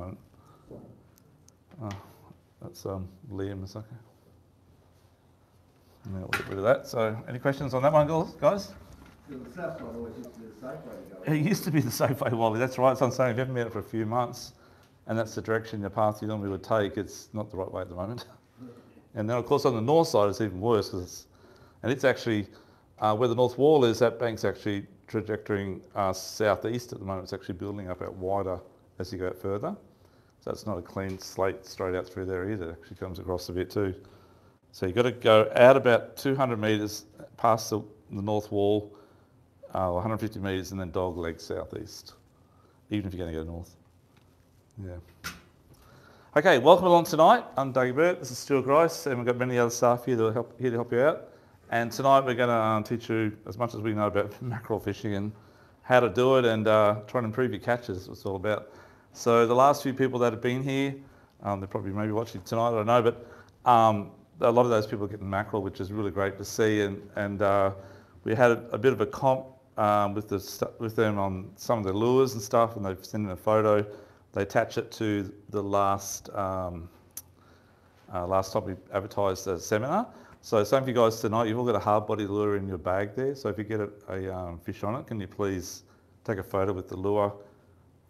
moment. Oh, that's um, Liam, is okay. Now we'll get rid of that. So, any questions on that one, guys? It used to be the Safeway Wally. That's right. So I'm saying if you haven't been it for a few months, and that's the direction your path you normally would take, it's not the right way at the moment. And then, of course, on the north side, it's even worse because it's, and it's actually uh, where the north wall is. That bank's actually trajectorying uh, southeast at the moment. It's actually building up out wider as you go out further. So it's not a clean slate straight out through there either. It actually comes across a bit too. So you've got to go out about 200 metres past the, the north wall, uh, 150 metres, and then dog leg southeast, even if you're going to go north. Yeah. Okay, welcome along tonight. I'm Dougie Burt. This is Stuart Grice, and we've got many other staff here to help, here to help you out. And tonight we're going to um, teach you as much as we know about mackerel fishing and how to do it and uh, try and improve your catches. It's all about. So the last few people that have been here, um, they're probably maybe watching tonight. I don't know, but um, a lot of those people are getting mackerel, which is really great to see. And and uh, we had a, a, bit of a comp um, with the with them on some of the lures and stuff, and they've sent in a photo. They attach it to the last um, uh, last time we advertised the seminar. So same for you guys tonight. You've all got a hard body lure in your bag there. So if you get a, a um, fish on it, can you please take a photo with the lure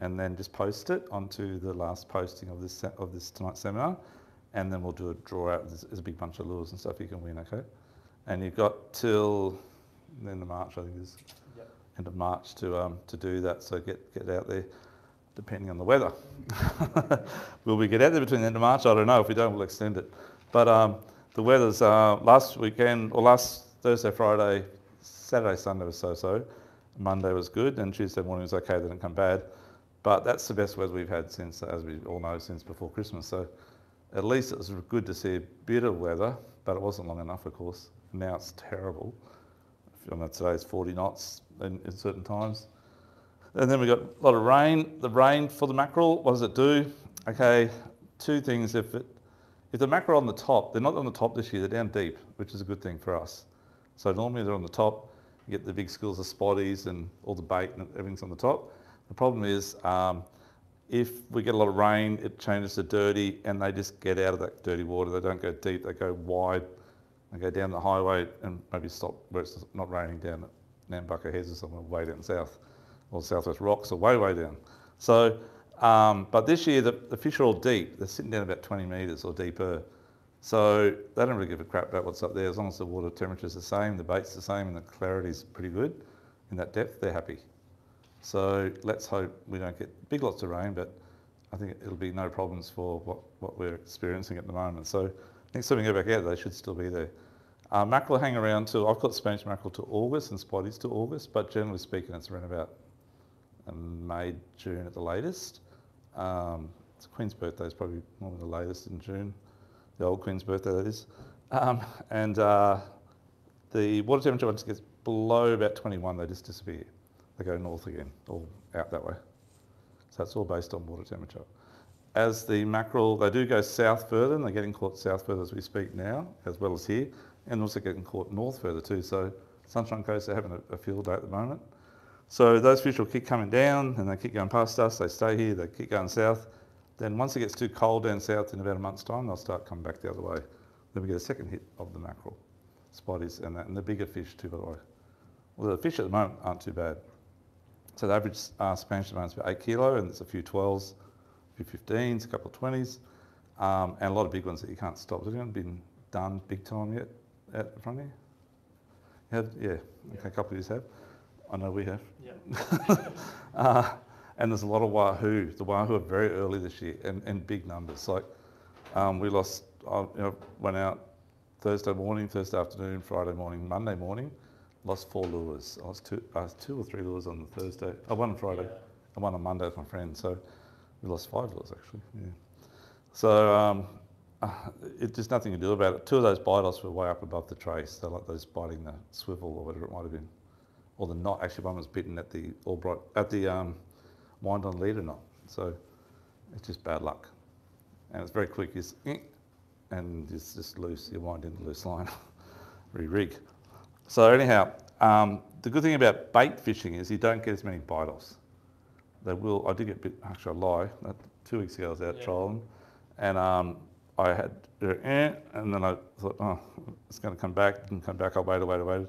and then just post it onto the last posting of this of this tonight's seminar, and then we'll do a draw out. There's, there's a big bunch of lures and stuff you can win. Okay, and you've got till the end of March, I think is yep. end of March to um, to do that. So get get out there depending on the weather. Will we get out there between the end of March? I don't know. If we don't, we'll extend it. But um, the weather's uh, last weekend, or last Thursday, Friday, Saturday, Sunday was so-so. Monday was good, and Tuesday morning was okay. They didn't come bad. But that's the best weather we've had since, as we all know, since before Christmas. So at least it was good to see a bit of weather, but it wasn't long enough, of course. Now it's terrible. I know today it's 40 knots in, in certain times. And then we got a lot of rain. The rain for the mackerel, what does it do? Okay, two things. If it, if the mackerel on the top, they're not on the top this year, they're down deep, which is a good thing for us. So normally they're on the top, you get the big schools of spotties and all the bait and everything's on the top. The problem is um, if we get a lot of rain, it changes to dirty and they just get out of that dirty water. They don't go deep, they go wide. They go down the highway and maybe stop where it's not raining down at Nambucca Heads or somewhere way down south or Southwest Rocks or way, way down. So, um, but this year the, the fish are all deep. They're sitting down about 20 metres or deeper. So they don't really give a crap about what's up there. As long as the water temperature is the same, the bait's the same, and the clarity is pretty good in that depth, they're happy. So let's hope we don't get big lots of rain, but I think it'll be no problems for what, what we're experiencing at the moment. So next time we go back out, they should still be there. Uh, mackerel hang around till, I've got Spanish mackerel to August and spotties to August, but generally speaking, it's around about May, June at the latest. Um, Queen's birthday is probably than the latest in June, the old Queen's birthday that is. Um, and uh, the water temperature once it gets below about 21, they just disappear. They go north again, all out that way. So that's all based on water temperature. As the mackerel, they do go south further, and they're getting caught south further as we speak now, as well as here, and also getting caught north further too. So Sunshine Coast, they're having a, a field day at the moment. So those fish will keep coming down and they keep going past us, they stay here, they keep going south. Then once it gets too cold down south in about a month's time, they'll start coming back the other way. Then we get a second hit of the mackerel, spotties, and, that, and the bigger fish too, by the way. Well, the fish at the moment aren't too bad. So the average uh, Spanish demand is about 8 kilo, and there's a few 12s, a few 15s, a couple of 20s, um, and a lot of big ones that you can't stop. Has anyone been done big time yet out the front here? You have? Yeah, okay, a couple of you have. I know we have. Yeah. uh, and there's a lot of wahoo. The wahoo are very early this year and in big numbers. Like um, we lost, I you know, went out Thursday morning, Thursday afternoon, Friday morning, Monday morning, lost four lures. I was two, I was two or three lures on the Thursday. I won on Friday. Yeah. I won on Monday with my friend. So we lost five lures actually. Yeah. So um, it, there's nothing to do about it. Two of those bite offs were way up above the trace. They're like those biting the swivel or whatever it might have been or the knot. Actually, one was bitten at the Albright at the um, wind on leader knot. So it's just bad luck, and it's very quick. It's and it's just loose. You wind in the loose line, re-rig. So anyhow, um, the good thing about bait fishing is you don't get as many bite offs. They will. I did get a bit. Actually, I lie. two weeks ago I was out Yeah. trolling, and um, I had uh, eh, and then I thought, oh, it's going to come back, didn't come back. I waited, waited, waited,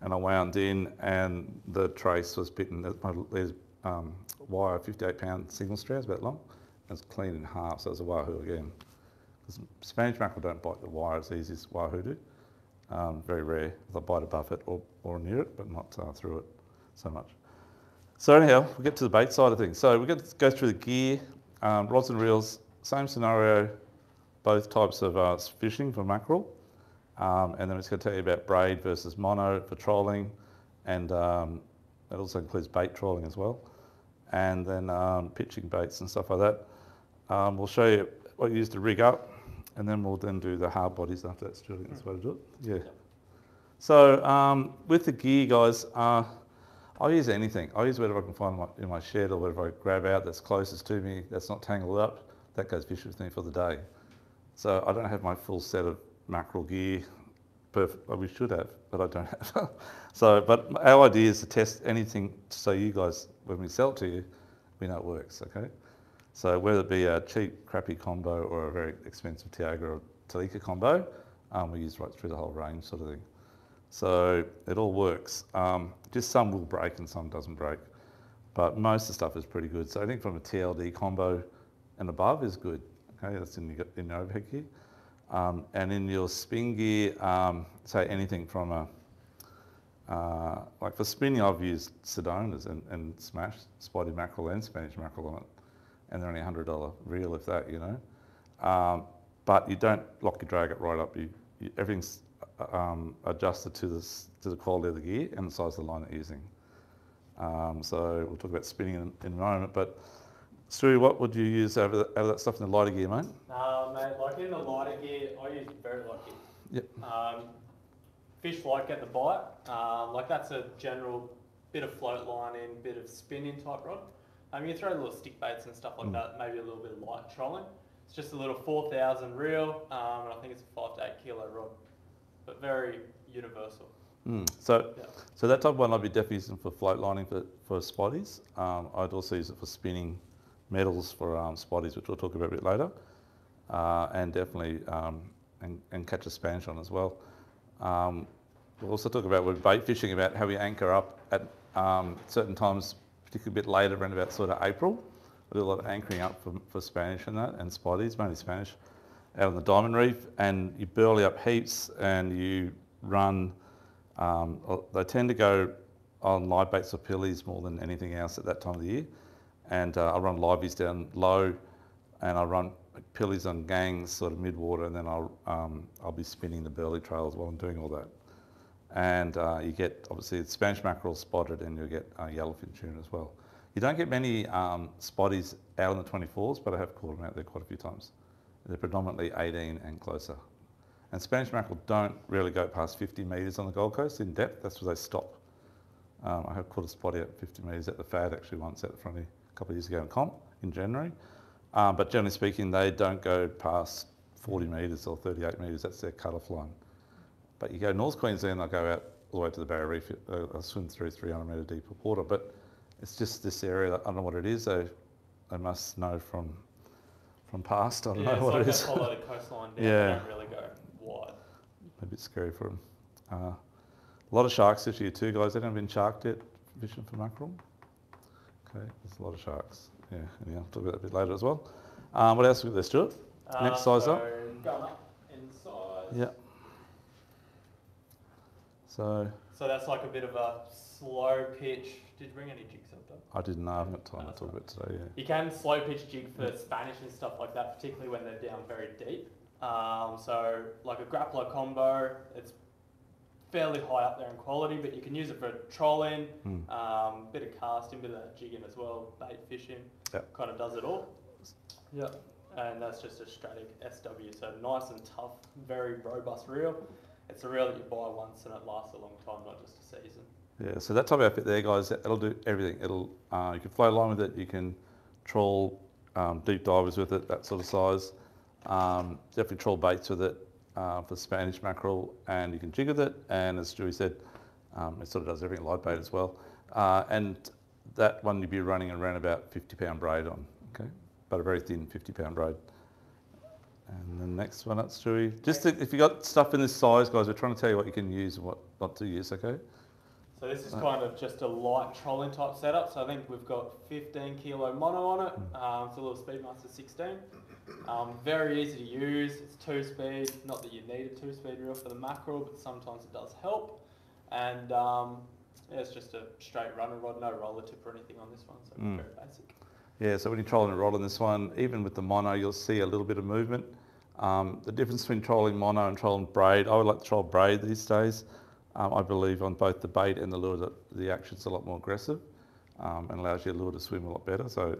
and I wound in, and the trace was bitten. My there's um, wire, 58 pound signal strands, about long. It was clean in half, so it was a wahoo again. Spanish mackerel don't bite the wire as easy as wahoo do. Um, very rare. They bite above it or, or near it, but not uh, through it so much. So anyhow, we get to the bait side of things. So we get to go through the gear, um, rods and reels, same scenario, both types of uh, fishing for mackerel. Um, and then it's going to tell you about braid versus mono for trolling, and um, that also includes bait trolling as well. And then um, pitching baits and stuff like that. Um, we'll show you what you use to rig up, and then we'll then do the hard bodies after that. I that's the way to do it. Yeah. So um, with the gear, guys, uh, I'll use anything. I'll use whatever I can find in my, in my shed or whatever I grab out that's closest to me, that's not tangled up. That goes fishing with me for the day. So I don't have my full set of mackerel gear. Perfect. Well, we should have, but I don't have. so, but our idea is to test anything so you guys, when we sell it to you, we know it works. Okay. So whether it be a cheap, crappy combo or a very expensive Tiagra or Talica combo, um, we use right through the whole range, sort of thing. So it all works. Um, just some will break and some doesn't break, but most of the stuff is pretty good. So I think from a TLD combo and above is good. Okay, that's in your, in your overhead gear. Um, and in your spin gear, um, say anything from a, uh, like for spinning, I've used Sedonas and, and Smash, spotted mackerel and Spanish mackerel on it. And they're only $100 reel, if that, you know. Um, but you don't lock your drag it right up. You, you, everything's uh, um, adjusted to, this, to the quality of the gear and the size of the line that you're using. Um, so we'll talk about spinning in, in a moment. But Stewie, what would you use over, the, over that stuff in the lighter gear, mate? Uh, mate, like in the lighter gear, I use very light gear. Yep. Um, fish like get the bite. Um, like that's a general bit of float line in, bit of spinning type rod. Um, you can throw little stick baits and stuff like Mm. that, maybe a little bit of light trolling. It's just a little 4,000 reel, um, and I think it's a 5 to 8 kilo rod, but very universal. Mm. So, Yeah. so that type of one I'd be definitely using for float lining for, for spotties. Um, I'd also use it for spinning metals for um, spotties, which we'll talk about a bit later, uh, and definitely um, and, and catch a Spanish on as well. Um, we'll also talk about with bait fishing about how we anchor up at um, certain times, particularly a bit later, around about sort of April. We do a lot of anchoring up for, for Spanish and that, and spotties, mainly Spanish, out on the diamond reef, and you burley up heaps and you run. Um, they tend to go on live baits or pillies more than anything else at that time of the year. And uh, I run liveys down low, and I run pillies on gangs sort of mid water, and then I'll um, I'll be spinning the burley trails while I'm doing all that. And uh, you get obviously Spanish mackerel spotted, and you get uh, yellowfin tuna as well. You don't get many um, spotties out in the 24s, but I have caught them out there quite a few times. They're predominantly 18 and closer. And Spanish mackerel don't really go past 50 metres on the Gold Coast in depth. That's where they stop. Um, I have caught a spotty at 50 metres at the FAD actually once at the front of a couple of years ago in comp in January. Um, but generally speaking, they don't go past 40 metres or 38 metres. That's their cut-off line. But you go North Queensland, they'll go out all the way to the Barrier Reef. Uh, They'll swim through 300 metre deep water. But it's just this area. That, I don't know what it is. They, they must know from from past. I don't yeah, know what like it is. follow the coastline down, Yeah. they really go wide. a bit scary for them. Uh, a lot of sharks this year too, guys. They haven't been sharked yet fishing for mackerel. Okay, there's a lot of sharks. Yeah, anyhow, I'll talk about that a bit later as well. Um, what else have we got there, Stuart? Next Uh, size so up. Going up in size. Yeah. So So that's like a bit of a slow pitch. Did you bring any jigs up though? I didn't know. I haven't got time No, to talk about today. Yeah. You can slow pitch jig for Spanish and stuff like that, particularly when they're down very deep. Um, so like a grappler combo, it's fairly high up there in quality, but you can use it for trolling, Hmm. um, bit of casting, bit of jigging as well, bait fishing. Yep. Kind of does it all. Yep. And that's just a Stratic SW, so nice and tough, very robust reel. It's a reel that you buy once and it lasts a long time, not just a season. Yeah, so that type of outfit there, guys, it'll do everything. It'll uh, you can float along with it. You can trawl um, deep divers with it, that sort of size. Um, definitely trawl baits with it uh, for Spanish mackerel, and you can jig with it. And as Stewie said, um, it sort of does everything light bait as well. Uh, and that one you'd be running around about 50 pound braid on. Okay, but a very thin 50 pound braid. And the next one up, Stewie. Just to, if you got stuff in this size, guys, we're trying to tell you what you can use and what not to use, okay? So this is kind of just a light trolling type setup. So I think we've got 15 kilo mono on it. Um, it's a little Speedmaster 16. Um, very easy to use. It's two speed. Not that you need a two speed reel for the mackerel, but sometimes it does help. And um, yeah, it's just a straight runner rod, no roller tip or anything on this one. So Mm. very basic. Yeah, so when you're trolling a rod on this one, even with the mono, you'll see a little bit of movement. Um, the difference between trolling mono and trolling braid, I would like to troll braid these days. Um, I believe on both the bait and the lure that the action's a lot more aggressive um, and allows your lure to swim a lot better. So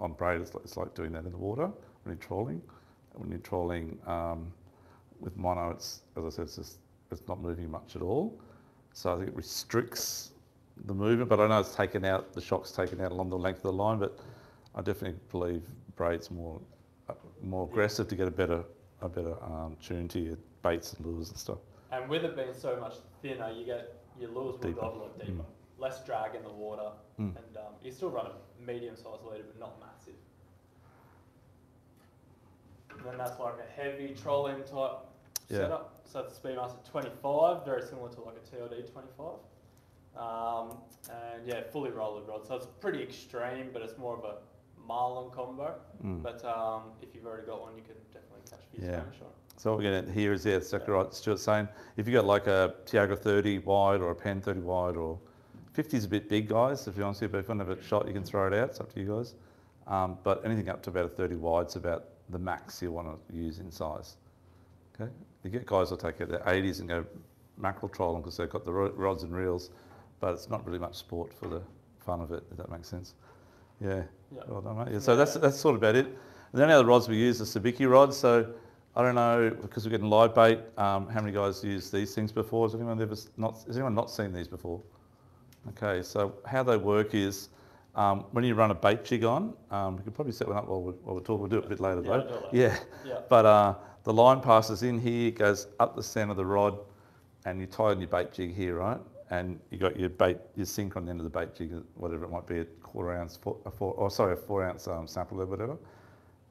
on braid, it's like, it's like doing that in the water when you're trolling. When you're trolling um, with mono, it's as I said, it's just it's not moving much at all. So I think it restricts the movement, but I know it's taken out, the shock's taken out along the length of the line, but I definitely believe braid's more uh, more aggressive to get a better a better um, tune to your baits and lures and stuff. And with it being so much thinner, you get your lures will Deeper. go a lot deeper. Less drag in the water, Mm. and um, you still run a medium sized leader, but not massive. And then that's like a heavy trolling type Yeah. setup. So it's a Speedmaster 25, very similar to like a TLD 25. Um, and yeah, fully rolled rod. So it's pretty extreme, but it's more of a Marlin combo. Mm. But um, if you've already got one, you can definitely catch a few Yeah. So what we're getting at here is, yeah, it's exactly right. Stuart's saying, if you got like a Tiagra 30 wide or a Penn 30 wide or 50 is a bit big, guys, if you want to see, but if you want to have it shot, you can throw it out. It's up to you guys. Um, but anything up to about a 30 wide is about the max you want to use in size. Okay? You get guys will take it their 80s and go mackerel trolling because they've got the rods and reels, but it's not really much sport for the fun of it, if that makes sense. Yeah. Yeah. Well done, mate. Yeah, so that's, that's sort of about it. And the only other rods we use are Sabiki rods. So I don't know, because we're getting live bait, um, how many guys use these things before? Has anyone ever not, has anyone not seen these before? Okay, so how they work is um, when you run a bait jig on, um, we could probably set one up while we're, while we're talking. We'll do it a bit later Yeah, though. later. Yeah, Yeah. but uh, the line passes in here, goes up the centre of the rod, and you tie on your bait jig here, right? And you got your bait, your sink on the end of the bait jig, whatever it might be, a quarter ounce, four, a four, or sorry, a four ounce um, sample or whatever.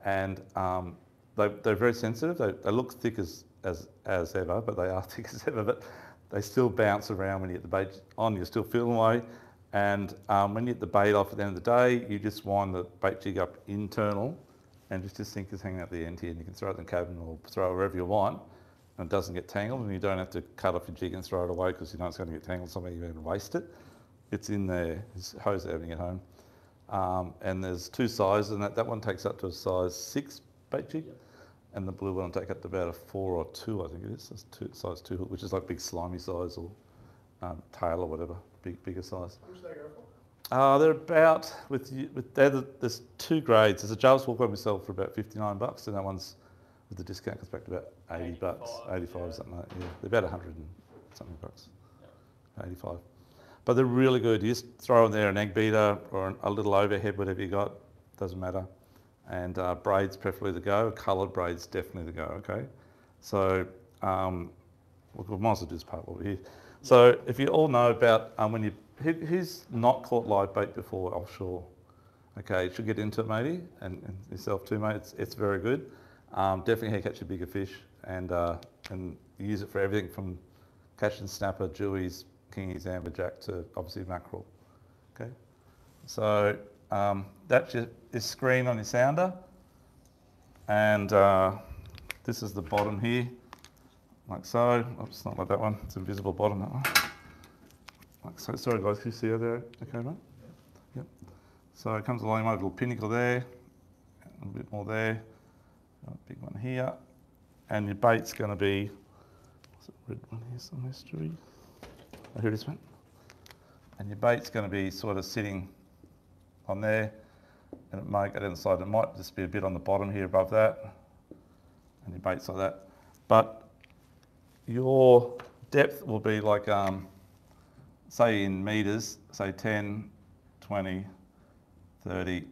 And um, they, they're very sensitive. They, they look thick as, as, as ever, but they are thick as ever. But they still bounce around when you get the bait on. You're still feeling away. And um, when you get the bait off at the end of the day, you just wind the bait jig up internal and just your sink is hanging out the end here and you can throw it in the cabin or throw it wherever you want and it doesn't get tangled and you don't have to cut off your jig and throw it away because you know it's going to get tangled somewhere you're going to waste it. It's in there, it's hose you get home. Um, and there's two sizes and that, that one takes up to a size six bait jig and the blue one will take up to about a four or two I think it is, it's two, size two hook which is like big slimy size or um, tail or whatever, big, bigger size. How much they go for? Uh, they're about with with they're the, there's two grades. There's a Jarvis Walker one we sell for about 59 bucks, and that one's with the discount goes back to about 80 bucks, 85, 85 yeah. something like that. Yeah, they're about 100 and something bucks, 85. But they're really good. You just throw in there an egg beater or a little overhead, whatever you got, doesn't matter. And uh, braids preferably the go. Coloured braids definitely the go. Okay, so um, we we might as well do this part over here. So if you all know about um, when you who, who's not caught live bait before offshore, okay, you should get into it, matey, and, and yourself too, mate. It's, it's very good. Um, definitely how you catch a bigger fish, and uh, and use it for everything from catching snapper, jewies, kingies, amberjack to obviously mackerel. Okay, so um, that's your is screen on your sounder, and uh, this is the bottom here like so. Oops, not like that one. It's invisible bottom, that one. Like so. Sorry guys, can you see her there? Okay, mate? Yep. So it comes along my little pinnacle there, a little bit more there, a big one here. And your bait's going to be, red one here, some history. Oh, here it is, mate. And your bait's going to be sort of sitting on there, and it might get inside. It might just be a bit on the bottom here above that, and your bait's like that. But your depth will be like, um, say in meters, say 10, 20, 30,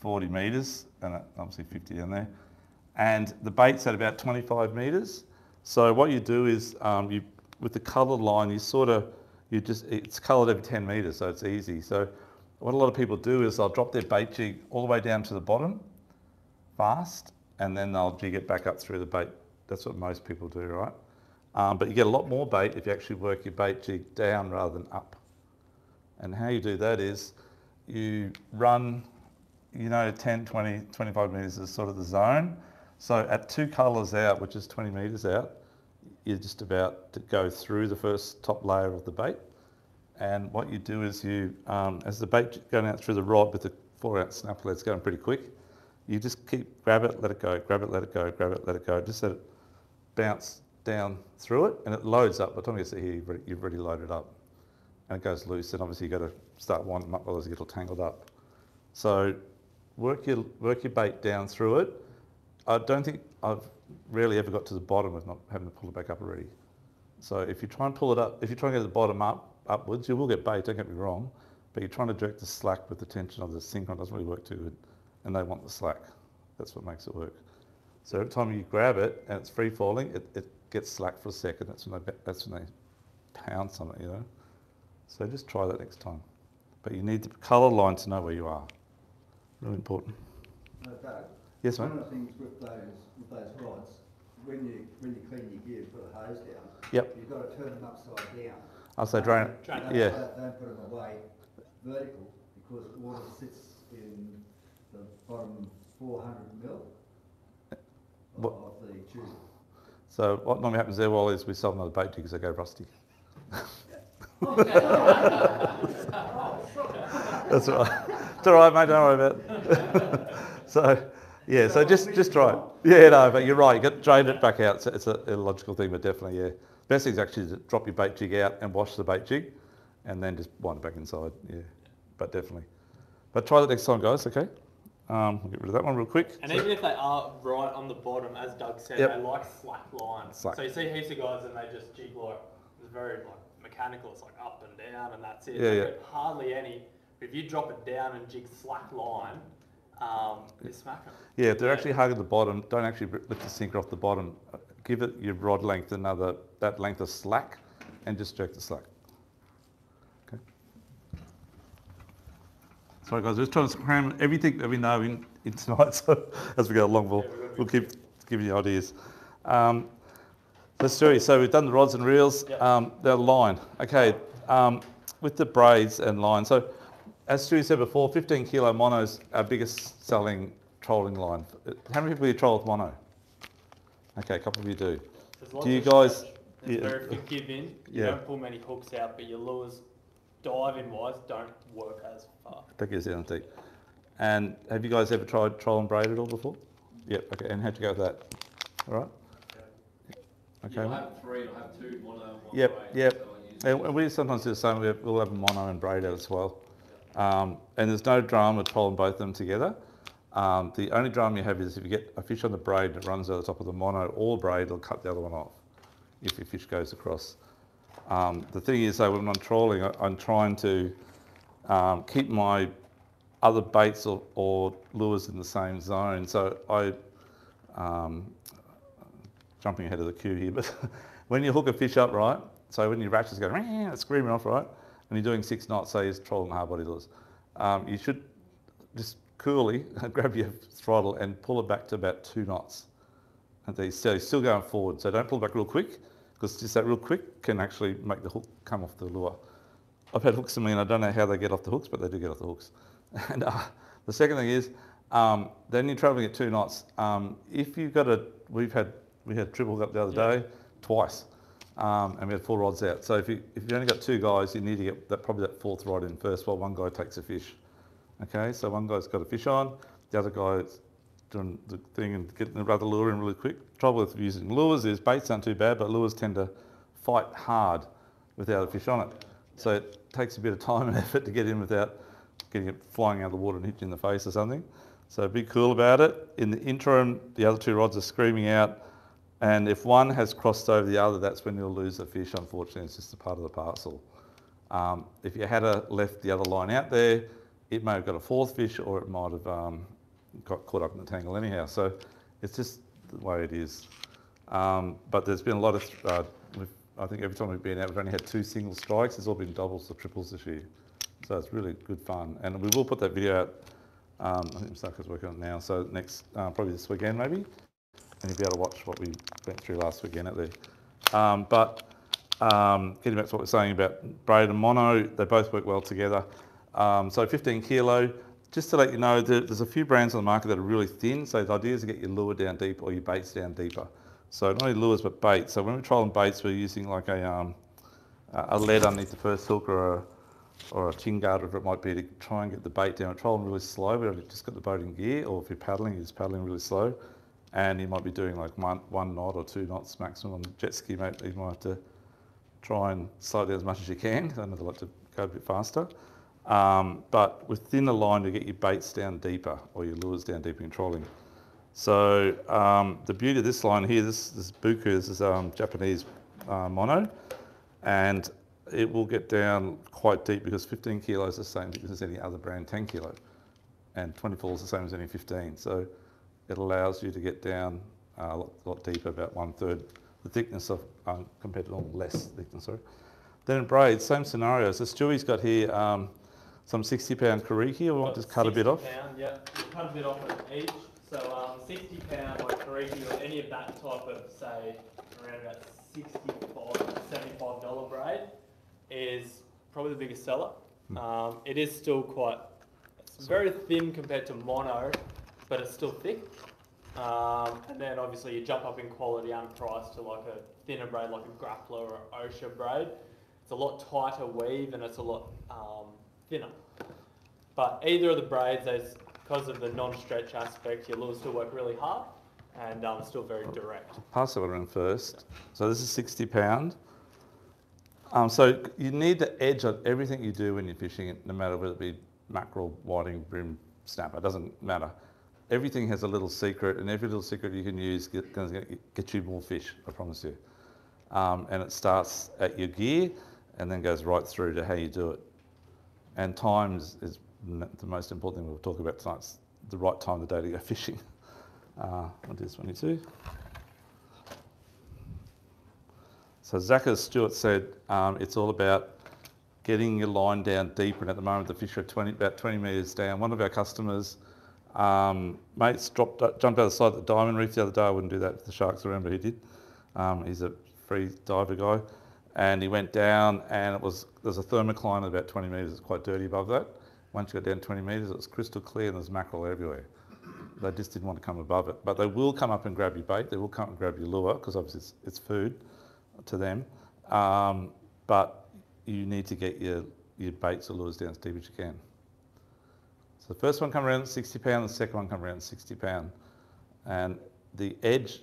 40 meters, and obviously 50 down there. And the bait's at about 25 meters. So what you do is, um, you with the coloured line, you sort of, you just, it's coloured every 10 meters, so it's easy. So what a lot of people do is they'll drop their bait jig all the way down to the bottom, fast, and then they'll jig it back up through the bait. That's what most people do, right? Um, but you get a lot more bait if you actually work your bait jig down rather than up. And how you do that is you run, you know, 10, 20, 25 metres is sort of the zone. So at two colours out, which is 20 metres out, you're just about to go through the first top layer of the bait. And what you do is you, um, as the bait going out through the rod with the four ounce snapper lead's going pretty quick, you just keep, grab it, let it go, grab it, let it go, grab it, let it go. Just let it bounce down through it and it loads up. By the time you here, you've already, you've already loaded up. And it goes loose and obviously you've got to start winding them up otherwise you get all tangled up. So work your, work your bait down through it. I don't think I've rarely ever got to the bottom of not having to pull it back up already. So if you try and pull it up, if you try and get the bottom up, upwards, you will get bait, don't get me wrong, but you're trying to direct the slack with the tension of the synchron doesn't really work too good, and they want the slack. That's what makes it work. So every time you grab it and it's free falling, it, it gets slack for a second. That's when they, that's when they pounce on it, you know. So just try that next time. But you need the colour line to know where you are. Really important. Yes, mate. one of the things with those, with those rods, when you, when you clean your gear, put a hose down, Yep. you've got to turn them upside down. I'll say drain it. Drain Don't- Yeah. Don't, don't put them away vertical, because water sits in the bottom four hundred mil of, What- of the tube. So what normally happens there, well, is we sell another bait jigs, they go rusty. That's all right. It's all right, mate. Don't worry about it. so, yeah. So just just try it. Yeah, no, but you're right. You got drain it back out. It's, a- it's a, a logical thing, but definitely, yeah. Best thing is actually to drop your bait jig out and wash the bait jig, and then just wind it back inside. Yeah, but definitely. But try that next time, guys. Okay. Um, we'll get rid of that one real quick. And So- even if they are right on the bottom, as Doug said, Yep. they like slack lines. Slack. So you see heaps of guys and they just jig like it's very like mechanical. It's like up and down and that's it. Yeah, They yeah. Hardly any. But if you drop it down and jig slack line, um, you smack them. Yeah, if they're actually hugging the bottom, don't actually lift the sinker off the bottom. Give it your rod length another, that length of slack, and just jerk the slack. Okay. Sorry guys, we're just trying to cram everything that we know in, in tonight, so as we go along, we'll, we'll keep giving you ideas. Um, let's do it. So we've done the rods and reels, Yep. um, the line. Okay, um, with the braids and line. So as Stu said before, 15 kilo mono's our biggest selling trolling line. How many people do you troll with mono? Okay, a couple of you do. Do you of guys- stretch. It's yeah. very forgiving. You Yeah. don't pull many hooks out, but your lures, diving wise, don't work as far. That gives you deep. And have you guys ever tried troll and braid at all before? Yep, okay, and how'd you go with that? All right? Okay. You'll mate. have three, you'll have two mono, one Yep, braid, yep. so And and we sometimes do the same, we have- we'll have a mono and braid out as well. Um, and there's no drama trolling both of them together. Um, the only drama you have is if you get a fish on the braid that runs over the top of the mono or braid, it'll cut the other one off if your fish goes across. Um, the thing is though, when I'm trawling, I, I'm trying to um, keep my other baits or, or lures in the same zone. So I, um, jumping ahead of the queue here, but when you hook a fish up, right? So when your ratchet's going, it's screaming off, right? And you're doing six knots, say you're trolling hard body lures, um, you should just coolly grab your throttle and pull it back to about two knots. And they so you're still going forward. So don't pull back real quick, because just that real quick can actually make the hook come off the lure. I've had hooks in me and I don't know how they get off the hooks, but they do get off the hooks. And uh, the second thing is, um, then you're traveling at two knots. Um, if you've got a, we've had, we had triple up the other Yeah. day, twice, um, and we had four rods out. So if you, if you only got two guys, you need to get that, probably that fourth rod in first while one guy takes a fish. Okay, so one guy's got a fish on, the other guy's doing the thing and getting the other lure in really quick. Trouble with using lures is baits aren't too bad, but lures tend to fight hard without a fish on it. So it takes a bit of time and effort to get in without getting it flying out of the water and hitting you in the face or something. So be cool about it. In the interim, the other two rods are screaming out, and if one has crossed over the other, that's when you'll lose the fish. Unfortunately, it's just a part of the parcel. Um, if you had a left the other line out there, it may have got a fourth fish, or it might have um, got caught up in the tangle anyhow. So it's just the way it is. Um, but there's been a lot of, uh, I think every time we've been out, we've only had two single strikes. It's all been doubles or triples this year. So it's really good fun. And we will put that video out Um, I think Msaka's working on it now, so next, uh, probably this weekend maybe, and you'll be able to watch what we went through last weekend out there. Um, but um, getting back to what we're saying about braid and mono, they both work well together. Um, so 15 kilo, just to let you know, there, there's a few brands on the market that are really thin, so the idea is to get your lure down deep or your baits down deeper. So not only lures but baits. So when we're trolling baits, we're using like a, um, a lead underneath the first hook or a, or a chin guard, whatever it might be, to try and get the bait down. Trolling really slow, we've just got the boat in gear, or if you're paddling, you're just paddling really slow. And you might be doing like one, one knot or two knots maximum on the jet ski, mate. You might have to try and slow down as much as you can. I know they like to go a bit faster. Um, but within the line, you get your baits down deeper or your lures down deeper in trolling. So um, the beauty of this line here, this, this buku, this is um, Japanese uh, mono, and it will get down quite deep because 15 kilos is the same as any other brand 10 kilo, and 24 is the same as any 15. So it allows you to get down uh, a lot, lot deeper, about one third the thickness of um, compared to normal, less thickness. Sorry. Then in braids, same scenario. So Stewie's got here um, some 60 pound Kairiki. We want to just cut a bit off. Pound, yep. You cut a bit off of each. So um, 60 pound like Kairiki or any of that type of say around about 65 75 dollar braid is probably the biggest seller. Hmm. Um, it is still quite it's very thin compared to mono, but it's still thick. Um, and then obviously you jump up in quality and price to like a thinner braid like a grappler or OSHA braid. It's a lot tighter weave and it's a lot um, thinner. But either of the braids, because of the non-stretch aspect, your lures still work really hard and um, still very direct. Pass one around first. So this is 60 pound. Um, so you need the edge on everything you do when you're fishing, it, no matter whether it be mackerel, whiting, bream, snapper, it doesn't matter everything has a little secret, and every little secret you can use get, get, get you more fish, I promise you. Um, and it starts at your gear and then goes right through to how you do it. And times is the most important thing we'll talk about tonight. It's the right time of the day to go fishing. Uh, what is 22? So Zachary Stewart said um, it's all about getting your line down deeper. And at the moment, the fish are 20, about 20 metres down. One of our customers um, mates dropped, jumped out of the side of the diamond reef the other day. I wouldn't do that if the sharks around, but he did. Um, he's a free diver guy. And he went down and it was, there's a thermocline at about 20 metres, it's quite dirty above that. Once you got down 20 metres, it was crystal clear and there's mackerel everywhere. They just didn't want to come above it. But they will come up and grab your bait, they will come and grab your lure, because obviously it's, it's, food to them. Um, but you need to get your, your baits or lures down as deep as you can. The first one come around at 60 pound, the second one come around at 60 pound. And the edge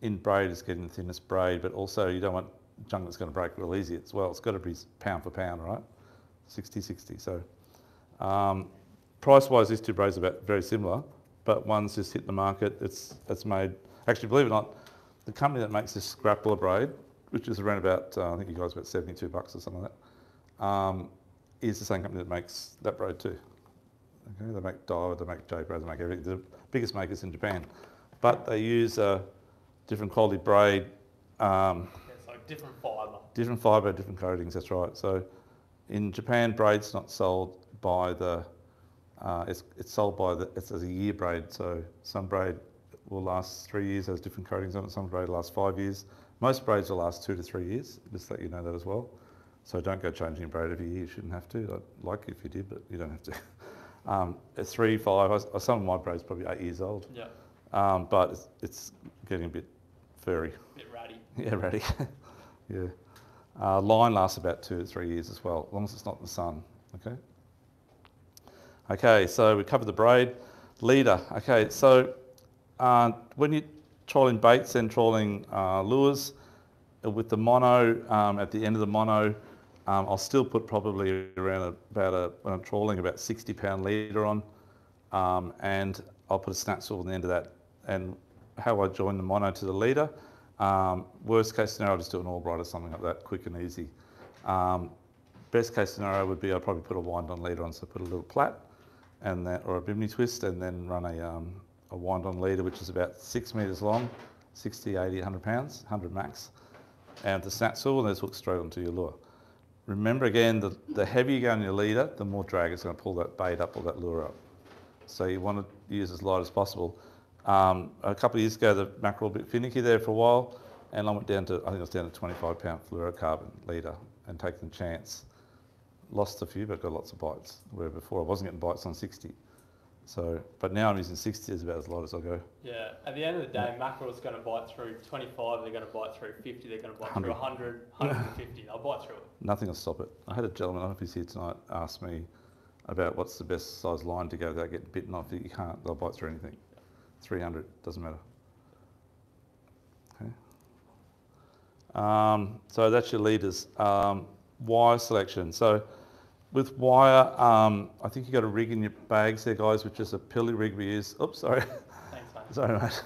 in braid is getting the thinnest braid, but also you don't want junk that's going to break real easy as well. It's got to be pound for pound, right? 60, 60. So um, price-wise, these two braids are about very similar, but one's just hit the market. It's, it's made, actually, believe it or not, the company that makes this grappler braid, which is around about, uh, I think you guys about 72 bucks or something like that, um, is the same company that makes that braid too. Okay, they make Daiwa, they make J-Braid, they make everything. The biggest makers in Japan. But they use a different quality braid. Um, yeah, so different fibre. Different fibre, different coatings, that's right. So in Japan, braid's not sold by the, uh, it's, it's sold by the, it's as a year braid. So some braid will last three years, has different coatings on it. Some braid lasts five years. Most braids will last two to three years, just let you know that as well. So don't go changing braid every year, you shouldn't have to. I'd like if you did, but you don't have to. Um, three, five, I, some of my braids probably eight years old. Yeah. Um, but it's, it's, getting a bit furry. A bit ratty. Yeah, ratty. yeah. Uh, line lasts about two to three years as well, as long as it's not in the sun. Okay. Okay, so we covered the braid. Leader. Okay, so uh, when you're trolling baits and trawling uh, lures, uh, with the mono, um, at the end of the mono, um, I'll still put probably around about a, when I'm trawling, about 60 pound leader on, um, and I'll put a snap swivel on the end of that. And how I join the mono to the leader, um, worst case scenario, I'll just do an Albright or something like that, quick and easy. Um, best case scenario would be I'd probably put a wind on leader on, so put a little plat, and that, or a bimini twist, and then run a, um, a wind on leader, which is about six metres long, 60, 80, 100 pounds, 100 max, and the snap swivel, and those hook straight onto your lure. Remember again, the, the heavier you go on your leader, the more drag it's going to pull that bait up or that lure up. so you want to use as light as possible. Um, a couple of years ago, the mackerel a bit finicky there for a while, and I went down to I think it was down to 25 pound fluorocarbon leader and taking the chance. Lost a few, but got lots of bites. Where before I wasn't getting bites on 60. So, but now I'm using 60 is about as light as I go. Yeah, at the end of the day, mackerel's going to bite through 25, they're going to bite through 50, they're going to bite through 100, 150. They'll bite through it. Nothing will stop it. I had a gentleman, I if he's here tonight, ask me about what's the best size line to go without getting bitten off. You can't, they'll bite through anything. 300, doesn't matter. Okay. Um, so that's your leaders. Um, wire selection. So with wire, um, I think you've got a rig in your bags there, guys, which is a pilly rig we use. Oops, sorry. Thanks, mate. sorry, mate.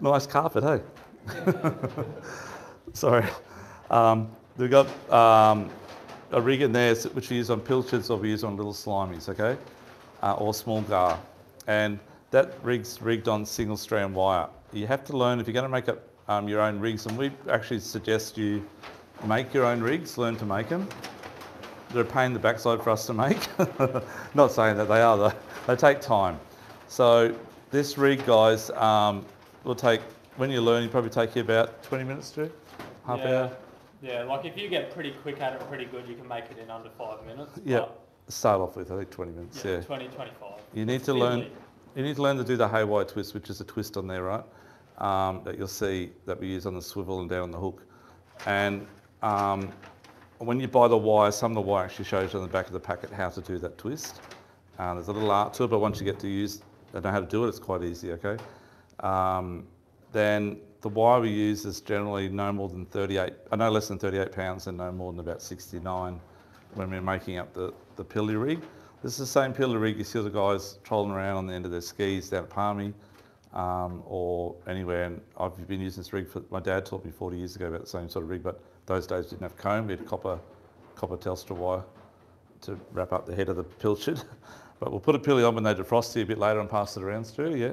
Nice carpet, hey? Sorry. Um, we've got um, a rig in there which we use on pilchards or we use on little slimies, okay? Uh, or small gar. And that rig's rigged on single strand wire. You have to learn if you're going to make up um, your own rigs, and we actually suggest you make your own rigs, learn to make them. They're a pain in the backside for us to make. Not saying that they are, though. They take time. So this rig, guys, um, will take, when you learn, you probably take you about 20 minutes to half yeah. hour. Yeah, like if you get pretty quick at it, pretty good, you can make it in under five minutes. Yeah, start off with, I think 20 minutes, yeah, yeah. 20, 25. You need to learn, you need to learn to do the haywire twist, which is a twist on there, right? Um, that you'll see that we use on the swivel and down the hook. And um, when you buy the wire, some of the wire actually shows you on the back of the packet how to do that twist. Uh, there's a little art to it, but once you get to use and know how to do it, it's quite easy, okay? Um, then the wire we use is generally no more than 38, uh, no less than 38 pounds and no more than about 69 when we're making up the, the pilly rig. This is the same pilly rig you see the guys trolling around on the end of their skis down at Palmy um, or anywhere. And I've been using this rig for, my dad taught me 40 years ago about the same sort of rig, but those days didn't have comb, we had copper, copper Telstra wire to wrap up the head of the pilchard. but we'll put a pilly on when they defrost you a bit later and pass it around, Stu, yeah.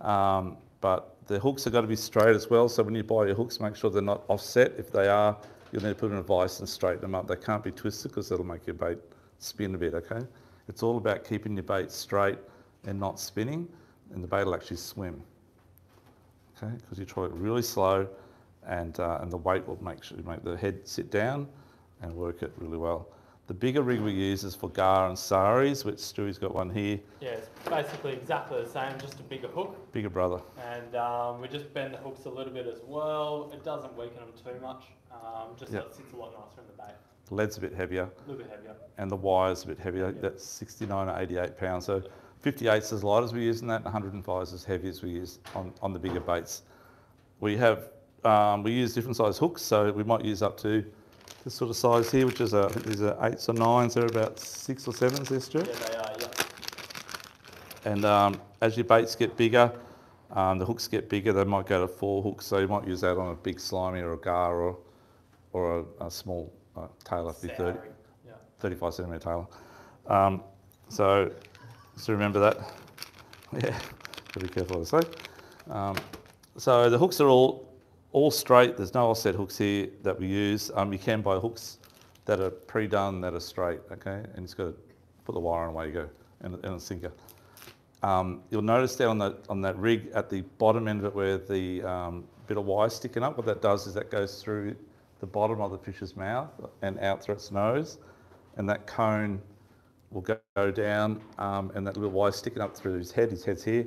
Um, but the hooks have got to be straight as well. So when you buy your hooks, make sure they're not offset. If they are, you'll need to put in a vise and straighten them up. They can't be twisted because that'll make your bait spin a bit, okay? It's all about keeping your bait straight and not spinning, and the bait will actually swim, okay? Because you try it really slow, and, uh, and the weight will make sure make the head sit down and work it really well. The bigger rig we use is for gar and sauries, which Stewie's got one here, Yeah, it's basically exactly the same, just a bigger hook. bigger brother. And um, we just bend the hooks a little bit as well. It doesn't weaken them too much, um, just Yeah. so it sits a lot nicer in the bait. The lead's a bit heavier, A little bit heavier. and the wire's a bit heavier. Yeah. That's 69 or 88 pounds. So 58's as light as we use in that, and 105 is as heavy as we use on, on the bigger baits. We have, um, we use different size hooks, so we might use up to this sort of size here, which is, a, I think these are eights or nines, they're about six or sevens there, Stuart. Yeah, they are, yeah. And um, as your baits get bigger, um, the hooks get bigger, they might go to four hooks, so you might use that on a big slimy or a gar or, or a, a small uh, tailor, 30, Yeah. 35 centimetre tailor. Um, so, so remember that. Yeah, gotta be careful what I say. Um, so the hooks are all all straight. There's no offset hooks here that we use. Um, you can buy hooks that are pre-done that are straight. Okay, and it's got to put the wire on away you go and, and a sinker. Um, you'll notice down on that on that rig at the bottom end of it where the um, bit of wire sticking up. What that does is that goes through the bottom of the fish's mouth and out through its nose, and that cone will go, go down, um, and that little wire sticking up through his head. His head's here.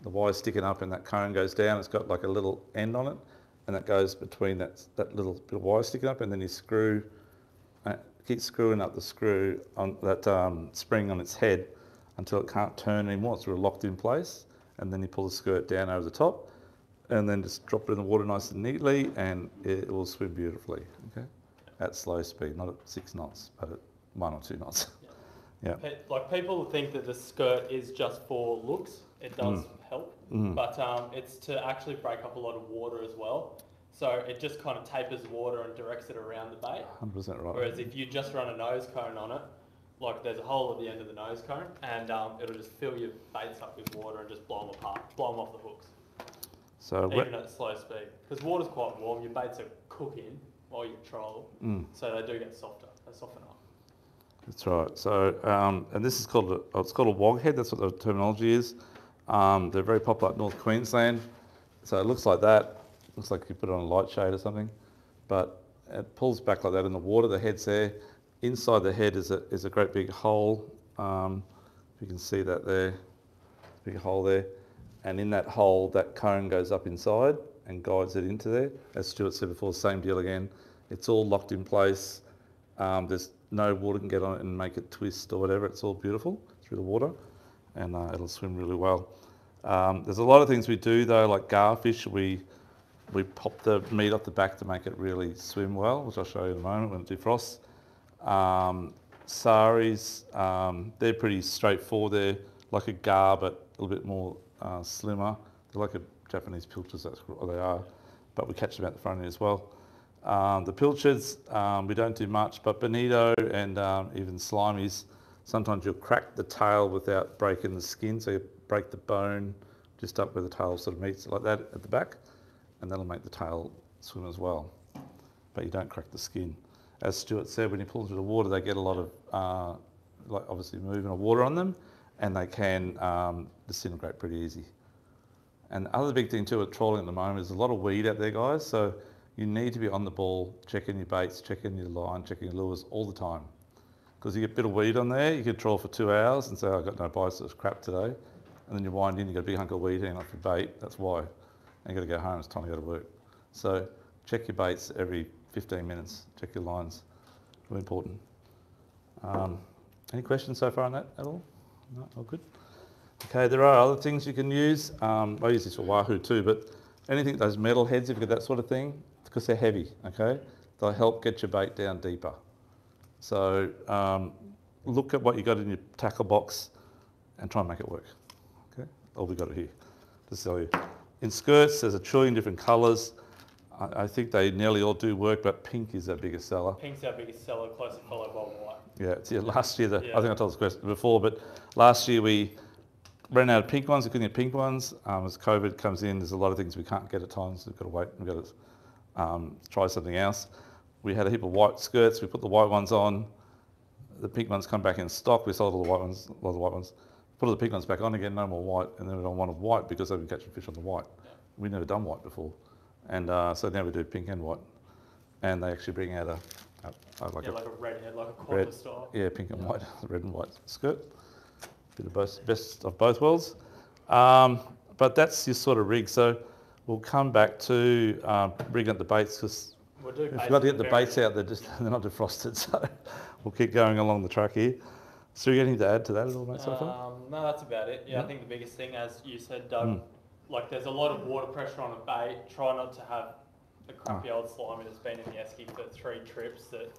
The wire's sticking up, and that cone goes down. It's got like a little end on it, and that goes between that that little bit of wire sticking up, and then you screw, uh, keep screwing up the screw on that um, spring on its head until it can't turn anymore. It's sort of locked in place, and then you pull the skirt down over the top, and then just drop it in the water nice and neatly, and it will swim beautifully. Okay, at slow speed, not at six knots, but at one or two knots. Yeah. Pe- Like people think that the skirt is just for looks. It does help, Mm. but um, it's to actually break up a lot of water as well. So it just kind of tapers water and directs it around the bait. 100% right. Whereas if you just run a nose cone on it, like there's a hole at the end of the nose cone, and um, it'll just fill your baits up with water and just blow them apart, blow them off the hooks, So, even at slow speed. Because water's quite warm, your baits are cooking while you troll, mm. so they do get softer. They soften up. That's right. So, um, and this is called a, oh, it's called a wog head. That's what the terminology is. Um, they're very popular at North Queensland. So it looks like that. Looks like you put it on a light shade or something, but it pulls back like that in the water. The head's there. Inside the head is a is a great big hole. Um, you can see that there, big hole there, and in that hole, that cone goes up inside and guides it into there. As Stuart said before, same deal again. It's all locked in place. Um, there's no water can get on it and make it twist or whatever. It's all beautiful through the water, and uh, it'll swim really well. Um, there's a lot of things we do though, like garfish. We we pop the meat off the back to make it really swim well, which I'll show you in a moment when it defrosts. Um, sauries, um, they're pretty straightforward. They're like a gar, but a little bit more uh, slimmer. They're like a Japanese pilchards, that's what they are, but we catch them at the front end as well. Um, the pilchards, um, we don't do much, but bonito and um, even slimies, sometimes you'll crack the tail without breaking the skin, so you break the bone just up where the tail sort of meets, like that at the back, and that'll make the tail swim as well. But you don't crack the skin. As Stuart said, when you pull them through the water, they get a lot of, uh, like obviously movement of water on them, and they can um, disintegrate pretty easy. And the other big thing too with trawling at the moment is a lot of weed out there, guys. So you need to be on the ball, checking your baits, checking your line, checking your lures all the time. Because you get a bit of weed on there, you could trawl for two hours and say, oh, I've got no bites, it was crap today. And then you wind in, you got a big hunk of weed hanging off your bait, that's why. And you got to go home, it's time to go to work. So check your baits every 15 minutes, check your lines, really important. Um, any questions so far on that at all? No, all good? Okay, there are other things you can use. Um, I use this for wahoo too, but anything, those metal heads, if you've got that sort of thing, because they're heavy, okay? They'll help get your bait down deeper. So um, look at what you got in your tackle box and try and make it work. Okay, all we got it here to sell you. In skirts, there's a trillion different colours. I, I think they nearly all do work, but pink is our biggest seller. Pink's our biggest seller, closely followed by white. Yeah, it's, yeah last year, the, Yeah. I think I told this question before, but last year we ran out of pink ones. We couldn't get pink ones. Um, as COVID comes in, there's a lot of things we can't get at times. We've got to wait. We've got to um, try something else. We had a heap of white skirts. We put the white ones on. The pink ones come back in stock. We sold all the white ones, a lot of the white ones. Put all the pink ones back on again, no more white. And then we don't want white because they've been catching fish on the white. We've never done white before. And uh, so now we do pink and white. And they actually bring out a, a, a like yeah, a like a red head, like a Red. quarter style. yeah, pink and white, red and white skirt. Bit of both, best of both worlds. Um, but that's your sort of rig. So we'll come back to um, rigging up the baits because We'll do we've baits got to get the very- baits out. They're just they're not defrosted. So we'll keep going along the track here. So you got anything to add to that at all, mate, so far? Um, no, that's about it. Yeah, Yeah. I think the biggest thing, as you said, Doug, Mm. like there's a lot of water pressure on a bait. Try not to have a crappy Ah. old slimy that's been in the esky for three trips that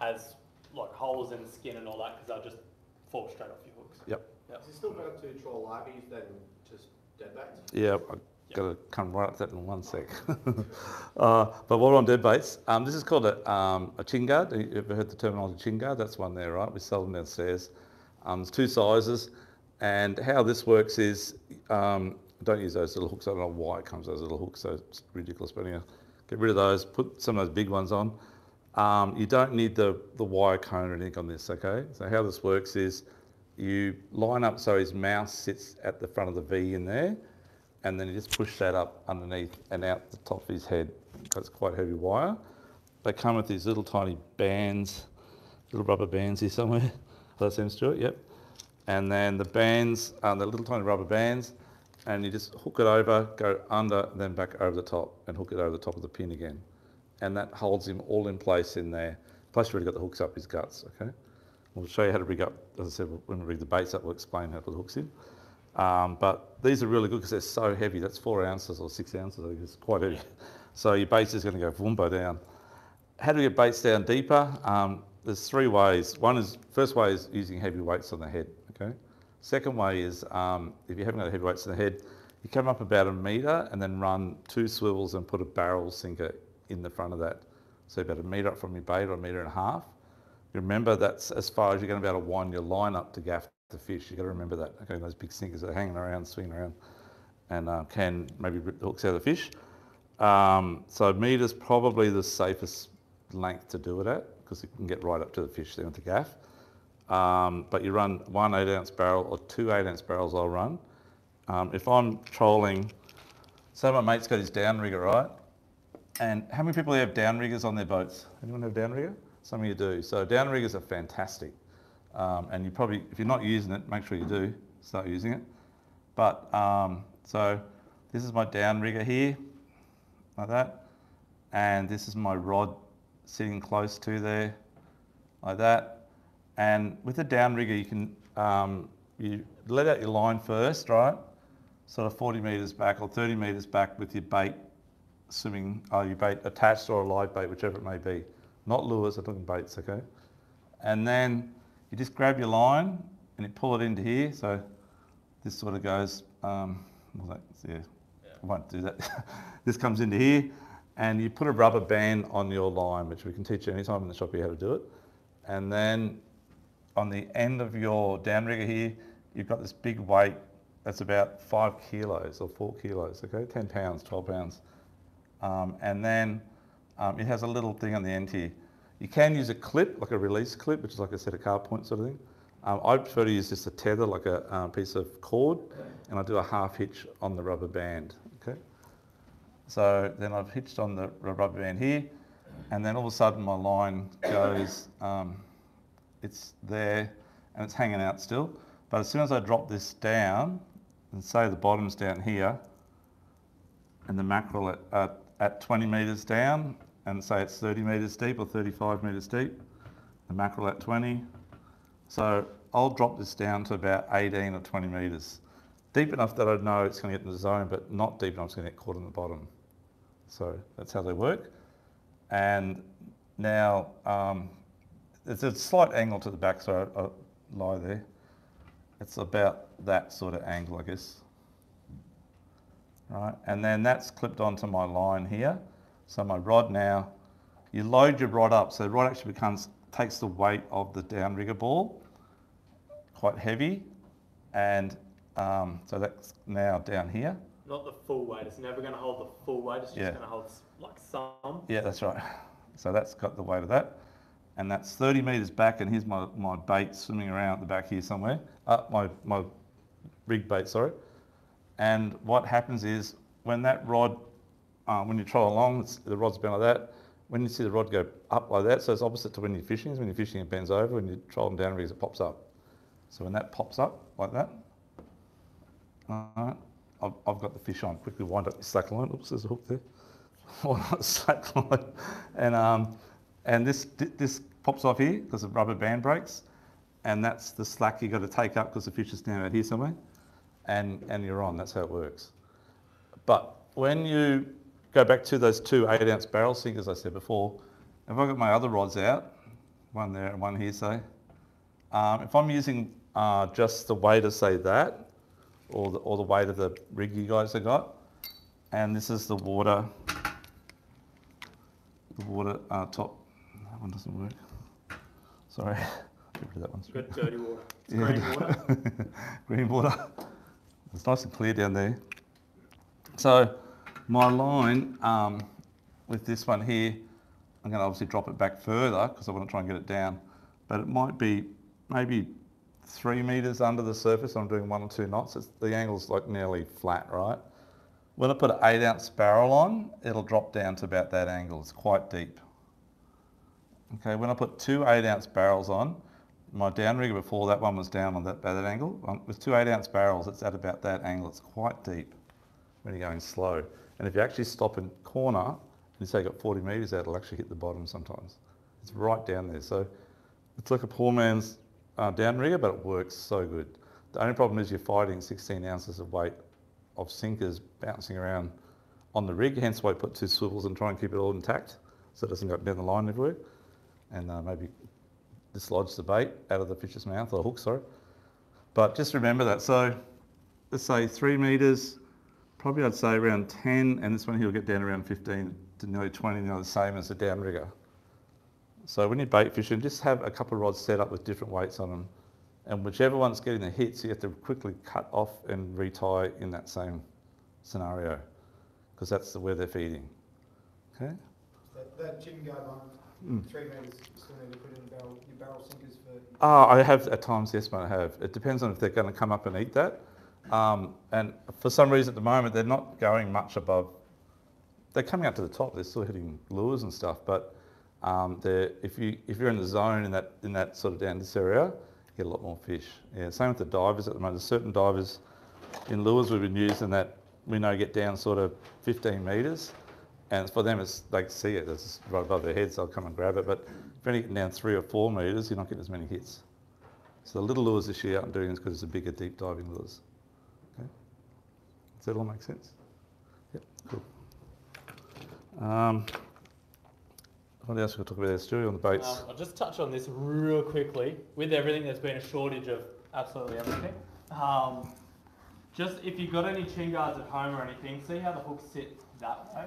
has like holes in the skin and all that because they'll just fall straight off your hooks. Yep. Is it still better to troll liveys than just dead baits? Yeah, I've got to come right up to that in one sec. uh, but while we're on dead baits, um, this is called a, um, a chin guard. You ever heard the terminology chin guard? That's one there, right? We sell them downstairs. Um, there's two sizes. And how this works is, um, don't use those little hooks. I don't know why it comes those little hooks, so it's ridiculous. But anyway, get rid of those, put some of those big ones on. Um, you don't need the, the wire cone or anything on this, okay? So how this works is you line up so his mouth sits at the front of the V in there, and then you just push that up underneath and out the top of his head. That's quite heavy wire. They come with these little tiny bands, little rubber bands here somewhere. That seems to it, yep. And then the bands, um, the little tiny rubber bands, and you just hook it over, go under, then back over the top, and hook it over the top of the pin again. And that holds him all in place in there. Plus, you've already got the hooks up his guts, okay? We'll show you how to rig up, as I said, when we rig the baits up, we'll explain how to put the hooks in. Um, but these are really good because they're so heavy. That's four ounces or six ounces. I think it's quite heavy. So your baits is going to go wumbo down. How do we get baits down deeper? Um, there's three ways. One is first way is using heavy weights on the head. Okay. Second way is um, if you haven't got heavy weights on the head, you come up about a metre and then run two swivels and put a barrel sinker in the front of that. So about a metre up from your bait or a metre and a half. Remember that's as far as you're going to be able to wind your line up to gaff the fish. You've got to remember that. Okay, those big sinkers are hanging around, swinging around, and uh, can maybe rip the hooks out of the fish. Um, so metre's probably the safest length to do it at because you can get right up to the fish then with the gaff. um, but you run one eight ounce barrel or two eight ounce barrels. I'll run. Um, if I'm trolling, so my mate's got his downrigger, right? And how many people have downriggers on their boats? Anyone have downrigger? Some of you do. So downriggers are fantastic. Um, and you probably, if you're not using it, make sure you do start using it. But um, so this is my downrigger here, like that, and this is my rod sitting close to there, like that. And with the downrigger, you can um, you let out your line first, right? Sort of 40 meters back or 30 meters back with your bait swimming, uh, your bait attached or a live bait, whichever it may be. Not lures, I'm talking baits, okay? And then you just grab your line and you pull it into here. So this sort of goes, um, that, yeah, I won't do that. this comes into here and you put a rubber band on your line, which we can teach you anytime in the shop you how to do it. And then on the end of your downrigger here, you've got this big weight that's about five kilos or four kilos, okay? 10 pounds, 12 pounds. Um, and then um, it has a little thing on the end here. You can use a clip, like a release clip, which is like a set of car points sort of thing. Um, I prefer to use just a tether, like a um, piece of cord, and I do a half hitch on the rubber band. Okay. So then I've hitched on the rubber band here, and then all of a sudden my line goes, um, it's there, and it's hanging out still. But as soon as I drop this down, and say the bottom's down here, and the mackerel at, at, at 20 metres down, and say it's 30 metres deep or 35 metres deep, the mackerel at 20. So I'll drop this down to about 18 or 20 metres. Deep enough that I know it's going to get in the zone, but not deep enough it's going to get caught in the bottom. So that's how they work. And now um, there's a slight angle to the back, so I, I lie there. It's about that sort of angle, I guess. Right, and then that's clipped onto my line here. So my rod now, you load your rod up, so the rod actually becomes, takes the weight of the downrigger ball, quite heavy, and um, so that's now down here. Not the full weight. It's never going to hold the full weight. It's just Yeah. going to hold like some. Yeah, that's right. So that's got the weight of that. And that's 30 metres back, and here's my, my bait swimming around at the back here somewhere. Uh, my, my rig bait, sorry. And what happens is when that rod, uh, when you troll along, the rod's bent like that. When you see the rod go up like that, so it's opposite to when you're fishing. When you're fishing, it bends over. When you're trolling down rigs, it pops up. So when that pops up like that, alright, I've, I've got the fish on. Quickly wind up your slack line. Oops, there's a hook there. Wind up the slack line. And, um, and this, this pops off here because the rubber band breaks. And that's the slack you've got to take up because the fish is now out here somewhere. And, and you're on. That's how it works. But when you go back to those two eight ounce barrel sinkers I said before, if I've got my other rods out, one there and one here, say, um, if I'm using uh, just the weight of, say, that, or the, or the weight of the rig you guys have got, and this is the water, the water uh, top, that one doesn't work. Sorry, get rid of that one. You've got dirty water. It's Yeah. green water. Green water. It's nice and clear down there. So my line um, with this one here, I'm going to obviously drop it back further because I want to try and get it down. But it might be maybe three metres under the surface. I'm doing one or two knots. It's, the angle's like nearly flat, right? When I put an eight ounce barrel on, it'll drop down to about that angle. It's quite deep. Okay, when I put two eight ounce barrels on, my downrigger before that one was down on that, that angle. Um, with two eight ounce barrels, it's at about that angle. It's quite deep when you're going slow. And if you actually stop in corner and you say you got 40 metres out, it'll actually hit the bottom sometimes. It's right down there. So it's like a poor man's uh, downrigger, but it works so good. The only problem is you're fighting 16 ounces of weight of sinkers bouncing around on the rig, hence why I put two swivels and try and keep it all intact so it doesn't go down the line everywhere. And uh, maybe dislodge the bait out of the fish's mouth, or hook, sorry. But just remember that. So let's say three metres, probably I'd say around 10, and this one here will get down around 15 to nearly 20, you know, the same as the downrigger. So when you're bait fishing, just have a couple of rods set up with different weights on them. And whichever one's getting the hits, you have to quickly cut off and retie in that same scenario, because that's the, where they're feeding. Okay? That, that Jim gave on Mm. three metres, you still need to put in the barrel, your barrel sinkers for, Ah, I have at times, yes, mate, I have. It depends on if they're going to come up and eat that. Um, and for some reason at the moment, they're not going much above. They're coming up to the top. They're still hitting lures and stuff, but um, if you if you're in the zone in that in that sort of down this area, you get a lot more fish. Yeah, same with the divers at the moment. There's certain divers in lures we've been using that we know get down sort of 15 metres, and for them it's they see it. It's right above their heads. They'll come and grab it, but if you're only getting down three or four metres, you're not getting as many hits. So the little lures this year aren't doing this because it's a bigger deep diving lures. Okay. Does that all make sense? Yep, cool. Um, what else we could talk about there, Stewie, on the baits? Um, I'll just touch on this real quickly. With everything, there's been a shortage of absolutely everything. Um, just if you've got any chin guards at home or anything, see how the hooks sit that way.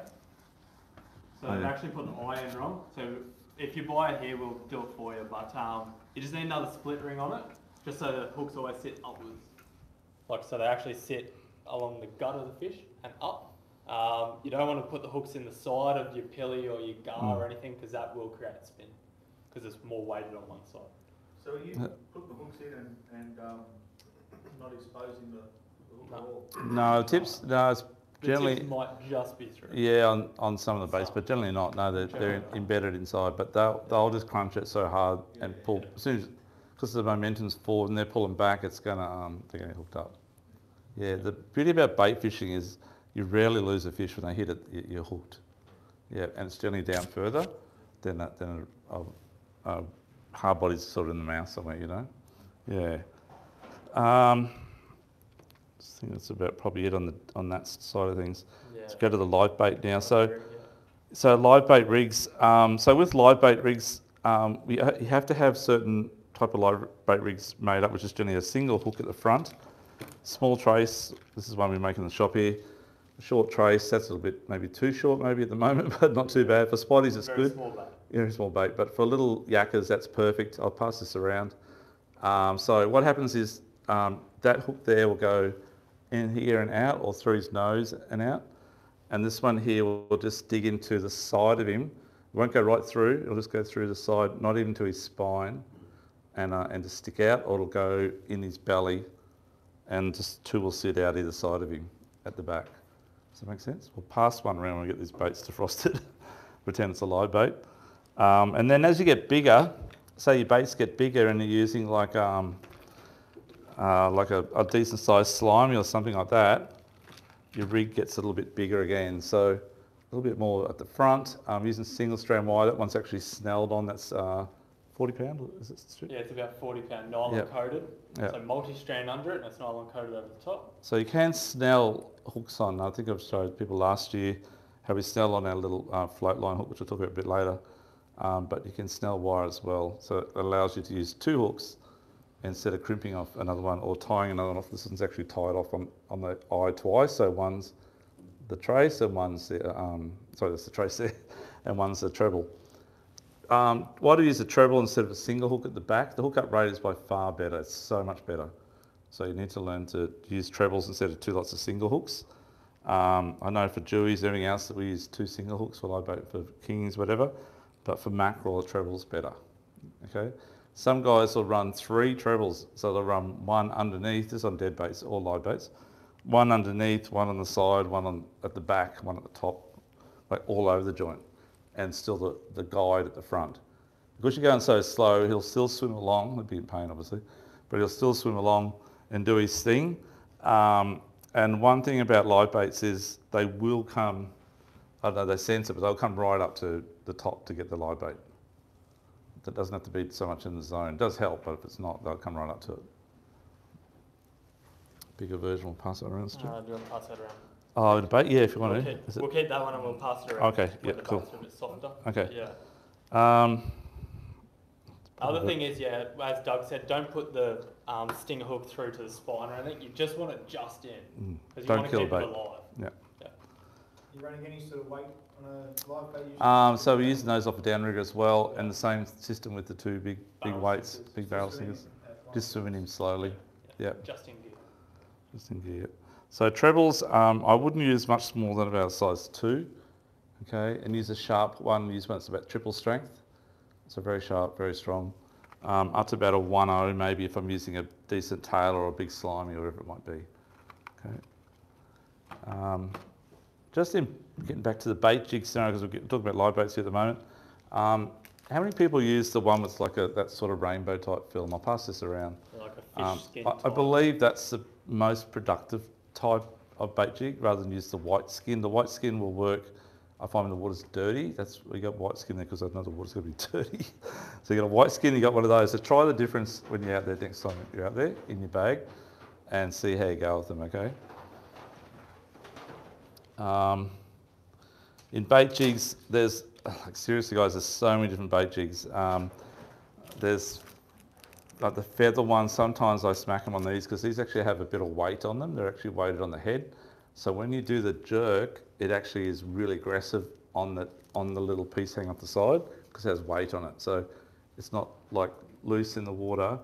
So Oh, they've yeah. actually put the eye in wrong. So if you buy it here, we'll do it for you. But um, you just need another split ring on it, just so the hooks always sit upwards. Like so, they actually sit along the gut of the fish and up. Um, you don't want to put the hooks in the side of your pilly or your gar or Mm. anything because that will create spin because it's more weighted on one side. So you put the hooks in and, and um, not exposing the the hook No. at all? No, tips, no, it's The generally, tips might just be through. yeah, on, on some of the baits, but generally not. No, they're, they're Generally not. embedded inside, but they'll, they'll just crunch it so hard and pull, yeah. as soon as, because the momentum's forward and they're pulling back, it's gonna, um, they're gonna get hooked up. Yeah, the beauty about bait fishing is you rarely lose a fish when they hit it, you're hooked. Yeah, and it's generally down further than a, than a, a, a hard body's sort of in the mouth somewhere, you know? Yeah. Um, I think that's about probably it on the on that side of things. Yeah. Let's go to the live bait now. So, so live bait rigs. Um, so with live bait rigs, um, we, you have to have certain type of live bait rigs made up, which is generally a single hook at the front, small trace. This is one we make in the shop here. Short trace. That's a little bit maybe too short maybe at the moment, but not too bad for spotties. It's Very good. small bait. Very small bait, but for little yakkers, that's perfect. I'll pass this around. Um, so what happens is um, that hook there will go in here and out, or through his nose and out, and this one here will just dig into the side of him. It won't go right through. It'll just go through the side, not even to his spine, and uh, and just stick out, or it'll go in his belly, and just two will sit out either side of him at the back. Does that make sense? We'll pass one around when we get these baits defrosted. Pretend it's a live bait. Um, and then as you get bigger, say your baits get bigger and you're using like um, uh, like a, a decent sized slimy or something like that, your rig gets a little bit bigger again. So a little bit more at the front. I'm using single strand wire. That one's actually snelled on. That's uh, 40 pound. Is it? Stu? Yeah, it's about 40 pound nylon Yep. coated. Yep. So multi-strand under it and it's nylon coated over the top. So you can snell hooks on. I think I've showed people last year how we snell on our little uh, float line hook, which we'll talk about a bit later. Um, but you can snell wire as well. So it allows you to use two hooks instead of crimping off another one or tying another one off. This one's actually tied off on, on the eye twice. So one's the trace and one's the, um, sorry, that's the trace there, and one's the treble. Um, why do you use a treble instead of a single hook at the back? The hookup rate is by far better. It's so much better. So you need to learn to use trebles instead of two lots of single hooks. Um, I know for jewies, everything else that we use two single hooks for live bait, for kings, whatever. But for mackerel, a treble's better. Okay. Some guys will run three trebles, so they'll run one underneath, this on dead baits or live baits, one underneath, one on the side, one on at the back, one at the top, like all over the joint, and still the, the guide at the front. Because you're going so slow, he'll still swim along. He'll be in pain, obviously, but he'll still swim along and do his thing. Um, and one thing about live baits is they will come. I don't know they sense it, but they'll come right up to the top to get the live bait. That doesn't have to be so much in the zone. It does help, but if it's not, they'll come right up to it. Bigger version, we'll pass it around. Uh, do you want to pass around? Oh, in a bait? Yeah, if you want we'll, to. keep, Is it- we'll keep that one and we'll pass it around. Okay, yeah, cool. baits are a bit softer. Okay. Yeah. Um, Other thing is, yeah, as Doug said, don't put the um, stinger hook through to the spine or anything. You just want it just in mm, because you Don't want to kill keep the it bait. alive. you running any sort of weight on a live bait usually? um, so we're using those off a downrigger as well, and the same system with the two big big Barrel weights, sinkers. big barrel Just swimming sinkers. at Just swimming him slowly. Yeah. Yep. Just in gear. Just in gear. So trebles, um, I wouldn't use much smaller than about size two, okay, and use a sharp one. Use one that's about triple strength, So very sharp, very strong. Um, up to about a 1.0 maybe if I'm using a decent tail or a big slimy or whatever it might be. Okay. Um, just in getting back to the bait jig scenario, because we're talking about live baits here at the moment. Um, how many people use the one with like a that sort of rainbow type film? I'll pass this around. Like a fish Um, skin. I, I believe that's the most productive type of bait jig rather than use the white skin. The white skin will work. I find when the water's dirty, that's we got white skin there because I know the water's going to be dirty. so you got a white skin, you got one of those. So try the difference when you're out there next time you're out there in your bag, and see how you go with them. Okay. Um, in bait jigs, there's like seriously, guys. There's so many different bait jigs. Um, there's like the feather ones, sometimes I smack them on these because these actually have a bit of weight on them. They're actually weighted on the head. So when you do the jerk, it actually is really aggressive on the on the little piece hanging off the side because it has weight on it. So it's not like loose in the water.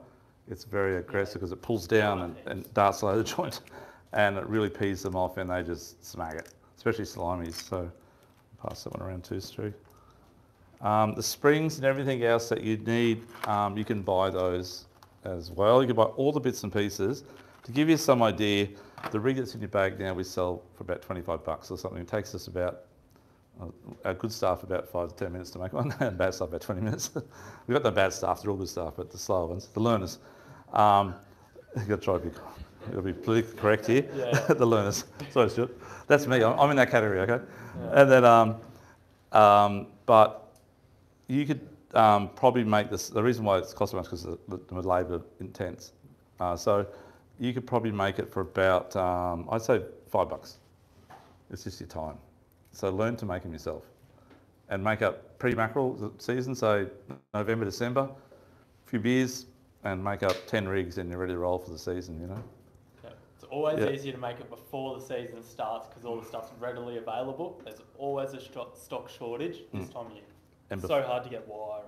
It's very aggressive because it pulls down and, and darts away the joint, and it really pees them off, and they just smack it, especially slimies. So pass that one around too, Stu. Um, the springs and everything else that you need, um, you can buy those as well. You can buy all the bits and pieces. To give you some idea, the rig that's in your bag now we sell for about 25 bucks or something. It takes us about, uh, our good staff about five to 10 minutes to make one, and bad staff about 20 minutes. We've got no bad staff, they're all good staff, but the slow ones, the learners. Um, you've got to try to be, you've be politically correct here. Yeah. the learners. Sorry, Stuart. That's me. I'm, I'm in that category, okay? And then, um, um, but you could um, probably make this. The reason why it's cost so much because the, the, labour intense. Uh, so you could probably make it for about um, I'd say five bucks. It's just your time. So learn to make them yourself, and make up pre-mackerel season. So November, December, a few beers, and make up ten rigs, and you're ready to roll for the season. You know. It's always Yeah. easier to make it before the season starts because all the stuff's readily available. There's always a stock shortage this time of year. And so hard to get wire.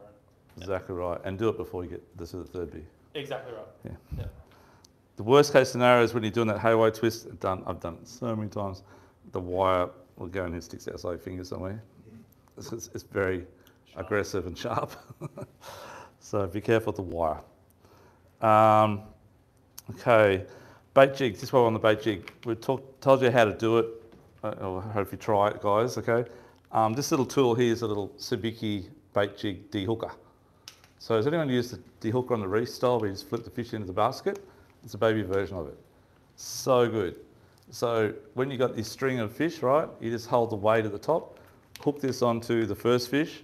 And, Exactly right, and do it before you get this is the third beer. exactly right. Yeah. Yeah. The worst case scenario is when you're doing that haywire twist. I've done, I've done it so many times. The wire will go and it sticks outside your finger somewhere. It's, it's, it's very aggressive and sharp. so be careful with the wire. Um, okay, bait jigs. This one on the bait jig. We talked, told you how to do it. I hope you try it, guys. Okay. Um, this little tool here is a little Sabiki bait jig dehooker. So has anyone used the dehooker on the reef style where you just flip the fish into the basket? It's a baby version of it. So good. So when you've got this string of fish, right, you just hold the weight at the top, hook this onto the first fish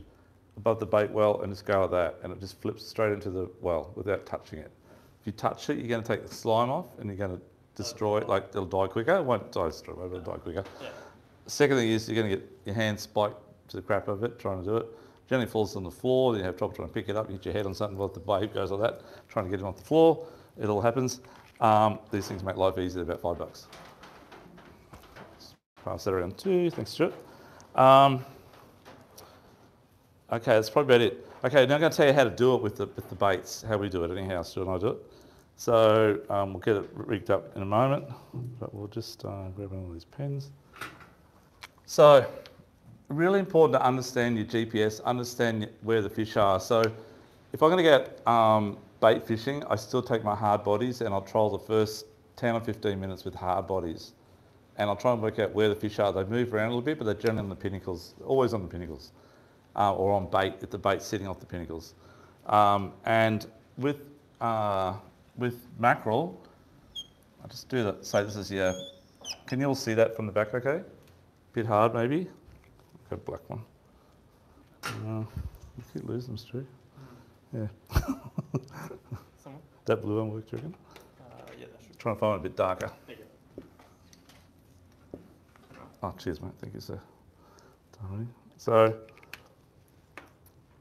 above the bait well and just go like that and it just flips straight into the well without touching it. If you touch it, you're going to take the slime off and you're going to destroy it, like it'll die quicker. It won't die straight away, but it'll die quicker. Yeah. Second thing is you're going to get your hand spiked to the crap of it trying to do it. Generally falls on the floor, then you have trouble trying to pick it up, you hit your head on something while the wave goes like that, trying to get it off the floor. It all happens. Um, these things make life easier, about five bucks. Pass that around too. Thanks, Stuart. Um, okay, that's probably about it. Okay, now I'm going to tell you how to do it with the, with the baits, how we do it, anyhow, Stuart and I do it. So um, we'll get it rigged up in a moment, but we'll just uh, grab one of these pens. So, really important to understand your GPS, understand where the fish are. So, if I'm going to get um, bait fishing, I still take my hard bodies and I'll troll the first 10 or 15 minutes with hard bodies. And I'll try and work out where the fish are. They move around a little bit, but they're generally on the pinnacles, always on the pinnacles, uh, or on bait if the bait's sitting off the pinnacles. Um, and with uh, with mackerel, I'll just do that. Say this is your. Can you all see that from the back? Okay. Bit hard, maybe. Got a black one. Uh, you keep losing them, Stu. Yeah. Someone? that blue one worked, do you reckon? Uh, yeah, that should. Trying to find it a bit darker. You. Oh, cheers, mate. Thank you, sir. So,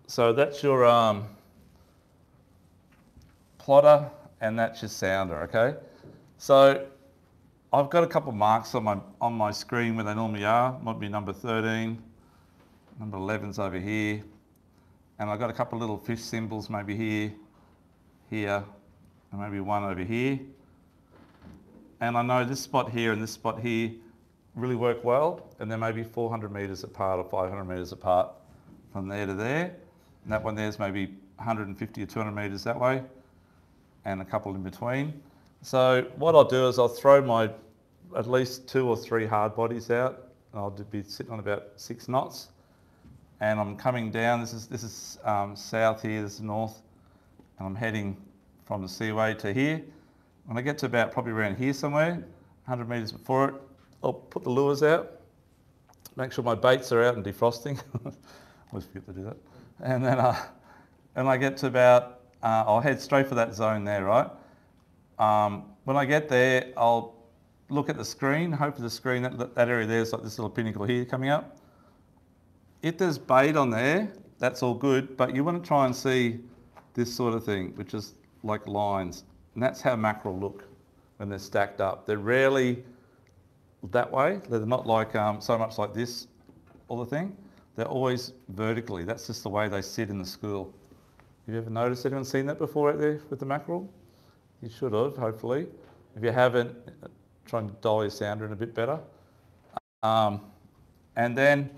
so that's your um, plotter, and that's your sounder. Okay. So, I've got a couple marks on my on my screen where they normally are. Might be number 13, number 11's over here, and I've got a couple little fish symbols maybe here, here, and maybe one over here. And I know this spot here and this spot here really work well, and they're maybe 400 metres apart or 500 metres apart from there to there. And that one there's maybe 150 or 200 metres that way, and a couple in between. So what I'll do is I'll throw my at least two or three hard bodies out. I'll be sitting on about six knots, and I'm coming down. This is this is um, south here. This is north, and I'm heading from the seaway to here. When I get to about probably around here somewhere, 100 metres before it, I'll put the lures out, make sure my baits are out and defrosting. Always forget to do that. And then uh, and I get to about, uh, I'll head straight for that zone there, right? Um, when I get there, I'll look at the screen, hope the screen, that, that area there's like this little pinnacle here coming up. If there's bait on there, that's all good, but you want to try and see this sort of thing, which is like lines. And that's how mackerel look when they're stacked up. They're rarely that way. They're not like um, so much like this all the thing. They're always vertically. That's just the way they sit in the school. Have you ever noticed anyone seen that before out there with the mackerel? You should have, hopefully. If you haven't, try and dial your sounder in a bit better. Um, and then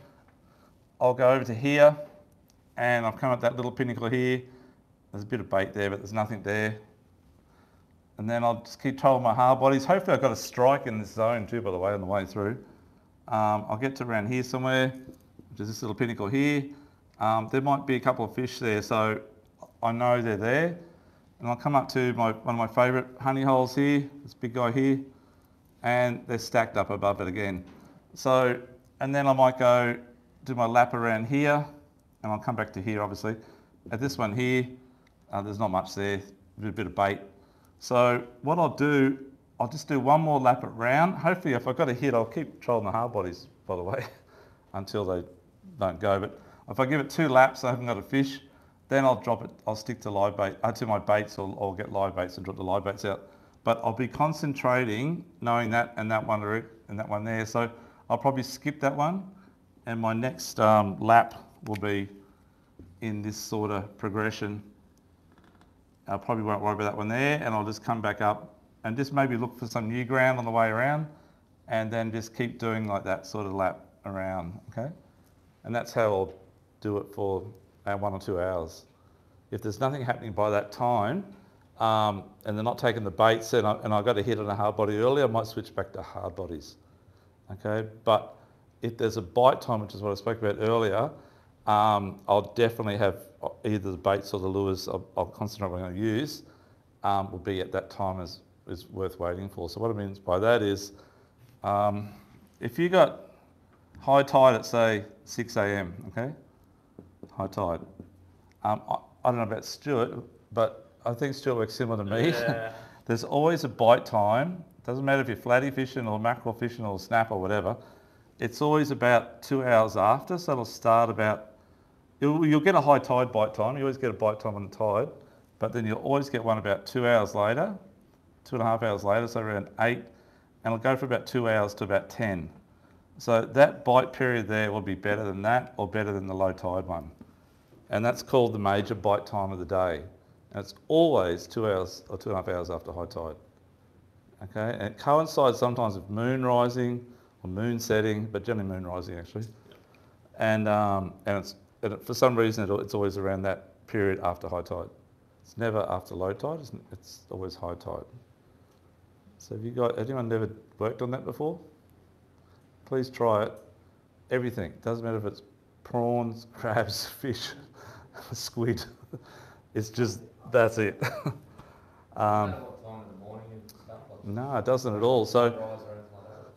I'll go over to here and I've come up that little pinnacle here. There's a bit of bait there, but there's nothing there. And then I'll just keep trolling my hard bodies. Hopefully I've got a strike in this zone too, by the way, on the way through. Um, I'll get to around here somewhere, which is this little pinnacle here. Um, there might be a couple of fish there, so I know they're there. And I'll come up to my, one of my favourite honey holes here, this big guy here, and they're stacked up above it again. So, and then I might go do my lap around here, and I'll come back to here obviously. At this one here, uh, there's not much there, a bit of bait. So what I'll do, I'll just do one more lap around. Hopefully if I've got a hit, I'll keep trolling the hard bodies, by the way, until they don't go. But if I give it two laps, I haven't got a fish, then I'll drop it, I'll stick to live bait, uh, to my baits, or I'll get live baits and drop the live baits out. But I'll be concentrating, knowing that and that one route and that one there. So I'll probably skip that one, and my next um, lap will be in this sort of progression. I probably won't worry about that one there, and I'll just come back up and just maybe look for some new ground on the way around, and then just keep doing like that sort of lap around, okay? And that's how I'll do it for uh, one or two hours. If there's nothing happening by that time, um, and they're not taking the baits, and, I, and I've got a hit on a hard body earlier, I might switch back to hard bodies. Okay, but if there's a bite time, which is what I spoke about earlier, um, I'll definitely have either the baits or the lures I'll, I'll I'm going to use um, will be at that time is, is worth waiting for. So what I mean by that is, um, if you got high tide at say 6 a.m., okay, high tide. Um, I, I, don't know about Stuart, but I think Stuart works similar to me. Yeah. There's always a bite time. Doesn't matter if you're flatty fishing or mackerel fishing or snap or whatever. It's always about two hours after, so it'll start about. You'll, you'll get a high tide bite time. You always get a bite time on the tide, but then you'll always get one about two hours later, two and a half hours later, so around eight, and it'll go for about two hours to about ten. So that bite period there will be better than that or better than the low tide one. And that's called the major bite time of the day. And it's always two hours or two and a half hours after high tide. Okay, and it coincides sometimes with moon rising or moon setting, but generally moon rising actually. And, um, and, it's, and it, for some reason it, it's always around that period after high tide. It's never after low tide, it's, it's always high tide. So have you got, anyone never worked on that before? Please try it. Everything, doesn't matter if it's prawns, crabs, fish, squid. It's just, that's it. um, no, it doesn't at all. So,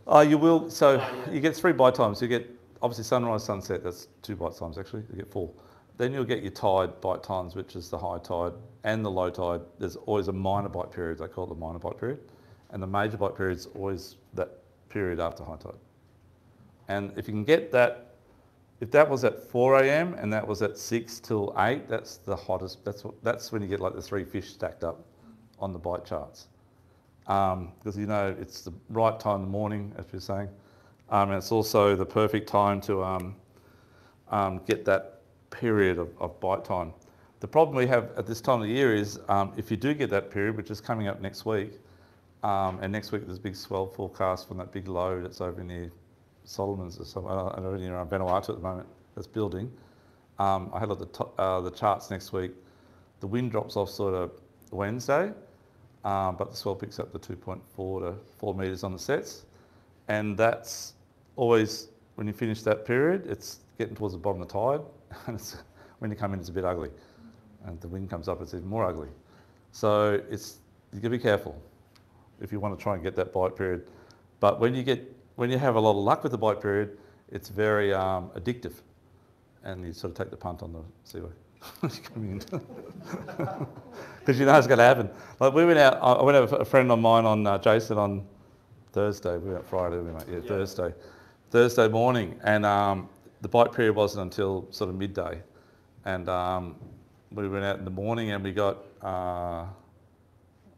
oh, you will. So you get three bite times. You get obviously sunrise, sunset. That's two bite times actually. You get four. Then you'll get your tide bite times, which is the high tide and the low tide. There's always a minor bite period. They call it the minor bite period, and the major bite period is always that period after high tide. And if you can get that if that was at 4 a.m. and that was at 6 till 8, that's the hottest. That's, what, that's when you get like the three fish stacked up on the bite charts. Because um, you know it's the right time in the morning, as you're saying. Um, and it's also the perfect time to um, um, get that period of, of, bite time. The problem we have at this time of the year is um, if you do get that period, which is coming up next week, um, and next week there's a big swell forecast from that big low that's over near Solomons or something, I don't know, around Vanuatu at the moment, that's building. Um, I had a look at the, to- uh, the charts next week. The wind drops off sort of Wednesday, um, but the swell picks up the 2.4 to 4 metres on the sets. And that's always, when you finish that period, it's getting towards the bottom of the tide. And when you come in, it's a bit ugly. And the wind comes up, it's even more ugly. So it's, you got to be careful if you want to try and get that bite period. But when you get, when you have a lot of luck with the bite period, it's very um, addictive. And you sort of take the punt on the seaway. Because you know it's going to happen. Like we went out, I went out with a friend of mine on uh, Jason on Thursday. We went Friday, we went, yeah, Yeah. Thursday. Thursday morning, and um, the bite period wasn't until sort of midday. And um, we went out in the morning and we got, uh,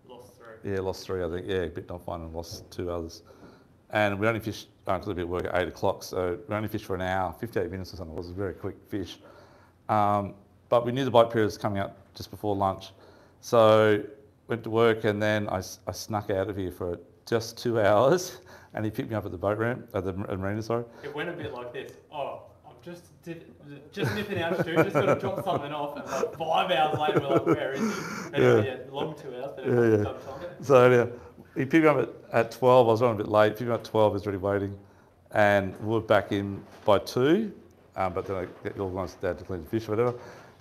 Lost three. yeah, lost three, I think. Yeah, bit not fun and lost two others. And we only fished until a bit of work at eight o'clock, so we only fished for an hour, 58 minutes or something. It was a very quick fish. Um, but we knew the bite period was coming up just before lunch. So went to work and then I, I snuck out of here for just two hours and he picked me up at the boat ramp, at the mar- marina, sorry. It went a bit like this. Oh, I'm just did, just nipping out, Stu. Just got to drop something off. And like five hours later, we're like, where is he? And Yeah. yeah. long two hours, yeah. yeah. So yeah, he picked me up at, at 12. I was running a bit late. Picked me up at 12. He was already waiting. And we were back in by 2. Um, but then I get organised dad to clean the fish or whatever.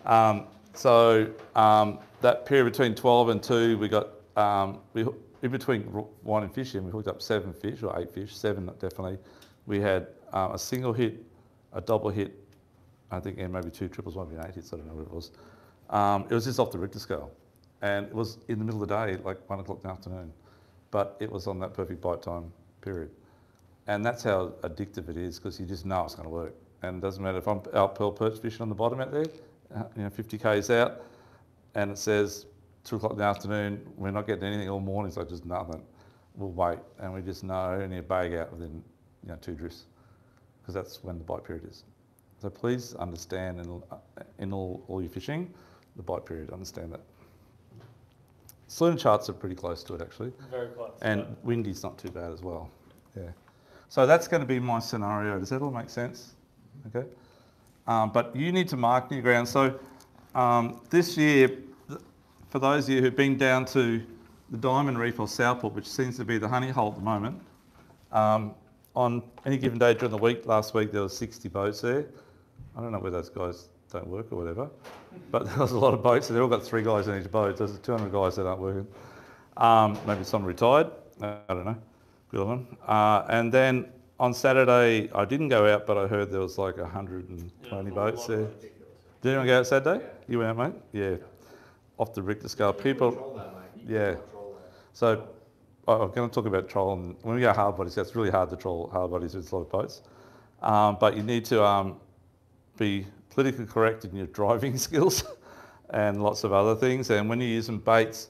Um, so um, that period between 12 and 2, we got, um, we, in between wine and fishing, we hooked up seven fish, or eight fish, seven definitely. We had um, a single hit, a double hit, I think, and maybe two triples, one eight hits, I don't know what it was. Um, it was just off the Richter scale. And it was in the middle of the day, like one o'clock in the afternoon. But it was on that perfect bite time period. And that's how addictive it is because you just know it's going to work. And it doesn't matter if I'm out pearl perch fishing on the bottom out there, you know, 50 k's out, and it says two o'clock in the afternoon, we're not getting anything all morning, so just nothing. We'll wait, and we just know only a bag out within, you know, two drifts, because that's when the bite period is. So please understand in, in all, all your fishing, the bite period, understand that. Solunar charts are pretty close to it actually. Very close. And windy's not too bad as well. Yeah. So that's going to be my scenario. Does that all make sense? Okay. Um, but you need to mark new ground. So um, this year, for those of you who've been down to the Diamond Reef or Southport, which seems to be the honey hole at the moment, um, on any given day during the week, last week there were 60 boats there. I don't know where those guys don't work or whatever, but there was a lot of boats. So they've all got three guys in each boat. There's 200 guys that aren't working. Um, maybe some retired. I don't know. Good on them. Uh, and then on Saturday, I didn't go out, but I heard there was like 120 Yeah, boats there. of Did anyone go out Saturday? You went out, mate? Yeah. Off the Richter scale. People. That, Yeah. can control that. So I- I'm going to talk about trolling. When we go hard bodies, it's really hard to troll hard bodies with a lot of boats. Um, but you need to um, be politically correct in your driving skills and lots of other things. And when you're using baits,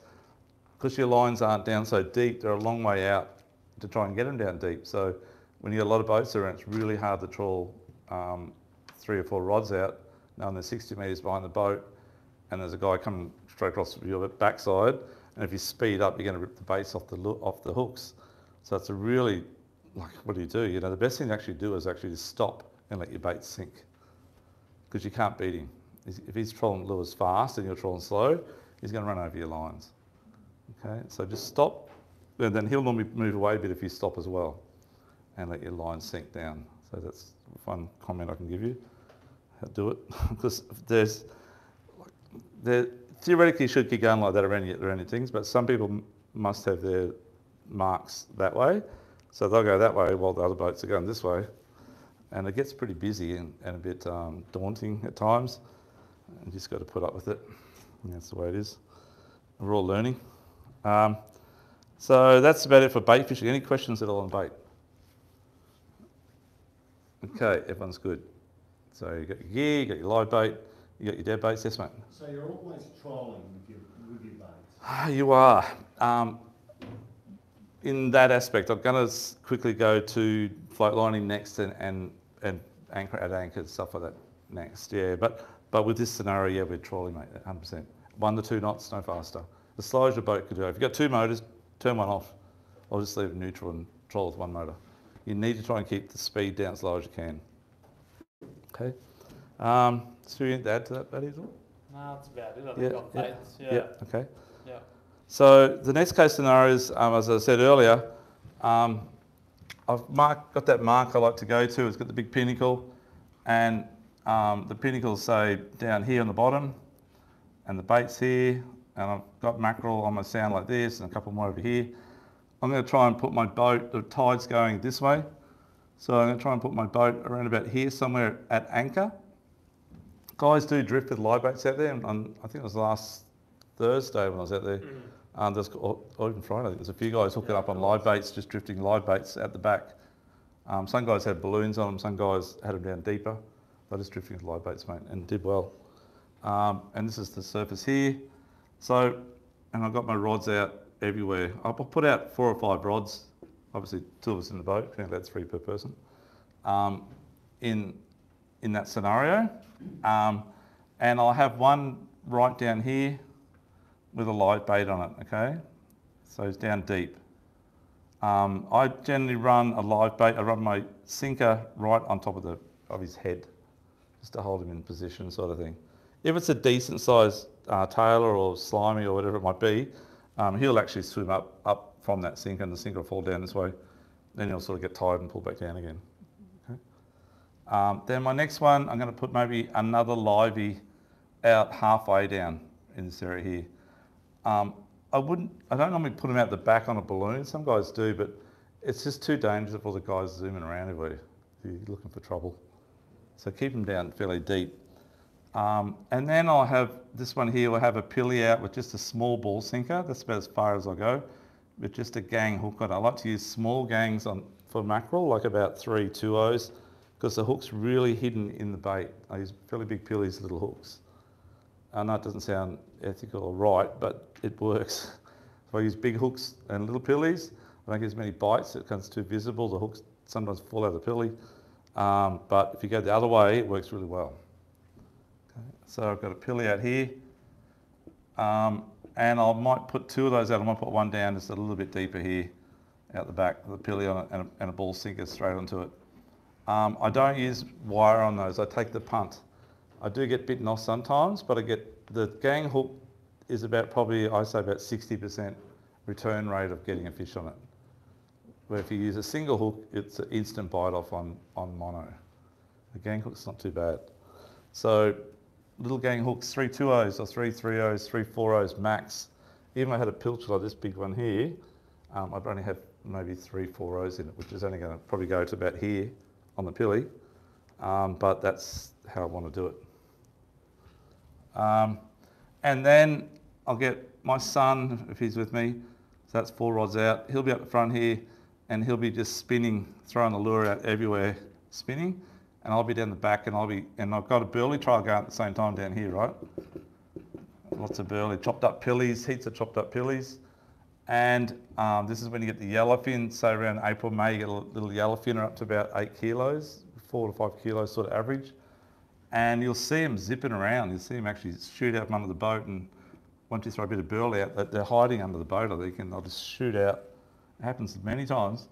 because your lines aren't down so deep, they're a long way out to try and get them down deep. So when you get a lot of boats around, it's really hard to troll um, three or four rods out, knowing they're 60 metres behind the boat, and there's a guy coming straight across your backside, and if you speed up, you're going to rip the baits off the off the hooks. So it's a really like, what do you do? You know, the best thing to actually do is actually just stop and let your bait sink, because you can't beat him. If he's trolling lures fast and you're trolling slow, he's going to run over your lines. Okay, so just stop, and then he'll normally move away a bit if you stop as well, and let your line sink down. So that's one comment I can give you. How to do it, because there's there theoretically should keep going like that around your, around your things, but some people must have their marks that way, so they'll go that way while the other boats are going this way, and it gets pretty busy and, and a bit um, daunting at times. And you just got to put up with it. And that's the way it is. We're all learning. Um, so that's about it for bait fishing. Any questions at all on bait? Okay, everyone's good. So you got your gear, you got your live bait, you got your dead baits. Yes, mate. So you're always trolling with your, with your baits? Ah, You are. Um, in that aspect, I'm going to quickly go to float lining next and, and anchor at anchor, stuff like that next. Yeah, but, but with this scenario, yeah, we're trolling, mate, 100%. One to two knots, no faster. The slowest your boat could do. If you've got two motors, turn one off. Or just leave it neutral and troll with one motor. You need to try and keep the speed down as low as you can. Okay? Um, so you need to add to that, Paddy, at all? No, that's about it. I Yeah, think on yeah, baits. Yeah. Okay. Yeah. So the next case scenario is, um, as I said earlier, um, I've got that mark I like to go to. It's got the big pinnacle, and um, the pinnacle's say down here on the bottom, and the bait's here, and I've got mackerel on my sound like this, and a couple more over here. I'm going to try and put my boat. The tide's going this way, so I'm going to try and put my boat around about here somewhere at anchor. Guys do drift with live baits out there, and I think it was last Thursday when I was out there. Um, there's, or, or even Friday, there's a few guys hooking up on live baits, just drifting live baits at the back. Um, some guys had balloons on them, some guys had them down deeper. They're just drifting with live baits, mate, and did well. Um, and this is the surface here. So, and I've got my rods out everywhere. I'll I'll put out four or five rods, obviously two of us in the boat, count that's three per person, um, in, in that scenario. Um, and I'll have one right down here with a light bait on it, okay? So it's down deep. Um, I generally run a live bait, I run my sinker right on top of, the, of his head, just to hold him in position sort of thing. If it's a decent sized uh, tailor or slimy or whatever it might be, um, he'll actually swim up, up from that sinker and the sinker will fall down this way. Then he'll sort of get tired and pull back down again. Okay? Um, then my next one, I'm going to put maybe another livey out halfway down in this area here. Um, I wouldn't, I don't normally put them out the back on a balloon. Some guys do, but it's just too dangerous for the guys zooming around if You're looking for trouble. So keep them down fairly deep. Um, and then I'll have this one here, I'll have a pilly out with just a small ball sinker. That's about as far as I go, with just a gang hook on. I like to use small gangs on for mackerel, like about three 2Os, because the hook's really hidden in the bait. I use fairly big pillies, little hooks. I know it doesn't sound ethical or right, but it works. So I use big hooks and little pillies. I don't get as many bites, it becomes too visible. The hooks sometimes fall out of the pilly. Um, but if you go the other way, it works really well. Okay. So I've got a pilly out here. Um, and I might put two of those out. I might put one down just a little bit deeper here out the back, a pilly on it and a, and a ball sinker straight onto it. Um, I don't use wire on those. I take the punt. I do get bitten off sometimes, but I get the gang hook is about probably I say about 60% return rate of getting a fish on it. Where if you use a single hook, it's an instant bite off on, on mono. The gang hook's not too bad. So little gang hooks, three 2Os or three 3Os, three 4Os max. Even I had a pilch like this big one here, um, I'd only have maybe three 4Os in it, which is only going to probably go to about here on the pilly. Um, but that's how I want to do it. Um, and then I'll get my son, if he's with me, so that's four rods out, he'll be up the front here and he'll be just spinning, throwing the lure out everywhere, spinning. And I'll be down the back and I'll be, and I've got a burley trial going at the same time down here, right? Lots of burley, chopped up pillies, heaps of chopped up pillies. And um, this is when you get the yellowfin. So around April, May, you get a little yellowfin up to about eight kilos, four to five kilos sort of average. And you'll see them zipping around. You'll see them actually shoot out from under the boat. And once you throw a bit of burley out, they- they're hiding under the boat, I think, and they'll just shoot out. It happens many times.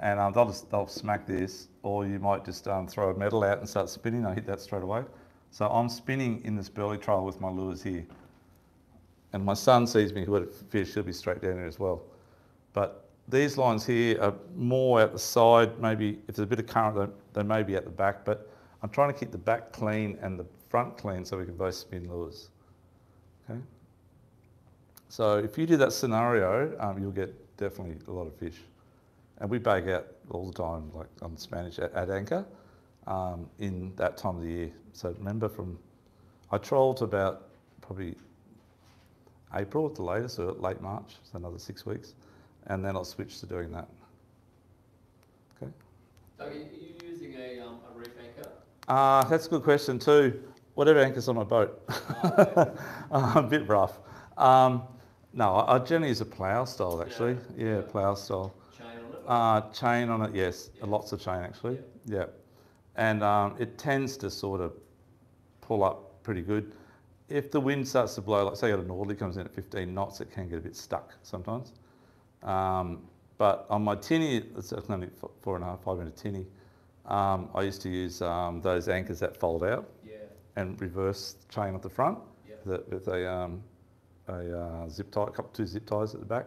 And um, they'll just they'll smack this, or you might just um, throw a metal out and start spinning. I hit that straight away. So I'm spinning in this burley trail with my lures here. And my son sees me with a fish, he'll be straight down here as well. But these lines here are more at the side, maybe if there's a bit of current, they, they may be at the back, but I'm trying to keep the back clean and the front clean so we can both spin lures. Okay? So if you do that scenario, um, you'll get definitely a lot of fish. And we bag out all the time, like on Spanish at, at anchor, um, in that time of the year. So remember from, I troll to about probably April at the latest, or late March, so another six weeks, and then I'll switch to doing that. Okay. Doug, are you using a, um? Uh, that's a good question too. Whatever anchors on my boat. uh, a bit rough. Um, no, I generally use a plough style actually. Yeah, Yeah. plough style. Chain on it? Uh, chain on it, yes. Yeah. Lots of chain actually. Yeah. And um, it tends to sort of pull up pretty good. If the wind starts to blow, like say you got a northerly comes in at 15 knots, it can get a bit stuck sometimes. Um, but on my tinny, it's only four and a half, five minute tinny. Um, I used to use um, those anchors that fold out. Yeah. and reverse chain at the front Yep. with, with a, um, a uh, zip tie, a couple two zip ties at the back,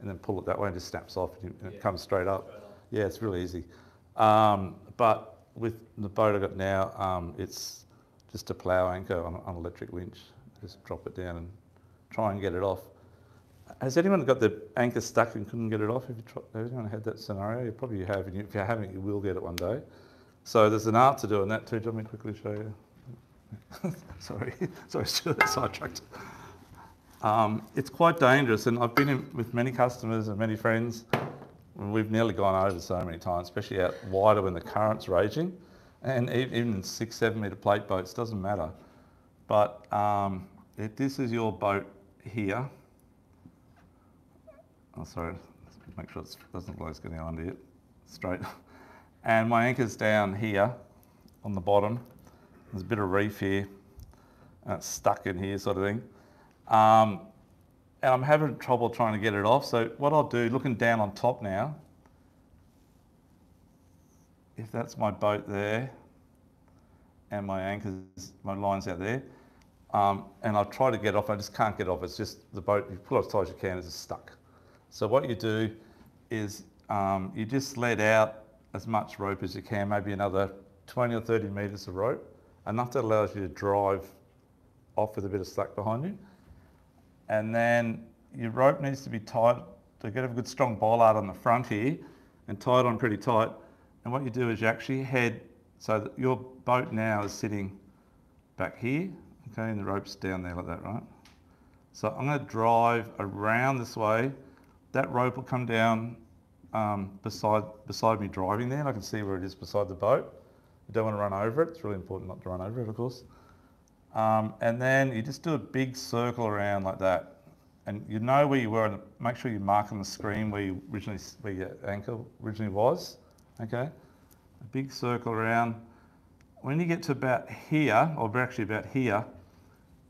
and then pull it that way and it just snaps off and, you- and Yeah. it comes straight up. Straight. Yeah, it's really easy. Um, but with the boat I've got now, um, it's just a plough anchor on, on an electric winch. Just drop it down and try and get it off. Has anyone got the anchor stuck and couldn't get it off? Have, tried, has anyone had that scenario? You probably have, and if you haven't, you will get it one day. So there's an art to doing that too. Do you want me to quickly show you? Sorry, sorry, sidetracked. Um, it's quite dangerous, and I've been in with many customers and many friends. and We've nearly gone over so many times, especially out wider when the current's raging, and even six, seven metre plate boats doesn't matter. But um, if this is your boat here, oh sorry, let's make sure it doesn't look like it's going under it, straight. And my anchor's down here on the bottom. There's a bit of reef here, and it's stuck in here, sort of thing. Um, and I'm having trouble trying to get it off. So what I'll do, looking down on top now, if that's my boat there, and my anchors, my line's out there, um, and I'll try to get off, I just can't get off. It's just the boat, you pull it as tight as you can, it's just stuck. So what you do is um, you just let out as much rope as you can, maybe another 20 or 30 metres of rope, enough that allows you to drive off with a bit of slack behind you. And then your rope needs to be tight to get a good strong bollard on the front here and tie it on pretty tight. And what you do is you actually head so that your boat now is sitting back here, okay, and the rope's down there like that, right? So I'm going to drive around this way. That rope will come down um, beside beside me driving there, and I can see where it is beside the boat. You don't want to run over it. It's really important not to run over it, of course. Um, and then you just do a big circle around like that. And you know where you were, and make sure you mark on the screen where you originally, where your anchor originally was. Okay, a big circle around. When you get to about here, or actually about here,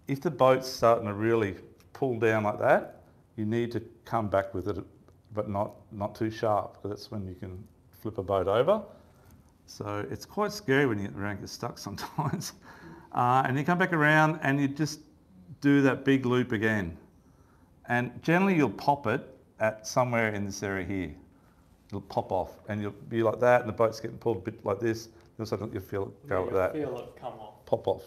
if the boat's starting to really pull down like that, you need to come back with it, but not not too sharp, because that's when you can flip a boat over. So it's quite scary when you get the anchor stuck sometimes. Uh, and you come back around and you just do that big loop again. And generally you'll pop it at somewhere in this area here. It'll pop off and you'll be like that and the boat's getting pulled a bit like this. You'll suddenly you'll feel it go Yeah, like that, Feel it come off. pop off.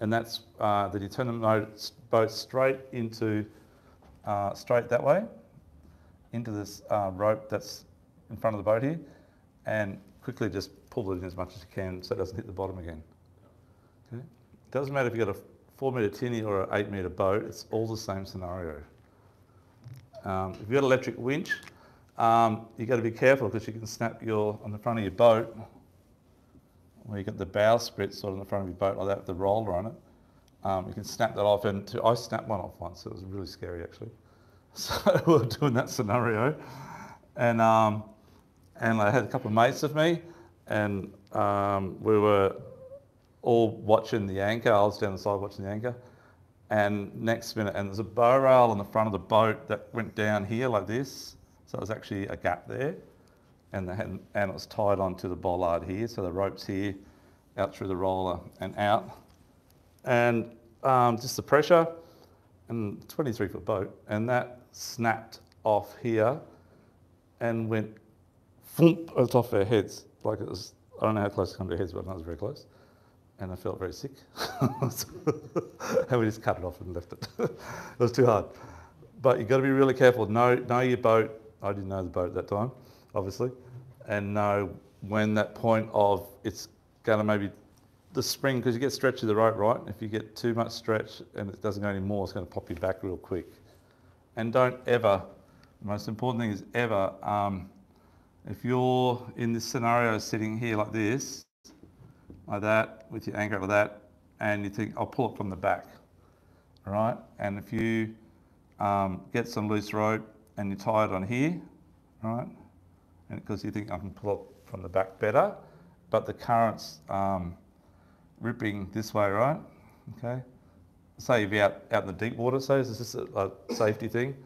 And that's uh, that you turn the boat straight into, uh, straight that way, into this uh, rope that's in front of the boat here and quickly just pull it in as much as you can so it doesn't hit the bottom again. Okay? Doesn't matter if you've got a four metre tinny or an eight metre boat, it's all the same scenario. Um, if you've got an electric winch, um, you've got to be careful because you can snap your, on the front of your boat, where you've got the bow sprit sort of on the front of your boat like that with the roller on it, um, you can snap that off. And I snapped one off once, it was really scary actually. So we were doing that scenario. And, um, and I had a couple of mates with me, and um, we were all watching the anchor. I was down the side watching the anchor. And next minute, and there's a bow rail on the front of the boat that went down here like this. So there's actually a gap there. And, had, and it was tied onto the bollard here. So the rope's here, out through the roller and out. And um, just the pressure, and 23 foot boat, and that snapped off here and went thump, it's off our heads. Like it was, I don't know how close it came to our heads, but it was very close. And I felt very sick. and we just cut it off and left it. it was too hard. But you've got to be really careful. Know, know your boat. I didn't know the boat at that time, obviously. And know when that point of it's going to maybe the spring, because you get stretch of the rope, right? If you get too much stretch and it doesn't go anymore, it's going to pop you back real quick. And don't ever, the most important thing is ever, um, if you're in this scenario sitting here like this, like that, with your anchor like that, and you think, I'll pull it from the back, all right? And if you um, get some loose rope and you tie it on here, right? And because you think I can pull it from the back better, but the current's um, ripping this way, right? Okay. Say if you're out, out in the deep water, so this is a, a safety thing.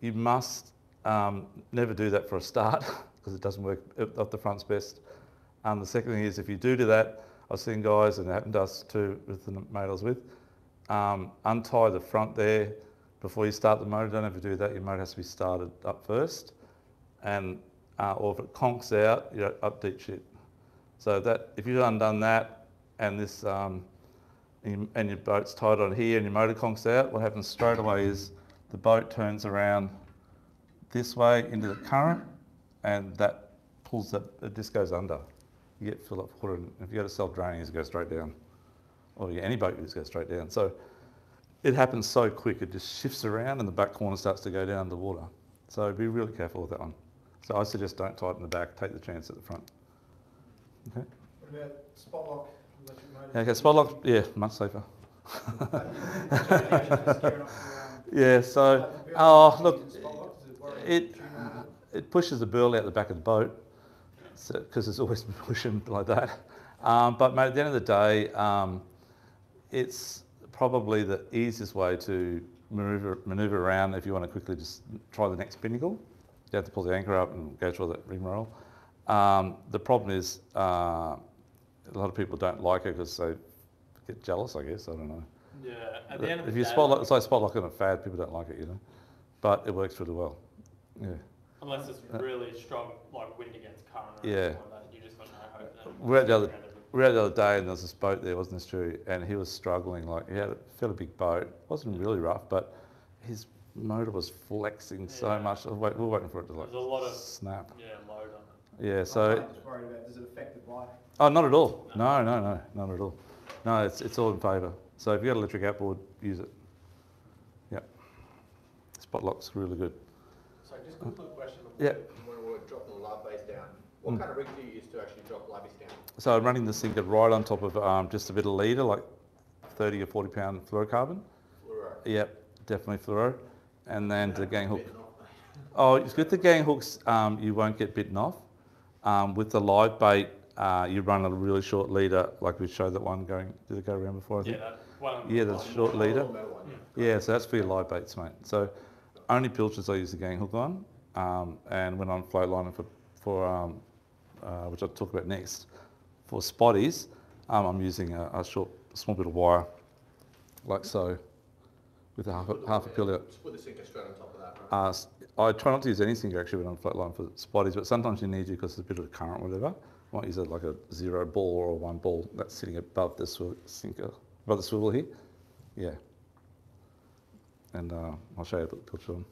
You must um, never do that for a start because it doesn't work. Off the front's best. Um, the second thing is if you do do that, I've seen guys, and it happened to us too with the was with, um, untie the front there before you start the motor. Don't ever do that. Your motor has to be started up first, and uh, or if it conks out, you're up deep shit. So that if you've undone that, and this um, and, your boat's tied on here, and your motor conks out, what happens straight away is the boat turns around this way into the current, and that pulls that it just goes under. You get filled up water, and if you go to self draining, it goes straight down. Or yeah, any boat you just go straight down. So it happens so quick, it just shifts around, and the back corner starts to go down underwater. So be really careful with that one. So I suggest don't tighten the back, take the chance at the front. Okay. What about spot lock motors? Okay, spot yeah, much safer. Yeah, so, oh, look, it it- pushes the burl out the back of the boat because it's always pushing like that. Um, but mate, at the end of the day, um, it's probably the easiest way to maneuver, maneuver around if you want to quickly just try the next pinnacle. You have to pull the anchor up and go through that rigmarole. Um, the problem is uh, a lot of people don't like it because they get jealous, I guess. I don't know. Yeah, at the end of if the you day, spot, it's like spot locking a fad, people don't like it, you know. But it works really well. Yeah. unless it's Uh, really strong, like wind against current or Yeah. something like that, you just got no hope. We're at the other- We were out the other day and there was this boat there, wasn't this true? And he was struggling, like he had a fairly big boat. It wasn't really rough, but his motor was flexing so much. I was wait- We were waiting for it to like There's a lot of- snap. Yeah, load on. Yeah, I'm so just worried about, does it affect the bike? oh, not at all. No, no, no, not at all. No, it's it's all in favour. So if you've got an electric outboard, use it. Yep. Spot lock's really good. So just a quick question. Yeah. When we're dropping the live base down, what Mm. kind of rig do you use to actually drop live base down? So I'm running the sinker right on top of um, just a bit of leader, like 30 or 40 pound fluorocarbon. Fluoro? Yep, definitely fluoro. And then the gang hook. Off. Oh, it's with the gang hooks, um, you won't get bitten off. Um, with the live bait, uh, you run a really short leader, like we showed that one going. Did it go around before? I Yeah, think. that one. Yeah, the short Oh, leader. one, yeah. Yeah, so that's for your live baits, mate. So only pilchards I use the gang hook on, um, and when I'm float lining for, for um, uh, which I'll talk about next, for spotties, um, I'm using a, a short, small bit of wire, like so, with a half a, half a. Just put the sinker straight on top of that, right? Uh, I try not to use anything actually when I'm float line for spotties, but sometimes you need to because there's a bit of current, or whatever. I might use it like a zero ball or a one ball that's sitting above the swi- sinker, above the swivel here. Yeah. And uh, I'll show you a picture of them.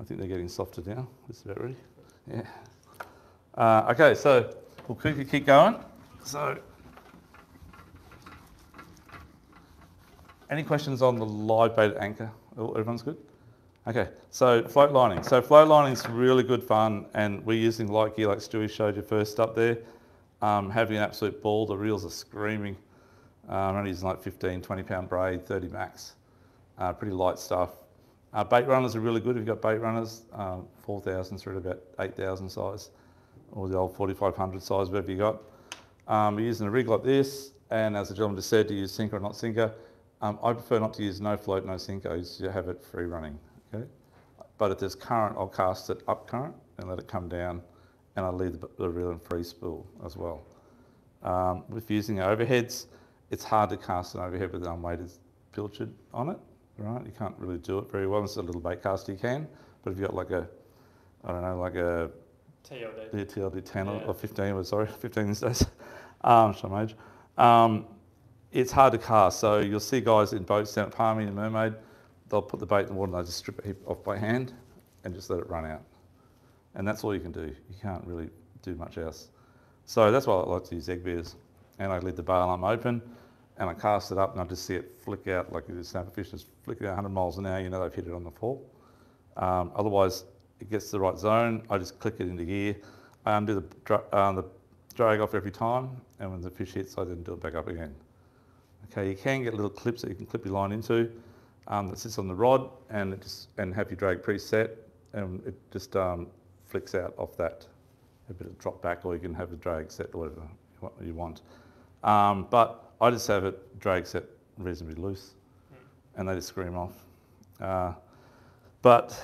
I think they're getting softer now. Just about ready. Yeah. Uh, okay, so we'll quickly keep going. So, any questions on the live bait anchor? Everyone's good? Okay, so float lining. So float lining is really good fun, and we're using light gear like Stewie showed you first up there. Um, having an absolute ball, the reels are screaming. Um, only using like 15, 20 pound braid, 30 max. Uh, pretty light stuff. Uh, bait runners are really good. If you've got bait runners, um, 4,000 through to about 8,000 size, or the old 4,500 size, whatever you got. Um, we're using a rig like this, and as the gentleman just said, to use sinker or not sinker. Um, I prefer not to use no float, no sinker. Used have it free running. But if there's current, I'll cast it up current and let it come down, and I'll leave the, the reel in free spool as well. Um, with using overheads, it's hard to cast an overhead with unweighted pilchard on it, right? You can't really do it very well. It's a little bait caster you can, but if you've got like a, I don't know, like a TLD. the TLD 10 or- Yeah. or 15, well, sorry, 15 these days, um, some age. Um, it's hard to cast, so you'll see guys in boats down at Palmy and Mermaid, they'll put the bait in the water and they'll just strip it off by hand and just let it run out. And that's all you can do. You can't really do much else. So that's why I like to use egg beaters. And I leave the bail arm open and I cast it up and I just see it flick out like a snapper fish just flicking out 100 miles an hour, you know they've hit it on the fall. Um, otherwise, it gets to the right zone. I just click it into gear. I undo the, dra- uh, the drag off every time, and when the fish hits, I then do it back up again. Okay, you can get little clips that you can clip your line into um, that sits on the rod, and it just and have your drag preset, and it just um, flicks out off that. A bit of drop back, or you can have the drag set whatever you want- you want. Um, but I just have it drag set reasonably loose, and they just scream off. Uh, but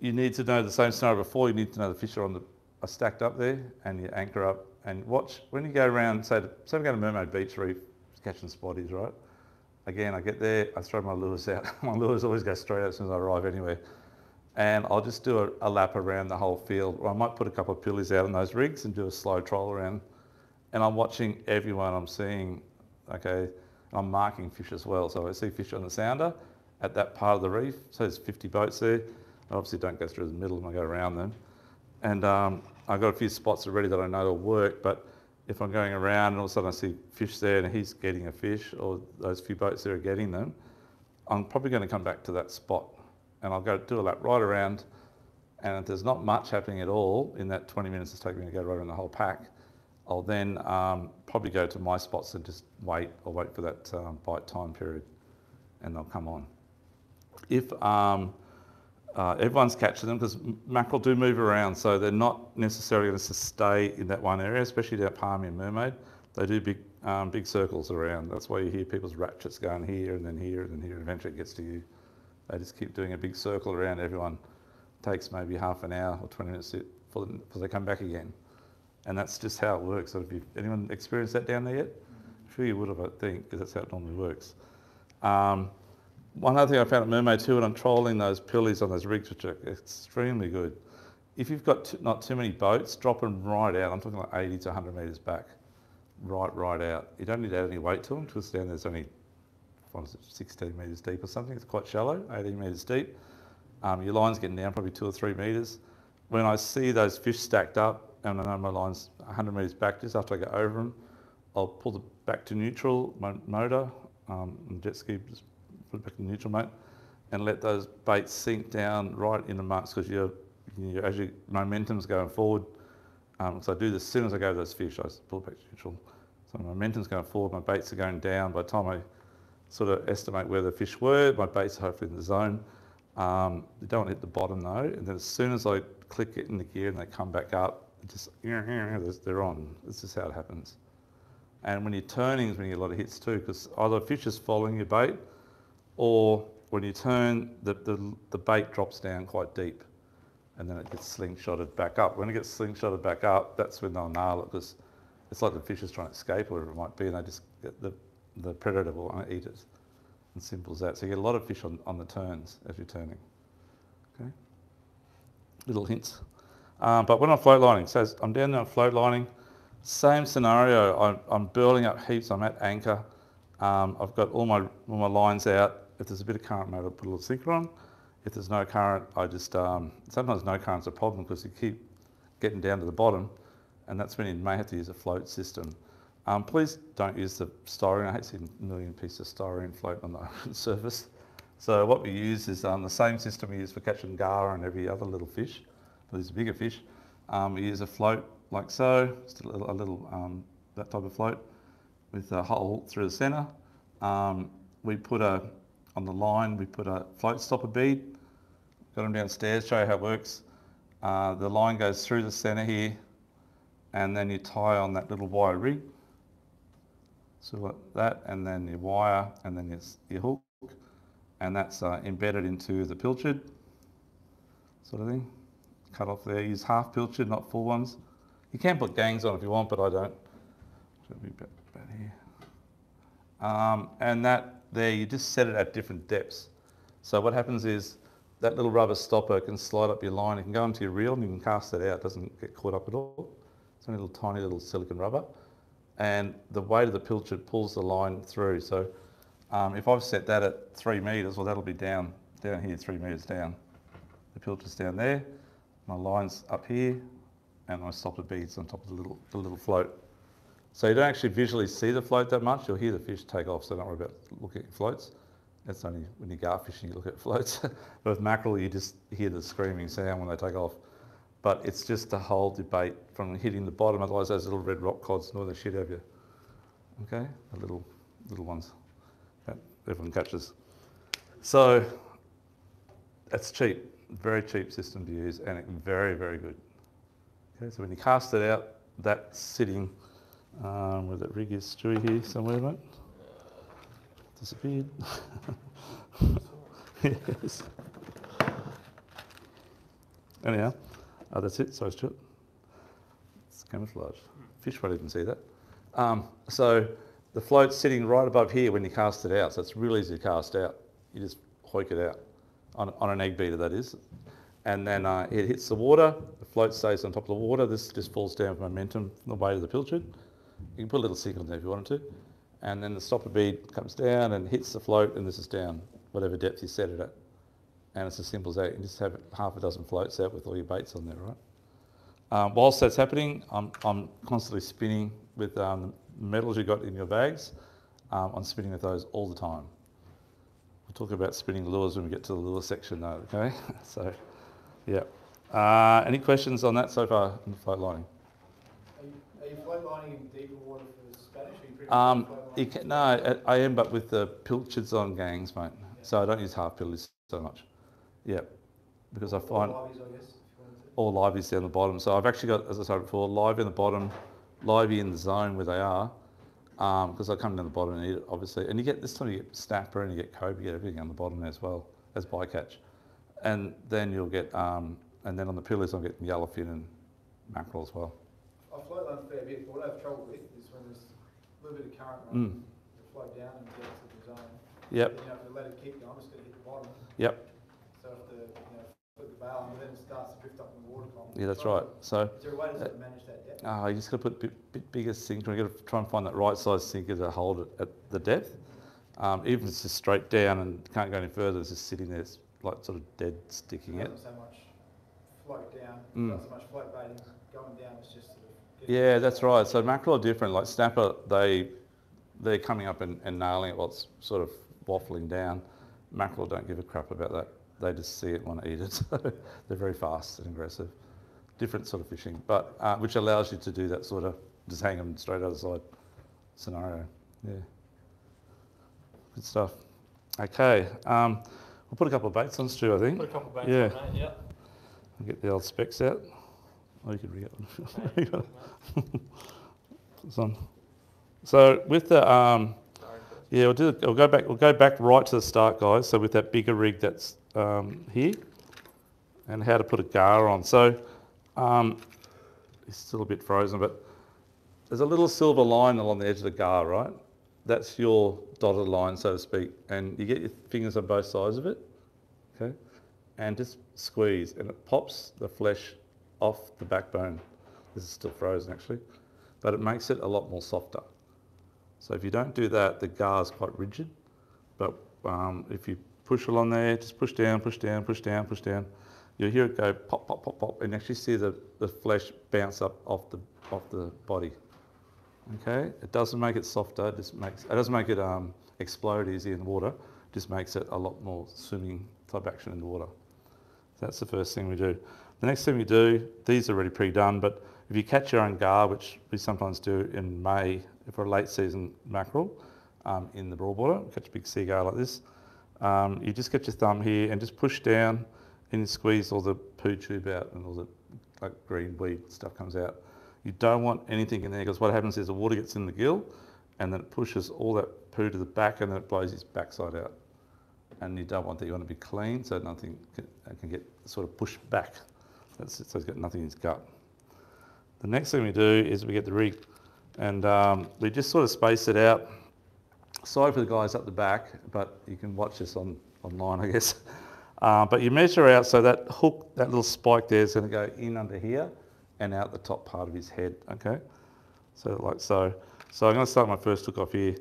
you need to know the same scenario before. You need to know the fish are on the are stacked up there, and you anchor up And watch, when you go around, say, to- say we go to Mermaid Beach Reef, catching spotties, right? Again, I get there, I throw my lures out. my lures always go straight out as soon as I arrive anywhere. And I'll just do a, a lap around the whole field. Or I might put a couple of pillies out on those rigs and do a slow troll around. And I'm watching everyone I'm seeing, okay? I'm marking fish as well. So I see fish on the sounder at that part of the reef. So there's 50 boats there. I obviously don't go through the middle and I go around them. And um, I've got a few spots already that I know will work, but if I'm going around and all of a sudden I see fish there and he's getting a fish or those few boats there are getting them, I'm probably going to come back to that spot and I'll go do a lap right around and if there's not much happening at all in that 20 minutes it's taking me to go right around the whole pack, I'll then um, probably go to my spots and just wait or wait for that um, bite time period and they'll come on. If um, uh, everyone's catching them because mackerel do move around, so they're not necessarily going to stay in that one area, especially that palmy and mermaid. They do big, um, big circles around. That's why you hear people's ratchets going here and then here and then here, and eventually it gets to you. They just keep doing a big circle around everyone. takes maybe half an hour or 20 minutes for them, before they come back again. And that's just how it works. So if you, anyone experienced that down there yet? I'm sure you would have, I think, because that's how it normally works. Um, one other thing I found at Mermaid too, when I'm trolling those pillies on those rigs, which are extremely good, if you've got not too many boats, drop them right out. I'm talking like 80 to 100 metres back, right, right out. You don't need to add any weight to them because down there's only what is it, 16 metres deep or something. It's quite shallow, 18 metres deep. Um, your line's getting down probably two or three metres. When I see those fish stacked up, and I know my line's 100 metres back, just after I go over them, I'll pull the back to neutral, my motor, um, and jet ski, just put back in neutral mode, and let those baits sink down right in amongst, because you're, you as your momentum's going forward, um, so I do this as soon as I go to those fish, I pull back to neutral. So my momentum's going forward, my baits are going down. By the time I sort of estimate where the fish were, my baits are hopefully in the zone. Um, you don't hit the bottom though, and then as soon as I click it in the gear and they come back up, just they're on. This is how it happens. And when you're turning is when you get a lot of hits too, because either fish is following your bait, or when you turn, the, the, the bait drops down quite deep, and then it gets slingshotted back up. When it gets slingshotted back up, that's when they'll nail it, because it's like the fish is trying to escape, or whatever it might be, and they just get the, the predator will eat it. And simple as that. So you get a lot of fish on, on the turns as you're turning. Okay. Little hints. Um, but when I'm float lining, so I'm down there on float lining, same scenario. I'm, I'm burling up heaps. I'm at anchor. Um, I've got all my all my lines out. If there's a bit of current, maybe I'll put a little sinker on. If there's no current, I just um, sometimes no current's a problem because you keep getting down to the bottom, and that's when you may have to use a float system. Um, please don't use the styrene. I hate seeing a million pieces of styrene float on the ocean surface. So what we use is um, the same system we use for catching gar and every other little fish, for these bigger fish. Um, we use a float like so, just a little, a little um, that type of float with a hole through the centre. Um, we put a, on the line, we put a float stopper bead. Got them downstairs, show you how it works. Uh, the line goes through the centre here and then you tie on that little wire rig. So like that, and then your wire, and then your, your hook, and that's uh, embedded into the pilchard, sort of thing. Cut off there. Use half pilchard, not full ones. You can put gangs on if you want, but I don't. Should be about here. Um, and that there, you just set it at different depths. So what happens is that little rubber stopper can slide up your line. It can go into your reel and you can cast it out. It doesn't get caught up at all. It's only a little tiny little silicon rubber. And the weight of the pilchard pulls the line through. So um, if I've set that at three metres, well, that'll be down, down here, three metres down. The pilchard's down there, my line's up here, and my stopper beads on top of the little, the little float. So you don't actually visually see the float that much. You'll hear the fish take off, so don't worry about looking at floats. That's only when you gar fishing you look at floats. but with mackerel, you just hear the screaming sound when they take off. But it's just the bait from hitting the bottom, otherwise those little red rock cods annoy the shit out of you. Okay, the little little ones that everyone catches. So it's cheap, very cheap system to use, and very very good. Okay, so when you cast it out, that's sitting um, where that rig is, Stewie here somewhere, mate. Disappeared. yes. Anyhow, oh, that's it. Sorry, Stuart. Let's camouflage. Fish won't even see that. Um, so the float's sitting right above here when you cast it out, so it's real easy to cast out. You just hoik it out on, on an egg beater, that is. And then uh, it hits the water, the float stays on top of the water. This just falls down with momentum the weight of the pilchard. You can put a little on there if you wanted to. And then the stopper bead comes down and hits the float, and this is down, whatever depth you set it at. And it's as simple as that. You just have half a dozen floats out with all your baits on there, right? Um, whilst that's happening, I'm, I'm constantly spinning with um, the metals you've got in your bags. Um, I'm spinning with those all the time. We'll talk about spinning lures when we get to the lure section, though. Okay, so yeah. Uh, any questions on that so far in the float lining? Are you, are you float lining in deeper water for Spanish? Or are you pretty Um, can, no, I I am, but with the pilchards on gangs, mate. So I don't use half pillies so much. Yeah, because I find liveys, I guess, if you wanted to. all liveys down the bottom. So I've actually got, as I said before, live in the bottom, livey in the zone where they are, because I come down the bottom and eat it, obviously. And you get this time you get snapper and you get cobia, you get everything on the bottom as well as bycatch. And then you'll get, um, and then on the pillies I'll get yellowfin and mackerel as well. I float a fair bit, but what I have trouble with is when there's little bit of current running, Mm. you float down and get to the zone. Yep, Then you have to let it keep going, it's gonna hit the bottom. yep, So if the, you know, put the bail under, then it starts to drift up in the water column. yeah, that's right. So Is there a way to of manage that depth? Ah, you just got to put a bit, bit bigger sinker. You've got to try and find that right size sinker to hold it at the depth. Um, even if it's just straight down and can't go any further, it's just sitting there, it's like sort of dead sticking It it. doesn't so much float down, Mm. not so much float baiting going down, it's just sort of. getting Yeah, that's right. So mackerel are different. Like snapper, they they're coming up and, and nailing it while it's sort of waffling down. Mackerel don't give a crap about that. They just see it and want to eat it. So they're very fast and aggressive. Different sort of fishing, but uh, which allows you to do that sort of just hang them straight out of the side scenario. Yeah. Good stuff. Okay. Um, we'll put a couple of baits on Stu, I think. Put a couple baits Yeah. on, mate. I'll get the old specs out. Oh, you could rig it. On. So with the um, yeah, we'll do. We'll go back. We'll go back right to the start, guys. So with that bigger rig that's um, here, and how to put a gar on. So um, it's still a bit frozen, but there's a little silver line along the edge of the gar, right? That's your dotted line, so to speak, and you get your fingers on both sides of it, okay, and just squeeze, and it pops the flesh off the backbone. This is still frozen actually, but it makes it a lot more softer. So if you don't do that, the gar is quite rigid. But um, if you push along there, just push down, push down, push down, push down, you'll hear it go pop, pop, pop, pop, and actually see the, the flesh bounce up off the off the body. Okay, it doesn't make it softer. It just makes it doesn't make it um, explode easy in the water. Just makes it a lot more swimming type action in the water. That's the first thing we do. The next thing we do, these are already pre-done, but if you catch your own gar, which we sometimes do in May for a late season mackerel um, in the broadwater, catch a big sea gar like this, um, you just get your thumb here and just push down and you squeeze all the poo tube out and all the like green weed stuff comes out. You don't want anything in there because what happens is the water gets in the gill and then it pushes all that poo to the back and then it blows his backside out. And you don't want that. You want to be clean so nothing can, can get sort of pushed back. That's so he's got nothing in his gut. The next thing we do is we get the rig and um, we just sort of space it out. Sorry for the guys up the back, but you can watch this on online, I guess. Uh, but you measure out so that hook, that little spike there is going to go in under here and out the top part of his head. Okay, so like so. So I'm going to start my first hook off here.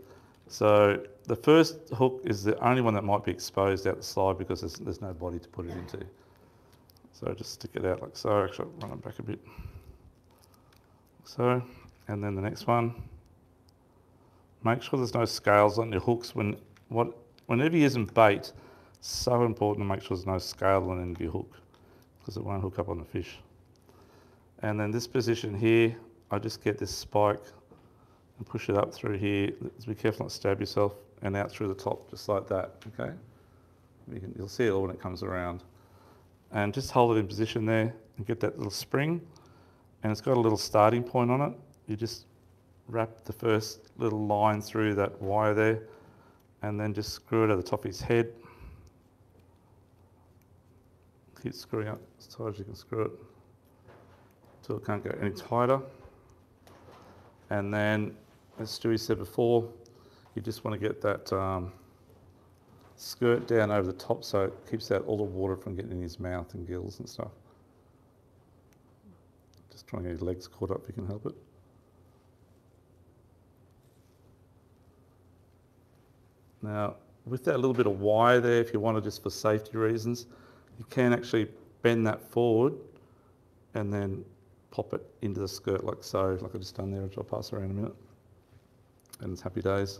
So the first hook is the only one that might be exposed out the side because there's, there's no body to put it into. So just stick it out like so. Actually, I'll run it back a bit. So, and then the next one. Make sure there's no scales on your hooks when what whenever you're using bait. So important to make sure there's no scale on the end of your hook because it won't hook up on the fish. And then this position here, I just get this spike and push it up through here. Be careful not to stab yourself and out through the top, just like that. Okay, you you'll see it all when it comes around. And just hold it in position there and get that little spring. And it's got a little starting point on it. You just wrap the first little line through that wire there and then just screw it at the top of his head. Keep screwing up as tight as you can screw it until it can't go any tighter. And then, as Stewie said before, you just want to get that um, skirt down over the top so it keeps out all the water from getting in his mouth and gills and stuff. Just trying to get his legs caught up if you can help it. Now, with that little bit of wire there, if you want to just for safety reasons, you can actually bend that forward and then pop it into the skirt like so, like I just done there, which I'll pass around in a minute. And it's happy days.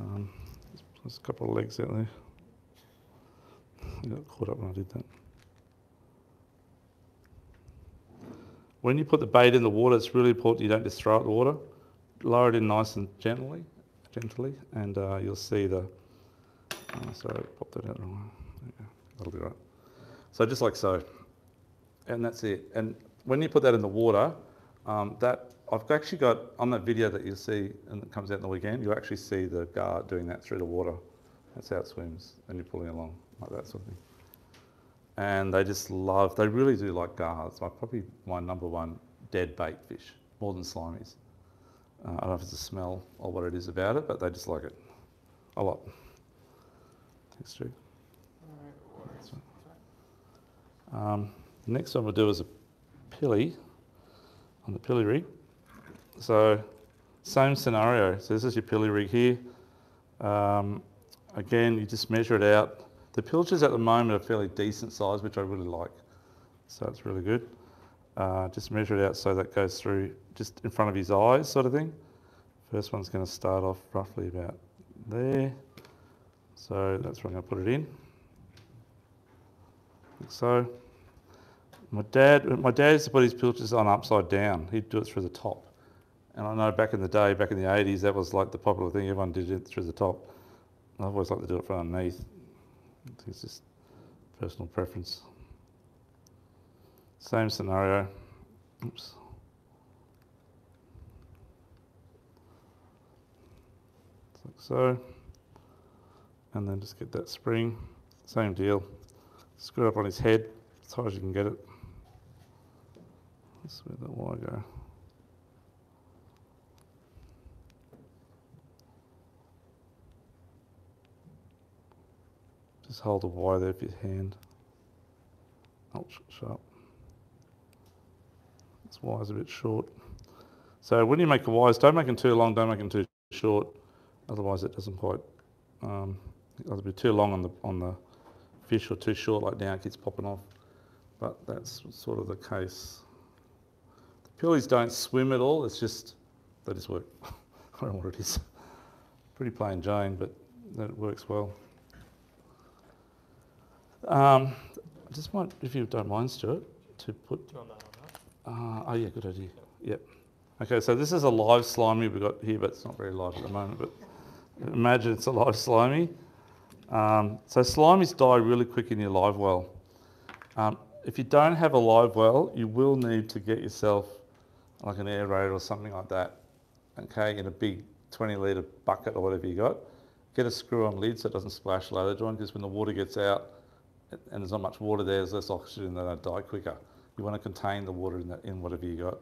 Um, there's a couple of legs out there. I got caught up when I did that. When you put the bait in the water, it's really important you don't just throw it in the water. Lower it in nice and gently, gently, and uh, you'll see the. Oh, sorry, I popped that out wrong. go. That'll be right. So just like so, and that's it. And when you put that in the water, um, that I've actually got on that video that you see and it comes out in the weekend. You actually see the gar doing that through the water. That's how it swims, and you're pulling along like that sort of thing. And they just love. They really do like gar. It's my, probably my number one dead bait fish, more than slimies. Uh, I don't know if it's the smell or what it is about it, but they just like it a lot. Thanks, Stu. Um, the next one we'll do is a pilly on the pilly rig. So same scenario. So this is your pilly rig here. Um, again, you just measure it out. The pilchards at the moment are fairly decent size, which I really like. So it's really good. Uh, just measure it out so that goes through just in front of his eyes, sort of thing. First one's going to start off roughly about there. So that's where I'm going to put it in. Like so. My dad, my dad used to put his pilchers on upside down. He'd do it through the top. And I know back in the day, back in the 80s, that was like the popular thing. Everyone did it through the top. I've always liked to do it from underneath. It's just personal preference. Same scenario. Oops. Like so. And then just get that spring. Same deal. Screw it up on his head as high as you can get it. That's where the wire go. Just hold the wire there with your hand. Oh, sharp. This wire's a bit short. So when you make the wires, don't make them too long, don't make them too short. Otherwise it doesn't quite, um, it'll be too long on the, on the fish or too short like now it keeps popping off. But that's sort of the case. The pillies don't swim at all, it's just, they just work. I don't know what it is. Pretty plain Jane, but that works well. Um, I just want, if you don't mind, Stuart, to put. Do you want that on that? Uh, oh yeah, good idea. Yep. Okay, so this is a live slimy we've got here, but it's not very live at the moment. But imagine it's a live slimy. Um, so slimies die really quick in your live well. Um, if you don't have a live well, you will need to get yourself like an air aerator or something like that. Okay, in a big 20 litre bucket or whatever you got. Get a screw-on lid so it doesn't splash later on because when the water gets out and there's not much water there, there's less oxygen, they die quicker. You want to contain the water in, that, in whatever you got.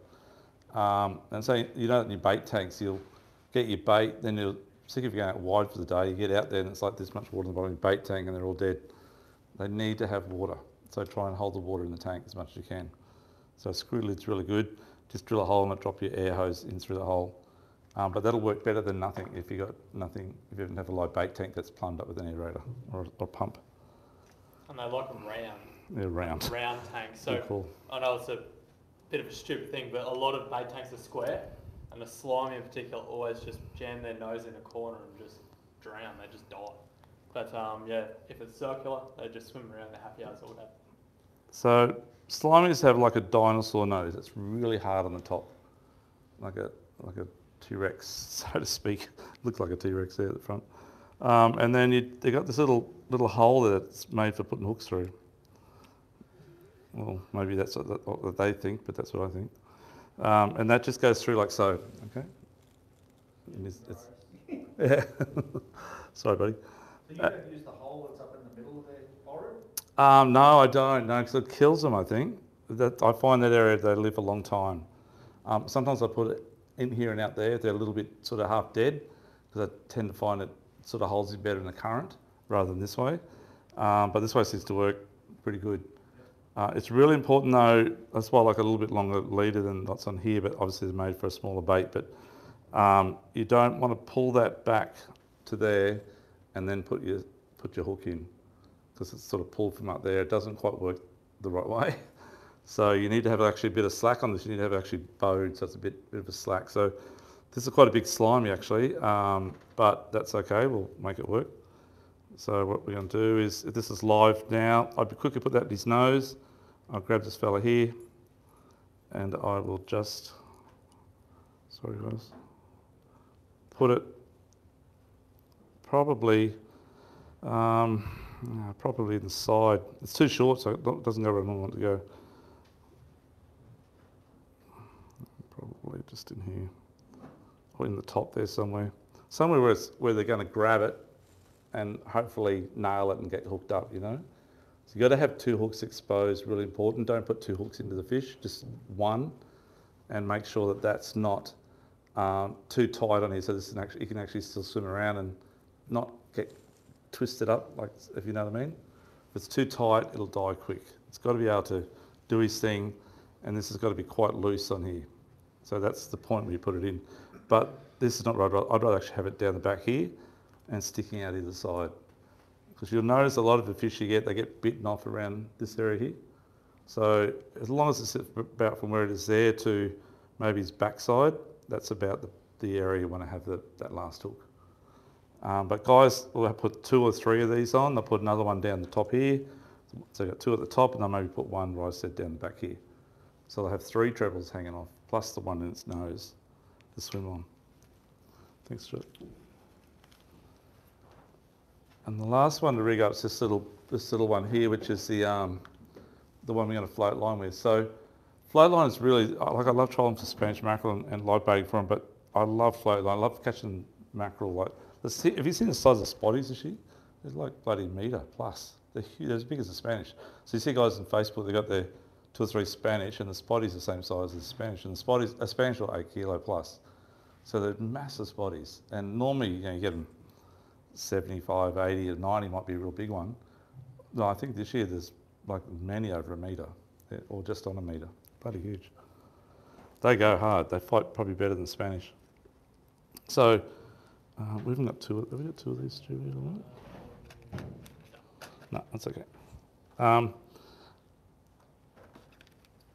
Um, and so you know in your bait tanks, you'll get your bait, then you'll, particularly if you're going out wide for the day, you get out there and it's like this much water in the bottom of your bait tank and they're all dead. They need to have water. So try and hold the water in the tank as much as you can. So screw lid's really good. Just drill a hole in it, drop your air hose in through the hole. Um, but that'll work better than nothing if you've got nothing, if you don't have a live bait tank that's plumbed up with an aerator or, or pump. And they like them round, They're round. round tanks. So cool. I know it's a bit of a stupid thing, but a lot of bait tanks are square, and the slimy in particular always just jam their nose in a corner and just drown. They just die. But um, yeah, if it's circular, they just swim around the happy hours all day. So slimies have like a dinosaur nose. It's really hard on the top, like a like a T-Rex, so to speak. Looks like a T-Rex there at the front. Um, and then you, they got this little little hole that's made for putting hooks through. Well, maybe that's what, that- what they think, but that's what I think. Um, and that just goes through like so. Okay. And it's, it's, yeah. Sorry, buddy. So you Uh, don't use the hole that's up in the middle of their forehead? Um, no, I don't. No, because it kills them. I think that I find that area they live a long time. Um, sometimes I put it in here and out there, they're a little bit sort of half dead because I tend to find it sort of holds it better in the current rather than this way. Um, but this way seems to work pretty good. Uh, it's really important though, that's why I like a little bit longer leader than what's on here, but obviously it's made for a smaller bait. But um, you don't want to pull that back to there and then put your, put your hook in because it's sort of pulled from up there. It doesn't quite work the right way. So you need to have actually a bit of slack on this. You need to have actually bowed, so it's a bit, bit of a slack. So this is quite a big slimy actually, um, but that's okay. We'll make it work. So what we're going to do is, if this is live now, I'd quickly put that in his nose. I'll grab this fella here, and I will just, sorry guys, put it probably, um, yeah, probably in the side. It's too short, so it doesn't go where I want to go. Probably just in here, or in the top there somewhere. Somewhere where, where they're going to grab it and hopefully nail it and get hooked up, you know. So you've got to have two hooks exposed, really important. Don't put two hooks into the fish, just one, and make sure that that's not um, too tight on here so this is actually, you can actually still swim around and not get twisted up, like if you know what I mean. If it's too tight, it'll die quick. It's got to be able to do his thing, and this has got to be quite loose on here. So that's the point where you put it in. But this is not right. I'd rather actually have it down the back here and sticking out either side. Because you'll notice a lot of the fish you get, they get bitten off around this area here. So as long as it's about from where it is there to maybe his backside, that's about the, the area you want to have the, that last hook. Um, but guys will put two or three of these on. They'll put another one down the top here. So you've got two at the top and they'll maybe put one, right said, down the back here. So they'll have three trebles hanging off, plus the one in its nose to swim on. Thanks, Stuart. And the last one to rig up is this little, this little one here, which is the, um, the one we're going to float line with. So float line is really, like I love trolling for Spanish mackerel and, and light baiting for them, but I love float line. I love catching mackerel. Like, have you seen the size of spotties this year? They're like bloody metre plus. They're, huge, they're as big as the Spanish. So you see guys on Facebook, they've got their two or three Spanish and the spotties the same size as the Spanish. And the spotties, a Spanish are eight kilo plus. So they're massive spotties. And normally, you know, you get them 75, 80, or 90 might be a real big one. No, I think this year there's like many over a metre, or just on a metre. Bloody huge. They go hard. They fight probably better than Spanish. So uh, we haven't got two. Have we got two of these? No, that's okay. Um,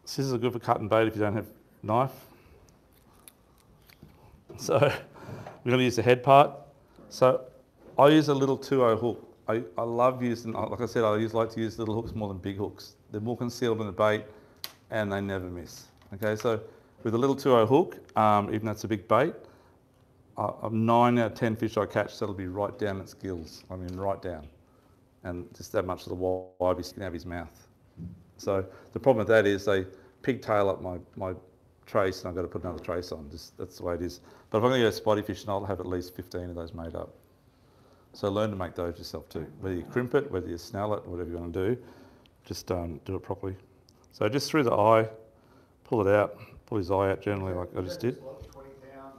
scissors are good for cutting bait if you don't have knife. So we're going to use the head part. So I use a little 2 hook. I, I love using, like I said, I use, like to use little hooks more than big hooks. They're more concealed in the bait and they never miss. Okay, so with a little 2 hook, um, even though it's a big bait, uh, 9 out of 10 fish I catch, that'll be right down its gills. I mean, right down. And just that much of the wallaby sticking out of his mouth. So the problem with that is they pigtail up my, my trace and I've got to put another trace on. Just, that's the way it is. But if I'm going to go spotty fishing, I'll have at least 15 of those made up. So learn to make those yourself too. Whether you crimp it, whether you snell it, whatever you want to do, just um, do it properly. So just through the eye, pull it out, pull his eye out generally like I just did. What, twenty pound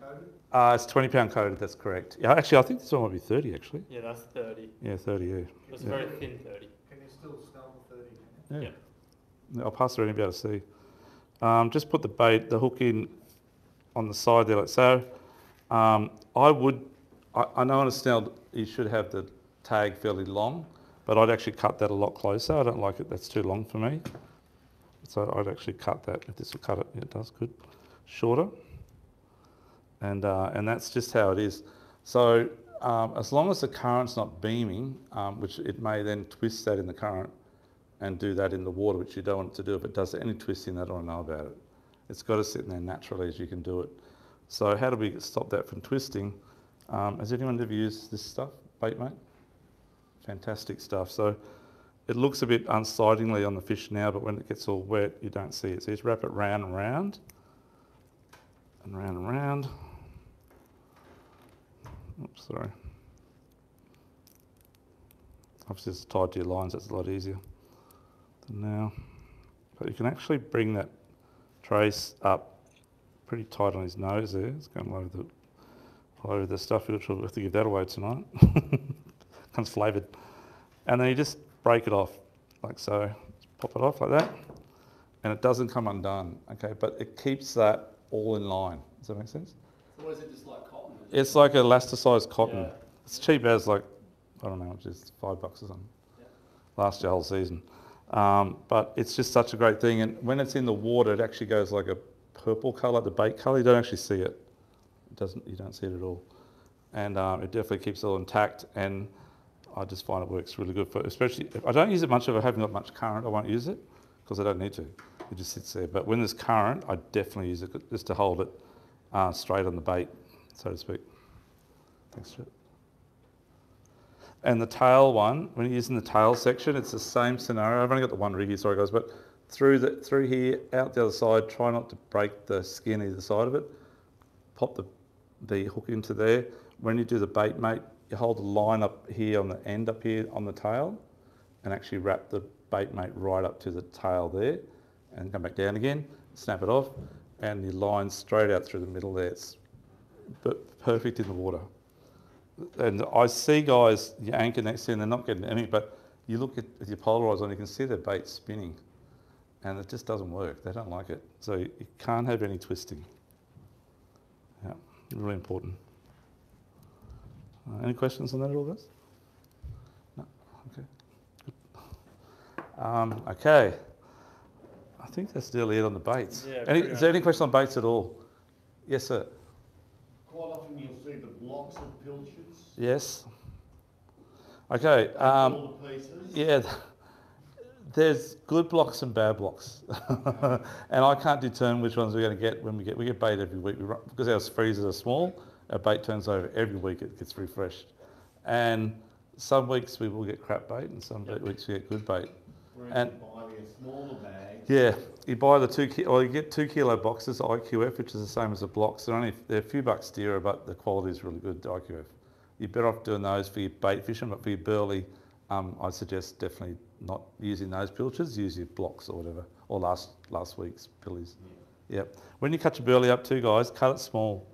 coated? Uh, it's 20 pound coated, that's correct. Yeah, actually, I think this one might be 30 actually. Yeah, that's 30. Yeah, 30, yeah. It's Yeah. a very thin 30. Can you still smell the thirty? Yeah. Yeah. I'll pass it around to be able to see. Um, just put the bait, the hook in on the side there like so. Um, I would, I, I know snell you should have the tag fairly long, but I'd actually cut that a lot closer. I don't like it, that's too long for me. So I'd actually cut that, if this will cut it, it does good. Shorter. And, uh, and that's just how it is. So um, as long as the current's not beaming, um, which it may then twist that in the current, and do that in the water, which you don't want it to do. If it does any twisting, that I don't know about it. It's got to sit in there naturally as you can do it. So how do we stop that from twisting? Um, has anyone ever used this stuff, bait mate? Fantastic stuff. So it looks a bit unsightly on the fish now, but when it gets all wet, you don't see it. So you just wrap it round and round, and round and round. Oops, sorry. Obviously it's tied to your lines, that's a lot easier now. But you can actually bring that trace up pretty tight on his nose there. It's going over the, over the stuff, which we'll have to give that away tonight. Comes flavoured. And then you just break it off like so. Pop it off like that. And it doesn't come undone, okay? But it keeps that all in line. Does that make sense? So what is it, just like cotton? It's like elasticized cotton. Yeah. It's cheap as like, I don't know, just five bucks or something. Last year, whole season. Um, but it's just such a great thing. And when it's in the water, it actually goes like a purple colour, the bait colour. You don't actually see it. It doesn't. You don't see it at all. And um, it definitely keeps it all intact. And I just find it works really good for, especially if I don't use it much if I haven't got much current. I won't use it because I don't need to. It just sits there. But when there's current, I definitely use it just to hold it uh, straight on the bait, so to speak. Thanks, Stuart. And the tail one, when you're using the tail section, it's the same scenario. I've only got the one rig here, sorry guys, but through the through here, out the other side, try not to break the skin either side of it. Pop the the hook into there. When you do the bait mate, you hold the line up here on the end up here on the tail and actually wrap the bait mate right up to the tail there and come back down again, snap it off, and the line straight out through the middle there. It's per- perfect in the water. And I see guys, you anchor next to them, they're not getting anything, but you look at with your polarizer on, you can see their bait spinning, and it just doesn't work. They don't like it. So you can't have any twisting. Yeah, really important. Uh, any questions on that at all, guys? No? Okay. Good. Um, okay. I think that's nearly it on the baits. Yeah, any, is there any question on baits at all? Yes, sir. Quite often you'll see the blocks of pilchards. Yes. Okay. Um, all the pieces. yeah. There's good blocks and bad blocks, and I can't determine which ones we're going to get when we get we get bait every week. We run, because our freezers are small, our bait turns over every week. It gets refreshed, and some weeks we will get crap bait, and some weeks we get good bait. Whereas and- you buy smaller bags. Yeah, you buy the two kilo, or you get two kilo boxes IQF, which is the same as the blocks. They're only they're a few bucks dearer, but the quality is really good. IQF. You're better off doing those for your bait fishing, but for your burley, um, I'd suggest definitely not using those pilchards. Use your blocks or whatever, or last last week's pillies. Yep. When you cut your burley up, too, guys, cut it small.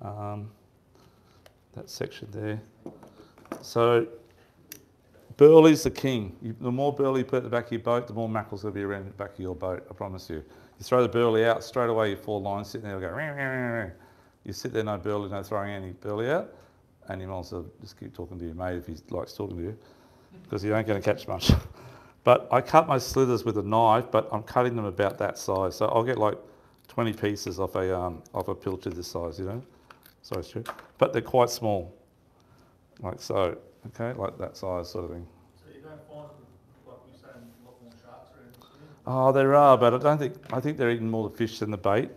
Um, that section there. So Burley's the king. You, the more burley you put at the back of your boat, the more mackerel's going to be around the back of your boat, I promise you. You throw the burley out, straight away you four lines sitting there, will go, "Meow, meow, meow, meow." you sit there, no burley, no throwing any burley out, and you might as well just keep talking to your mate if he likes talking to you, because you ain't going to catch much. but I cut my slithers with a knife, but I'm cutting them about that size. So I'll get like 20 pieces off a, um, off a pilchard this size, you know? Sorry, Stu. But they're quite small, like so, okay, like that size sort of thing. So you don't find, like you're saying, a lot more sharks around? Oh, there are, but I don't think I think they're eating more the fish than the bait.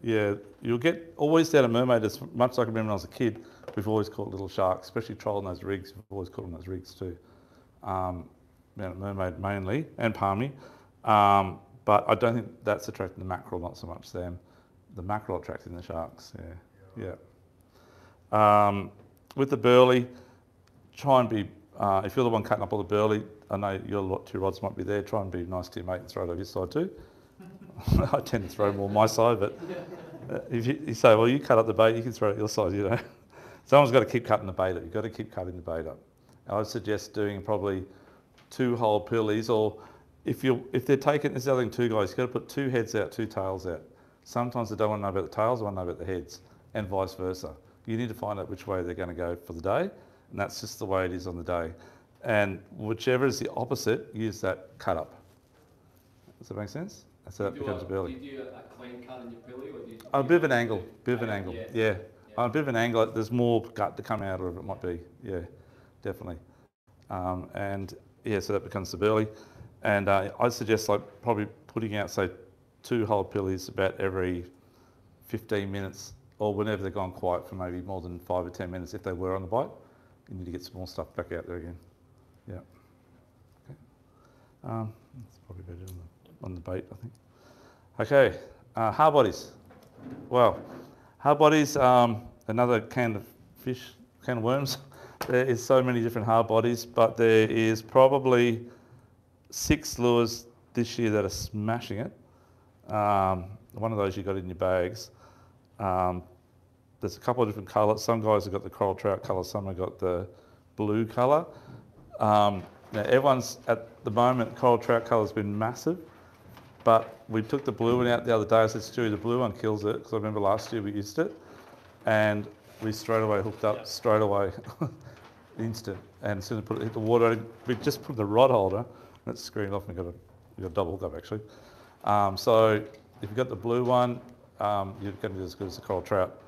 Yeah, you'll get always down at Mermaid. As much as I can remember when I was a kid, we've always caught little sharks, especially trolling those rigs. We've always caught them those rigs too. Um, Mermaid mainly and Palmy, um, but I don't think that's attracting the mackerel, not so much them. The mackerel attracting the sharks. Yeah, yeah. Um, with the burley, try and be, uh, if you're the one cutting up all the burley, I know your lot, two rods might be there, try and be nice to your mate and throw it over your side too. I tend to throw more my side, but uh, if you, you say, well, you cut up the bait, you can throw it your side, you know. Someone's got to keep cutting the bait up. You've got to keep cutting the bait up. I would suggest doing probably two whole pillies, or if you if they're taking, this is the other thing too, guys, you've got to put two heads out, two tails out. Sometimes they don't want to know about the tails, they want to know about the heads, and vice versa. You need to find out which way they're going to go for the day, and that's just the way it is on the day. And whichever is the opposite, use that cut up. Does that make sense? So that becomes a burley. Do you do a a clean cut in your pilly, or do you? A do bit of an angle, bit of an angle, yeah. yeah. A bit of an angle, there's more gut to come out of it, might be, yeah, definitely. Um, and yeah, so that becomes the. And uh, I'd suggest like probably putting out, say, two whole pillies about every 15 minutes or whenever they've gone quiet for maybe more than five or 10 minutes if they were on the bite. You need to get some more stuff back out there again. Yeah. Okay. Um, that's probably better on the, on the bait, I think. Okay, uh, hard bodies. Well, hard bodies, um, another can of fish, can of worms. There is so many different hard bodies, but there is probably six lures this year that are smashing it. Um, one of those you got in your bags. Um, there's a couple of different colours. Some guys have got the coral trout colour, some have got the blue colour. Um, now everyone's at the moment, coral trout colour's been massive, but we took the blue one out the other day. I said, Stewie, the blue one kills it, because I remember last year we used it, and we straight away hooked up, Yep. straight away, instant. And as soon as we put it hit the water, we just put the rod holder, and it screened off and we got a, we got a double hook up actually. Um, so if you've got the blue one, um, you're going to be as good as the coral trout.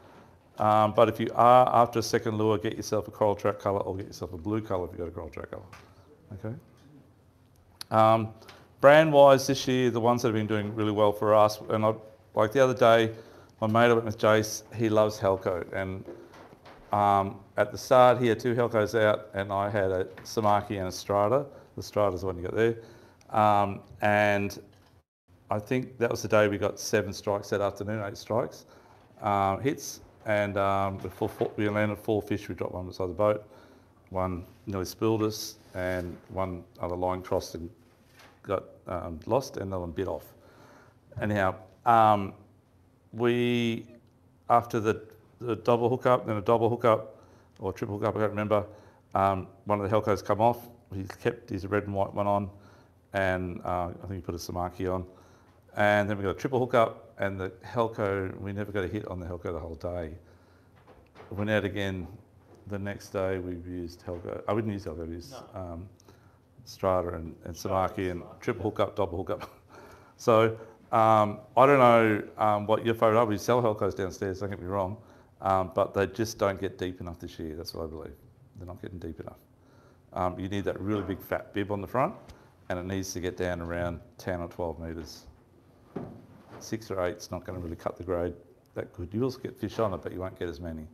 Um, but if you are after a second lure, get yourself a coral trout colour or get yourself a blue colour if you've got a coral trout colour. Okay. Um, brand wise, this year, the ones that have been doing really well for us, and I, like the other day, my mate I went with Jace, he loves Halco. And um, at the start, he had two Halcos out, and I had a Samaki and a Strata. The Strata's the one you got there. Um, and I think that was the day we got seven strikes that afternoon, eight strikes, um, hits, and um, before we landed four fish. We dropped one beside the boat. One nearly spilled us, and one other line crossed and got um, lost, and another one bit off. Anyhow, um, we after the, the double hookup, then a double hookup or triple hookup, I can't remember. Um, one of the Halcos come off. He kept his red and white one on, and uh, I think he put a Samaki on. And then we got a triple hookup, and the Halco, we never got a hit on the Halco the whole day. Went out again the next day. We've used Halco. I wouldn't use Halco. We used No. um, Strata and, and Samaki and triple hookup, double hookup. so um, I don't know um, what your favourite are. We sell Halcos downstairs. Don't get me wrong, um, but they just don't get deep enough this year. That's what I believe. They're not getting deep enough. Um, you need that really big fat bib on the front, and it needs to get down around 10 or 12 metres. Six or eight's not going to really cut the grade that good. You'll get fish on it, but you won't get as many.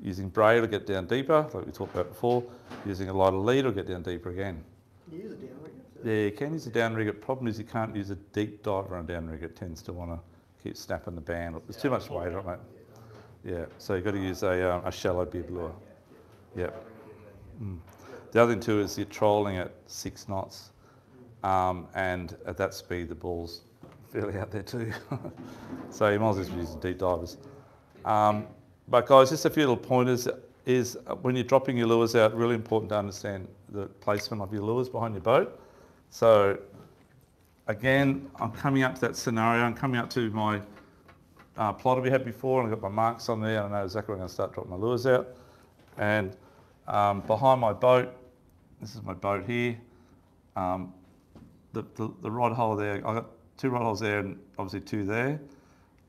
Using braid will get down deeper, like we talked about before. Using a lighter lead will get down deeper again. You use a downrigger? Yeah, you can use a downrigger. Problem is you can't use a deep diver on a downrigger. It tends to want to keep snapping the band. There's too much weight on it, mate. Yeah, so you've got to use a, um, a shallow bib lure. Yeah. Mm. The other thing too is you're trolling at six knots, um, and at that speed the ball's fairly out there too. so you might as well using deep divers. Um, but guys, just a few little pointers is uh, when you're dropping your lures out, really important to understand the placement of your lures behind your boat. So again, I'm coming up to that scenario. I'm coming up to my uh, plotter we had before, and I've got my marks on there. and I know exactly where I'm going to start dropping my lures out. And um, behind my boat, this is my boat here. Um, the, the, the rod hole there, I've got two rod holes there and obviously two there.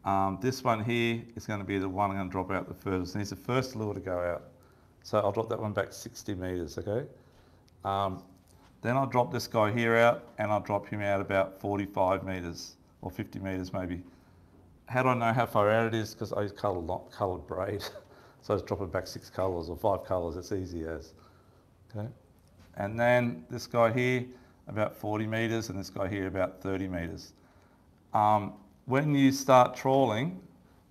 Um, this one here is going to be the one I'm going to drop out the furthest. And it's the first lure to go out. So I'll drop that one back 60 metres, okay? Um, then I'll drop this guy here out and I'll drop him out about 45 metres or 50 metres maybe. How do I know how far out it is? Because I use coloured, lo- coloured braid. so I just drop it back six colours or five colours, it's easy as. Okay? And then this guy here, about 40 metres, and this guy here, about 30 metres. Um, when you start trawling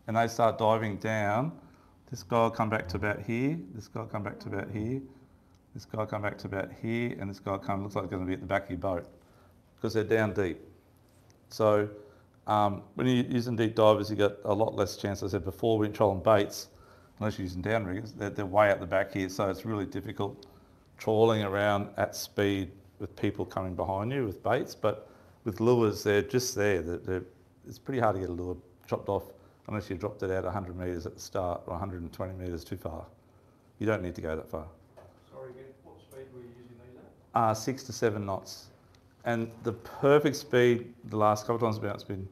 and they start diving down, this guy will come back to about here, this guy will come back to about here, this guy come back to about here, and this guy come, looks like it's going to be at the back of your boat because they're down deep. So um, when you're using deep divers, you got a lot less chance, I said before, when you're trolling baits, unless you're using downriggers, they're, they're way out the back here, so it's really difficult trawling around at speed with people coming behind you with baits, but with lures, they're just there. They're, they're, it's pretty hard to get a lure chopped off unless you dropped it out 100 metres at the start or 120 metres too far. You don't need to go that far. Sorry again, what speed were you using Uh, six to seven knots. And the perfect speed, the last couple of times it's been,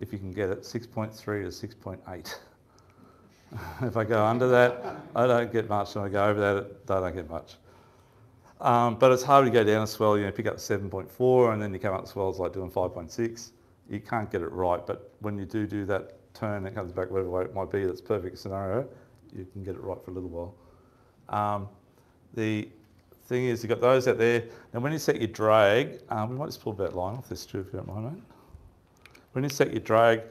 if you can get it, 6.3 to 6.8. if I go under that, I don't get much. And I go over that, I don't get much. Um, but it's hard to go down a swell, you know, pick up 7.4 and then you come up swells like doing 5.6. You can't get it right, but when you do do that turn, it comes back whatever way it might be, that's perfect scenario, you can get it right for a little while. Um, the thing is, you've got those out there. Now, when you set your drag, um, we might just pull that line off this, Stu, if you don't mind, mate. When you set your drag,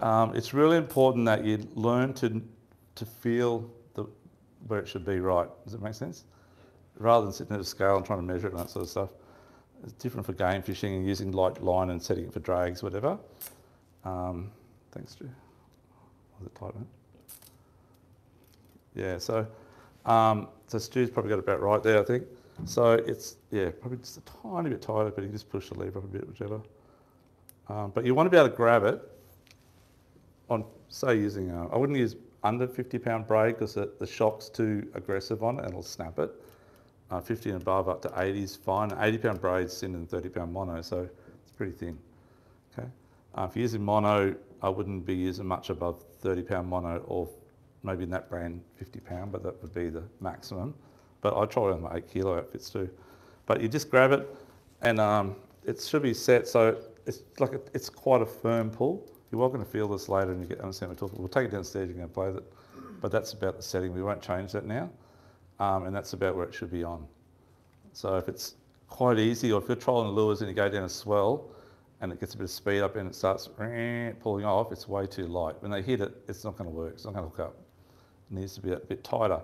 um, it's really important that you learn to, to feel the, where it should be right. Does that make sense? Rather than sitting at a scale and trying to measure it and that sort of stuff. It's different for game fishing and using light line and setting it for drags, whatever. Um, thanks, Stu. Was it tight, man? Yeah, so, um, so Stu's probably got it about right there, I think. So it's, yeah, probably just a tiny bit tighter, but you just push the lever up a bit, whichever. Um, but you want to be able to grab it on, say, using, a, I wouldn't use under 50 pound braid because the, the shock's too aggressive on it and it'll snap it. Uh, 50 and above up to 80 is fine. 80 pound braid's thinner than 30 pound mono, so it's pretty thin. Okay. Uh, if you're using mono, I wouldn't be using much above 30 pound mono or maybe in that brand 50 pound, but that would be the maximum. But I try on my 8 kilo outfits too. But you just grab it and um, it should be set so it's like a, it's quite a firm pull. You are going to feel this later and you get understand what we're talking. We'll take it downstairs. You're going to play with it, but that's about the setting. We won't change that now, um, and that's about where it should be on. So if it's quite easy, or if you're trolling lures and you go down a swell, and it gets a bit of speed up and it starts pulling off, it's way too light. When they hit it, it's not going to work. It's not going to hook up. Needs to be a bit tighter.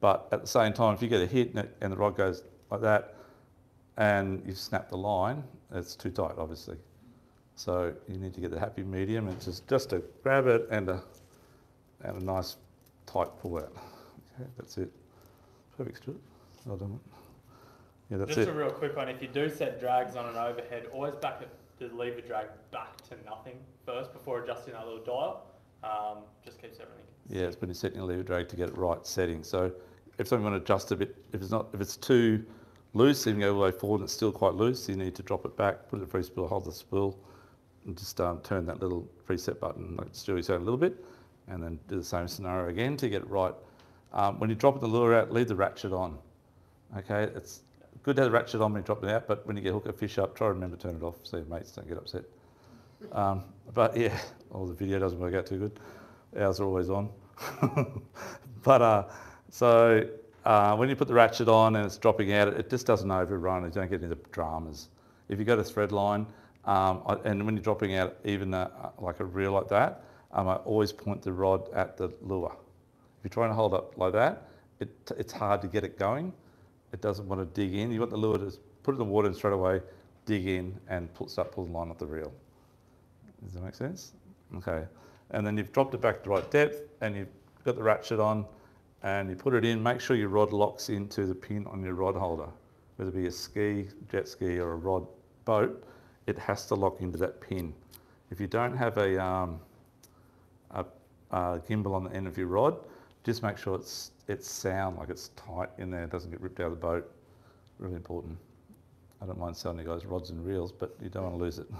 But at the same time, if you get a hit and, it, and the rod goes like that, and you snap the line, it's too tight, obviously. So you need to get the happy medium and just, just to grab it and a, and a nice tight pull out. Okay, that's it. Perfect, Stuart. Well done. Yeah, that's Just it. a real quick one. If you do set drags on an overhead, always back it, the lever drag back to nothing first before adjusting that little dial. Um, just keeps everything. Yeah, it's been setting your lever drag to get it right setting. So if something want to adjust a bit, if it's not, if it's too loose, even go all the way forward and it's still quite loose, you need to drop it back, put it in free spool, hold the spool, and just um, turn that little preset button, like Stewie said, a little bit, and then do the same scenario again to get it right. Um, when you drop the lure out, leave the ratchet on. Okay, it's good to have the ratchet on when you drop it out, but when you get hook a fish up, try to remember to turn it off so your mates don't get upset. Um, but yeah, well, the video doesn't work out too good. Ours are always on. but uh, so uh, when you put the ratchet on and it's dropping out, it just doesn't overrun. You don't get into dramas. If you go to thread line, um, I, and when you're dropping out even a, like a reel like that, um, I always point the rod at the lure. If you're trying to hold up like that, it, it's hard to get it going. It doesn't want to dig in. You want the lure to put it in the water and straight away dig in and pull, start pulling the line off the reel. Does that make sense? Okay. And then you've dropped it back to the right depth and you've got the ratchet on and you put it in. Make sure your rod locks into the pin on your rod holder, whether it be a ski, jet ski or a rod boat, it has to lock into that pin. If you don't have a, um, a, a gimbal on the end of your rod, just make sure it's, it's sound, like it's tight in there, it doesn't get ripped out of the boat. Really important. I don't mind selling you guys rods and reels, but you don't want to lose it.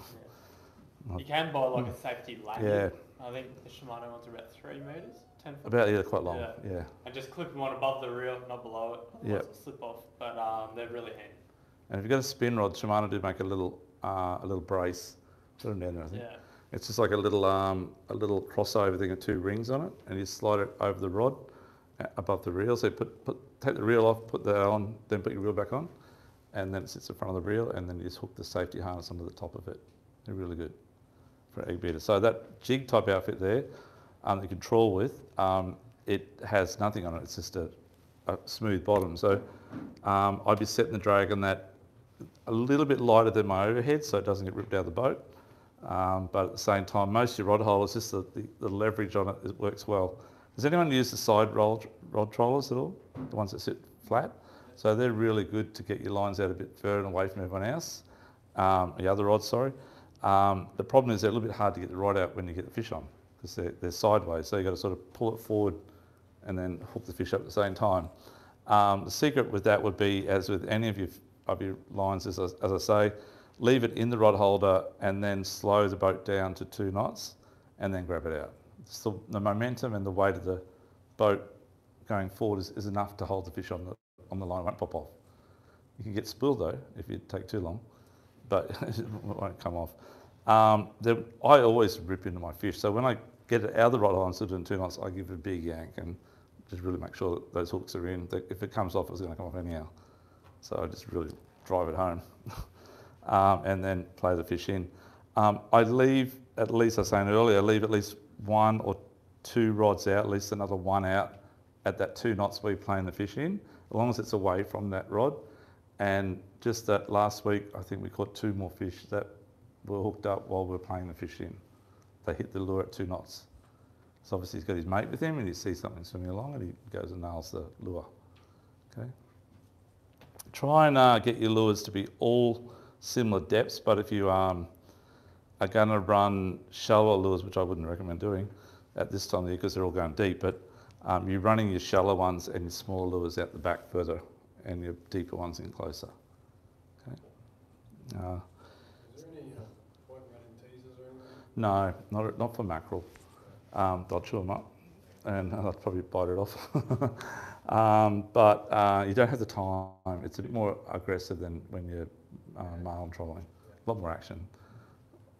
You can buy like a safety ladder. Yeah. I think the Shimano one's are about three meters, ten foot. About, yeah, quite long, Yeah. yeah. And just clip them on above the reel, not below it. Yeah. Otherwise slip off. But um, they're really handy. And if you've got a spin rod, Shimano do make a little, uh, a little brace. Put them down there, I think. Yeah. It's just like a little, um, a little crossover thing with two rings on it, and you slide it over the rod uh, above the reel. So you put, put, take the reel off, put that on, then put your reel back on, and then it sits in front of the reel, and then you just hook the safety harness onto the top of it. They're really good for beater. So that jig type outfit there, um, can trawl with, um, it has nothing on it. It's just a, a smooth bottom. So um, I'd be setting the drag on that a little bit lighter than my overhead, so it doesn't get ripped out of the boat. Um, but at the same time, most of your rod holders, just the, the, the leverage on it, it works well. Does anyone use the side roll, rod trollers at all? The ones that sit flat? So they're really good to get your lines out a bit further and away from everyone else. Um, the other rods, sorry. Um, the problem is they're a little bit hard to get the rod out when you get the fish on because they're, they're sideways. So you've got to sort of pull it forward and then hook the fish up at the same time. Um, the secret with that would be, as with any of your, of your lines, as I, as I say, leave it in the rod holder and then slow the boat down to two knots and then grab it out. So the momentum and the weight of the boat going forward is, is enough to hold the fish on the, on the line, it won't pop off. You can get spooled though if you take too long, but it won't come off. Um, the, I always rip into my fish, so when I get it out of the rod and sit it in two knots, I give it a big yank and just really make sure that those hooks are in. That if it comes off, it's going to come off anyhow. So I just really drive it home um, and then play the fish in. Um, I leave, at least I was saying earlier, I leave at least one or two rods out, at least another one out at that two knots where you're playing the fish in, as long as it's away from that rod. And just that last week, I think we caught two more fish that were hooked up while we were playing the fish in. They hit the lure at two knots. So obviously he's got his mate with him and he sees something swimming along and he goes and nails the lure. Okay. Try and uh, get your lures to be all similar depths, but if you um, are going to run shallower lures, which I wouldn't recommend doing at this time of year because they're all going deep, but um, you're running your shallow ones and your smaller lures out the back further and your deeper ones in closer. Okay. Uh, Is there any, uh, point running teasers or anything? no, not, not for mackerel. Um, they'll chew them up and I'll probably bite it off. um, but uh, you don't have the time. It's a bit more aggressive than when you're uh, male trolling. A lot more action.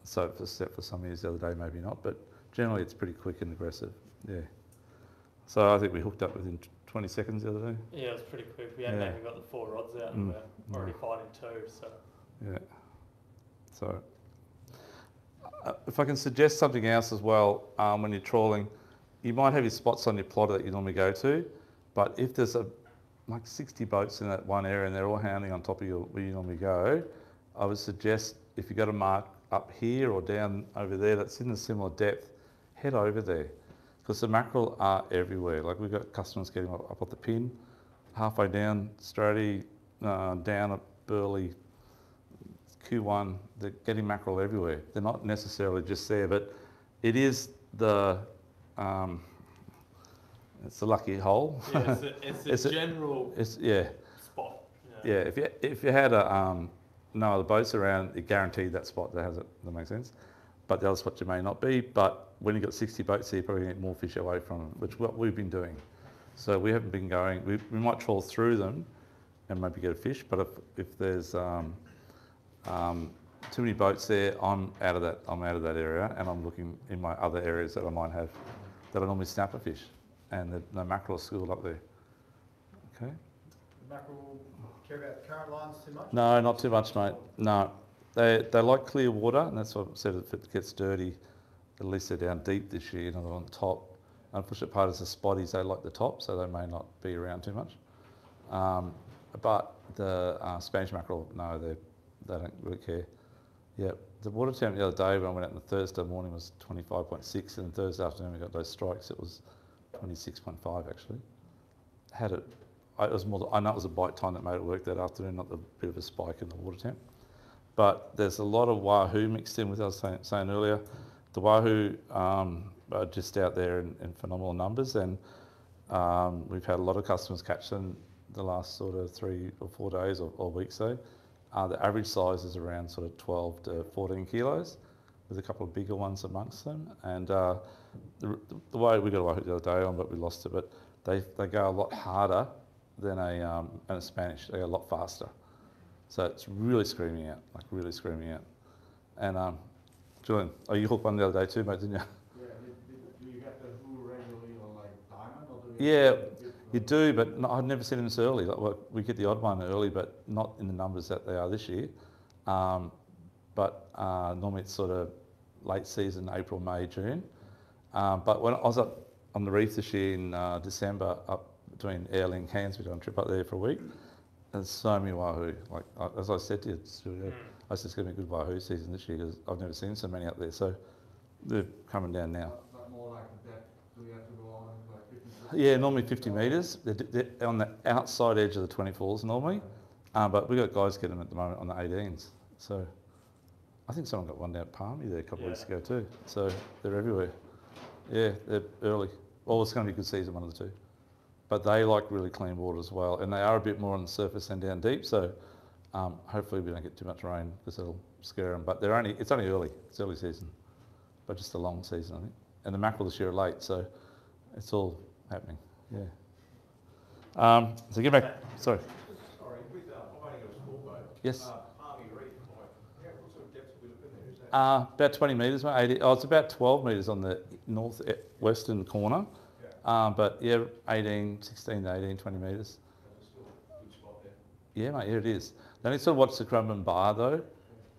So for, except for some years the other day, maybe not, but generally it's pretty quick and aggressive. Yeah. So I think we hooked up within 20 seconds the other day. Yeah, it was pretty quick. We hadn't Yeah. even got the four rods out, and Mm. we're already fighting two. So Yeah. So, uh, if I can suggest something else as well, um, when you're trawling, you might have your spots on your plotter that you normally go to, but if there's a like 60 boats in that one area and they're all hounding on top of your where you normally go, I would suggest if you've got a mark up here or down over there that's in a similar depth, head over there because the mackerel are everywhere. Like we've got customers getting up, up at the pin, halfway down Straddie, uh, down at Burleigh, Q1, they're getting mackerel everywhere. They're not necessarily just there, but it is the um, it's the lucky hole. yeah, it's a, it's a It's a- general It's yeah, spot. you yeah. If you if you had a um, no other boats around, it guaranteed that spot that has it. That makes sense. But the other spot you may not be. But when you've got 60 boats here, you're probably get more fish away from them, which is what we've been doing. So we haven't been going. We, we might trawl through them and maybe get a fish. But if if there's um, um, too many boats there, I'm out of that. I'm out of that area, and I'm looking in my other areas that I might have that I normally snap a fish, and the, the mackerel are schooled up there. Okay. The mackerel care about current lines too much? No, not too much, mate. No, they they like clear water, and that's what I said. If it gets dirty, at least they're down deep this year. Know, they're on top. Unfortunate part is the spotties. They like the top, so they may not be around too much. Um, but the uh, Spanish mackerel, no, they they don't really care. Yeah, the water temp the other day when I went out on the Thursday morning was 25.6, and Thursday afternoon we got those strikes. It was 26.5 actually. Had it it was more, I know it was a bite time that made it work that afternoon, not the bit of a spike in the water temp. But there's a lot of wahoo mixed in with, I was saying, saying earlier. The wahoo um, are just out there in, in phenomenal numbers, and um, we've had a lot of customers catch them the last sort of three or four days or, or weeks. Though uh, the average size is around sort of 12 to 14 kilos, with a couple of bigger ones amongst them. And uh, the, the way we got a wahoo the other day on, but we lost it. But they they go a lot harder than a, um, than a Spanish. They go a lot faster. So it's really screaming out, like really screaming out. And um, Julian, oh, you hooked one the other day too, mate, didn't you? Yeah, do, do you get the lure regularly on like diamond or do you? Yeah, have You do, but no, I've never seen them this early. Like, well, we get the odd one early, but not in the numbers that they are this year. Um, but uh, normally it's sort of late season, April, May, June. Um, but when I was up on the reef this year in uh, December, up between Airlie and Cairns, we done a trip up there for a week. There's so many wahoo. Like uh, as I said to you, it's, Mm. I said it's going to be a good wahoo season this year because I've never seen so many up there. So they're coming down now. But but more like the depth, do you have to go on like fifty? 60? Yeah, normally 50 metres. They're, they're on the outside edge of the 24s normally, um, but we've got guys getting them at the moment on the 18s. So I think someone got one down at Palmy there a couple of weeks ago too. So they're everywhere. Yeah, they're early. Well, it's going to be a good season, one of the two. But they like really clean water as well, and they are a bit more on the surface and down deep. So um, hopefully we don't get too much rain because it'll scare them. But they're only it's only early. It's early season, but just a long season, I think. And the mackerel this year are late, so it's all happening. Yeah. Um, so get back. Sorry. Sorry, with, uh, I've only got a small boat. Yes. Uh, Palmy Reef, like, yeah, what sort of depths are we looking there? Is that? Uh, about 20 metres, mate. 80, oh, it's about 12 metres on the north e- western corner. Yeah. Um, but yeah, 18, 16 to 18, 20 metres. That's still a good spot there. Yeah, mate, yeah, it is. Then you sort of watch the Currumbin Bar though,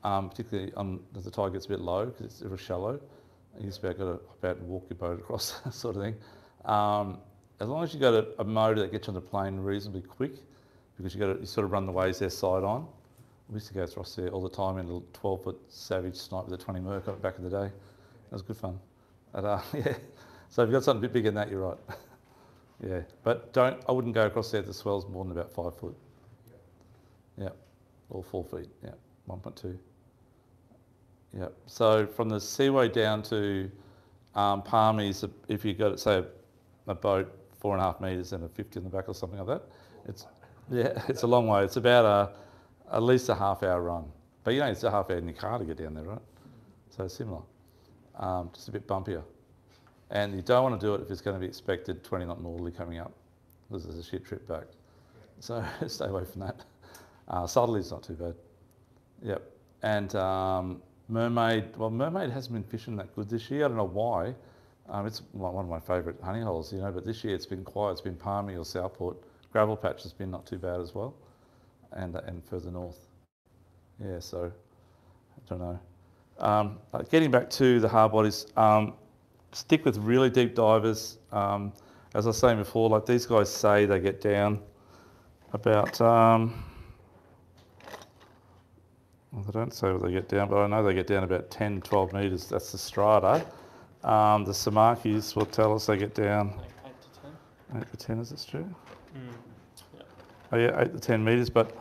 um, particularly on, as the tide gets a bit low because it's ever shallow. You just about got to hop out and walk your boat across, sort of thing. Um, as long as you got a, a motor that gets you on the plane reasonably quick, because you got to you sort of run the waves there side on. We used to go across there all the time in a little 12 foot savage snipe with a 20 Merc back in the day. That was good fun. But, uh, yeah, So if you've got something a bit bigger than that, you're right. yeah, but don't. I wouldn't go across there if the swell's more than about five foot. Yeah, or four feet. Yeah, one point two. Yeah. So from the seaway down to um, Palmies, if you've got say a, boat four and a half metres and a fifty in the back or something like that, it's yeah, it's a long way. It's about a at least a half hour run. But you know, it's a half hour in your car to get down there, right? So similar, um, just a bit bumpier. And you don't want to do it if it's going to be expected 20 knot northerly coming up, because there's a shit trip back. So stay away from that. Uh, southerly's not too bad. Yep. And um, mermaid, well, mermaid hasn't been fishing that good this year. I don't know why. Um, it's one of my favourite honey holes, you know. But this year it's been quiet. It's been Palmy or Southport. Gravel patch has been not too bad as well, and and further north. Yeah. So I don't know. Um, uh, getting back to the hard bodies, um, stick with really deep divers. Um, as I was saying before, like these guys say they get down about, they don't say what they get down, but I know they get down about 10, 12 metres. That's the strata. Um, the Samakis will tell us they get down Like eight to ten. 8 to 10, is this true? Mm. Oh yeah, eight to ten metres. But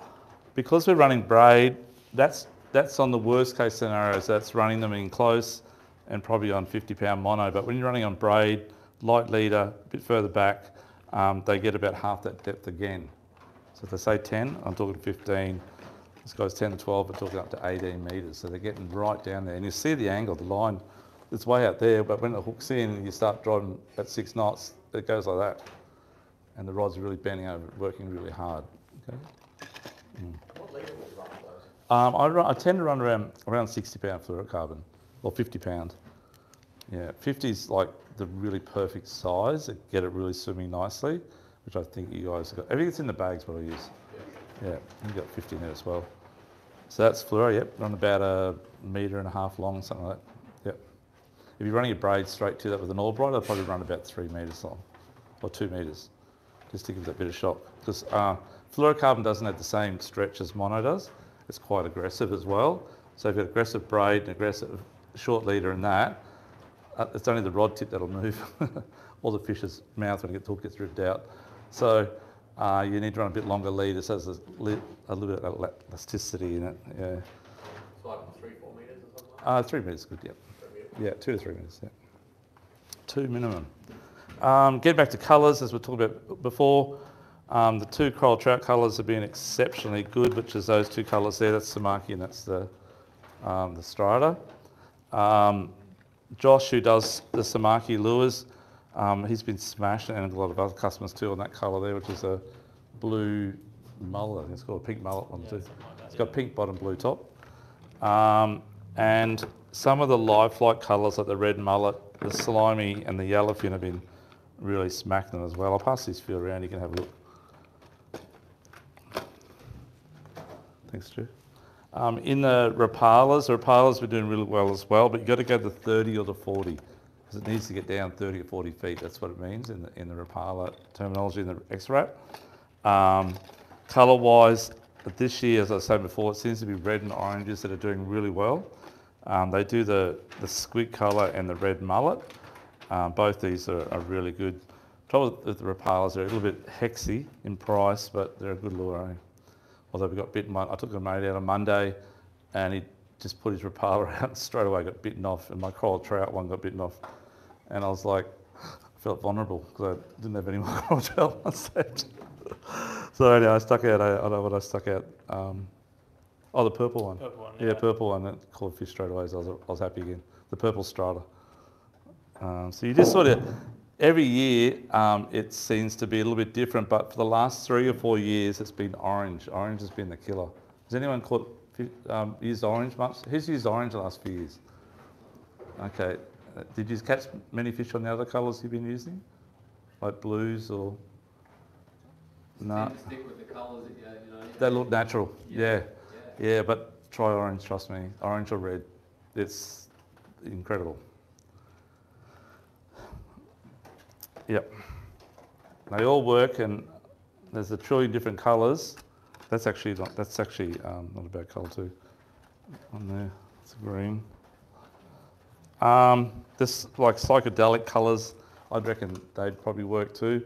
because we're running braid, that's that's on the worst case scenarios. That's running them in close and probably on 50 pound mono. But when you're running on braid, light leader, a bit further back, um, they get about half that depth again. So if they say 10, I'm talking 15. This guy's 10 to 12, but talking up to 18 metres. So they're getting right down there. And you see the angle, the line, it's way out there, but when it hooks in and you start driving at six knots, it goes like that. And the rod's really bending over, working really hard. Okay? What leader will run? Um, I, run, I tend to run around around 60 pound fluorocarbon, or 50 pound. Yeah, 50 is like the really perfect size to get it really swimming nicely, which I think you guys got. Everything's in the bags what I use. Yeah, you got 50 in there as well. So that's fluoro, yep, run about a metre and a half long, something like that. Yep. If you're running a braid straight to that with an braid, I'll probably run about three metres long, or two metres, just to give that bit of shock. Because uh, fluorocarbon doesn't have the same stretch as mono does. It's quite aggressive as well. So if you've got aggressive braid and aggressive short leader and that, uh, it's only the rod tip that'll move, or the fish's mouth when it gets, hook gets ripped out. So uh, you need to run a bit longer leader so there's a, a little bit of elasticity in it. Yeah. It's like three, four metres or something like Uh, three metres is good, yeah. Yeah, two to three minutes. Yeah, two minimum. Um, getting back to colours, as we talked about before, um, the two coral trout colours have been exceptionally good, which is those two colours there. That's Samaki and that's the um, the Strata. Um, Josh, who does the Samaki lures, um, he's been smashing, and a lot of other customers too, on that colour there, which is a blue mullet. I think it's called a pink mullet one too. It's got pink bottom, blue top. Um, and some of the live flight colours, like the red mullet, the slimy, and the yellowfin, have been really smacking them as well. I'll pass this few around. You can have a look. Thanks, Stu. Um, in the Rapalas, the Rapalas were doing really well as well, but you've got to go to 30 or to 40 because it needs to get down 30 or 40 feet. That's what it means in the, in the Rapala terminology in the X-Rap. Um, Colour-wise, this year, as I said before, it seems to be red and oranges that are doing really well. Um, they do the, the squid colour and the red mullet. Um, both these are, are really good. Trouble with the Rapalas, they're a little bit hexy in price, but they're a good lure. Eh? Although we got bitten, I took a mate out on Monday, and he just put his Rapala out straight away got bitten off, and my coral trout one got bitten off, and I was like, I felt vulnerable because I didn't have any more coral trout on stage. so anyway, I stuck out. I, I don't know what I stuck out. Um, oh, the purple one. Purple one. Yeah, purple one. That caught fish straight away. So I was, I was happy again. The purple strata. Um, so you just sort of every year um, it seems to be a little bit different, but for the last three or four years it's been orange. Orange has been the killer. Has anyone caught um, used orange much? Who's used orange the last few years? Okay. Uh, Did you catch many fish on the other colours you've been using, like blues or? No, Tend stick with the colours you know. they look natural. Yeah. Yeah. Yeah, but try orange, trust me. Orange or red. It's incredible. Yep. They all work and there's a trillion different colours. That's actually not, that's actually um, not a bad colour too. On there, it's green. Um, this like psychedelic colours I'd reckon they'd probably work too.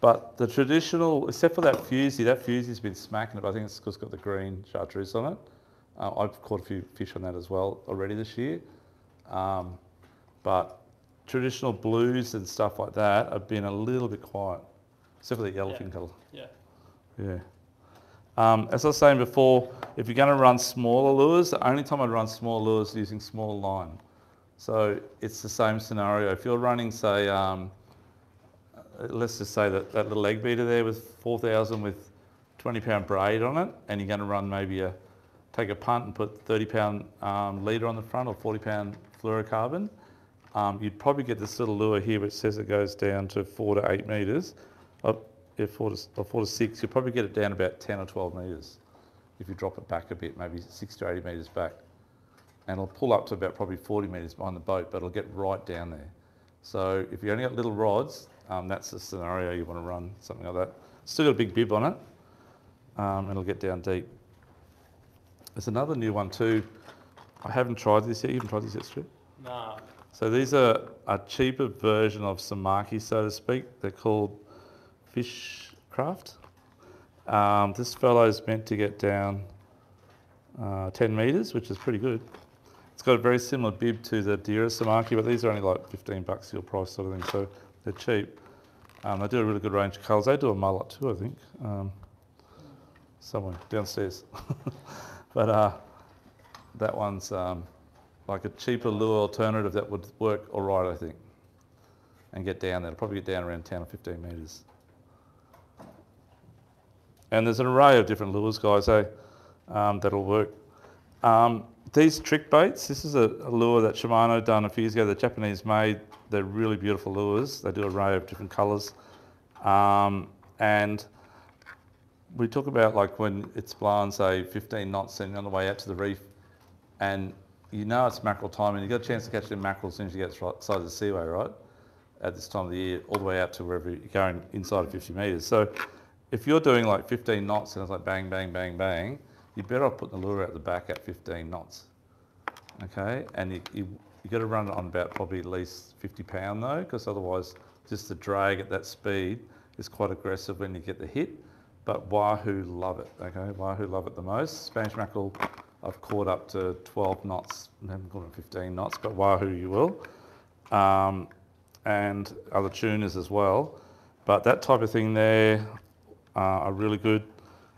But the traditional, except for that fusey, that fusey's been smacking it. But I think it's 'cause it's got the green chartreuse on it. Uh, I've caught a few fish on that as well already this year. Um, but traditional blues and stuff like that have been a little bit quiet, except for the yellowfin Yeah. colour. Yeah. Yeah. Um, as I was saying before, if you're going to run smaller lures, the only time I'd run small lures is using small line. So it's the same scenario. If you're running, say, um, uh, let's just say that, that little egg beater there with 4,000 with 20 pound braid on it, and you're going to run maybe a, take a punt and put 30 pound um, leader on the front or 40 pound fluorocarbon, um, you'd probably get this little lure here which says it goes down to four to eight metres. Yeah, four to, or four to six, you'll probably get it down about 10 or 12 metres if you drop it back a bit, maybe six to 80 metres back. And it'll pull up to about probably 40 metres behind the boat, but it'll get right down there. So if you only got little rods, um, that's the scenario you want to run, something like that. Still got a big bib on it, um, and it'll get down deep. There's another new one too. I haven't tried this yet. You haven't tried this yet, Stu? No. So these are a cheaper version of Samaki, so to speak. They're called Fishcraft. Um, this fellow is meant to get down uh, 10 metres, which is pretty good. It's got a very similar bib to the Dira Samaki, but these are only like 15 bucks your price sort of thing, so they're cheap. Um, they do a really good range of colours. They do a mullet too, I think, um, somewhere downstairs. but uh, that one's um, like a cheaper lure alternative that would work all right, I think, and get down there. It'll probably get down around 10 or 15 metres. And there's an array of different lures, guys, eh, um, that'll work. Um, these trick baits, this is a, a lure that Shimano done a few years ago, the Japanese made. They're really beautiful lures. They do an array of different colours. Um, and we talk about like when it's blowing, say, 15 knots and on the way out to the reef, and you know it's mackerel time, and you get a chance to catch them mackerel as soon as you get outside the seaway, right? At this time of the year, all the way out to wherever you're going inside of 50 metres. So if you're doing like 15 knots and it's like bang, bang, bang, bang, you're better off putting the lure out the back at 15 knots. Okay, and you, you, you got to run it on about probably at least 50 pound though, because otherwise just the drag at that speed is quite aggressive when you get the hit. But Wahoo love it, okay? Wahoo love it the most. Spanish mackerel, I've caught up to 12 knots, I haven't caught them 15 knots, but Wahoo you will. Um, and other tuners as well. But that type of thing there are really good,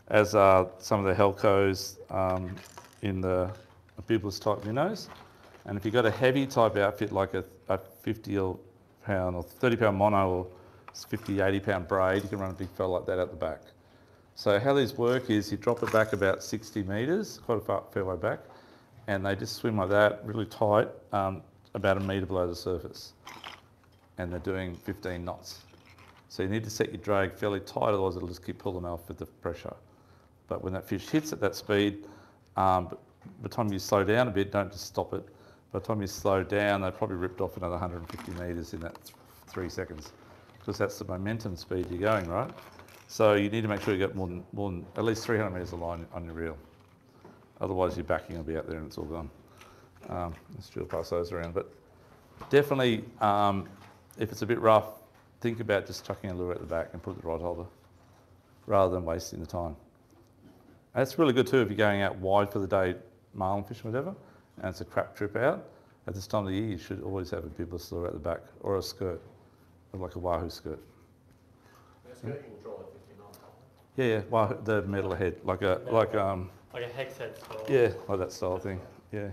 as are some of the Halcos um, in the bibless type minnows. And if you've got a heavy type outfit like a, a 50 or pound or 30 pound mono or 50, 80 pound braid, you can run a big fella like that out the back. So how these work is you drop it back about 60 metres, quite a far, fair way back, and they just swim like that, really tight, um, about a metre below the surface. And they're doing 15 knots. So you need to set your drag fairly tight, otherwise it'll just keep pulling off with the pressure. But when that fish hits at that speed, um, by the time you slow down a bit, don't just stop it. By the time you slow down, they probably ripped off another 150 metres in that th- three seconds, because that's the momentum speed you're going, right? So you need to make sure you get more than, more than at least 300 metres of line on your reel. Otherwise, your backing will be out there and it's all gone. Um, let's still pass those around. But definitely, um, if it's a bit rough, think about just chucking a lure at the back and put the rod holder rather than wasting the time. And it's really good too if you're going out wide for the day, marlin fishing, whatever, and it's a crap trip out. At this time of the year, you should always have a bibless lure at the back or a skirt, like a wahoo skirt. That's good, you can draw at fifty knots. Yeah, yeah, wahoo, the metal head, like a like um Like a hex head style. yeah, like that style thing. Yeah,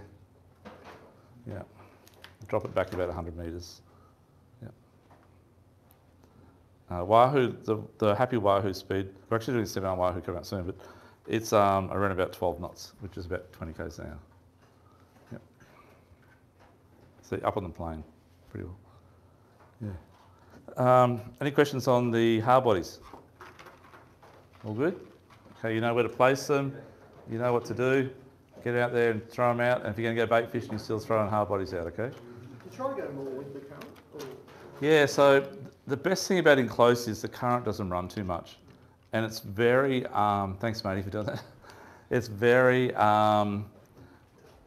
yeah. Drop it back about 100 metres. Yeah. Uh, Wahoo, the, the happy Wahoo speed, we're actually doing 7 on Wahoo coming out soon, but it's um, around about 12 knots, which is about 20 k's an hour. Yep. So up on the plane, pretty well. Yeah. Um, any questions on the hard bodies? All good? Okay, you know where to place them, you know what to do. Get out there and throw them out, and if you're going to go bait fishing, you're still throwing hard bodies out, okay? You try to go more with the current, or Yeah, so the best thing about enclosed is the current doesn't run too much. And it's very, um, thanks matey for doing that. It's very um,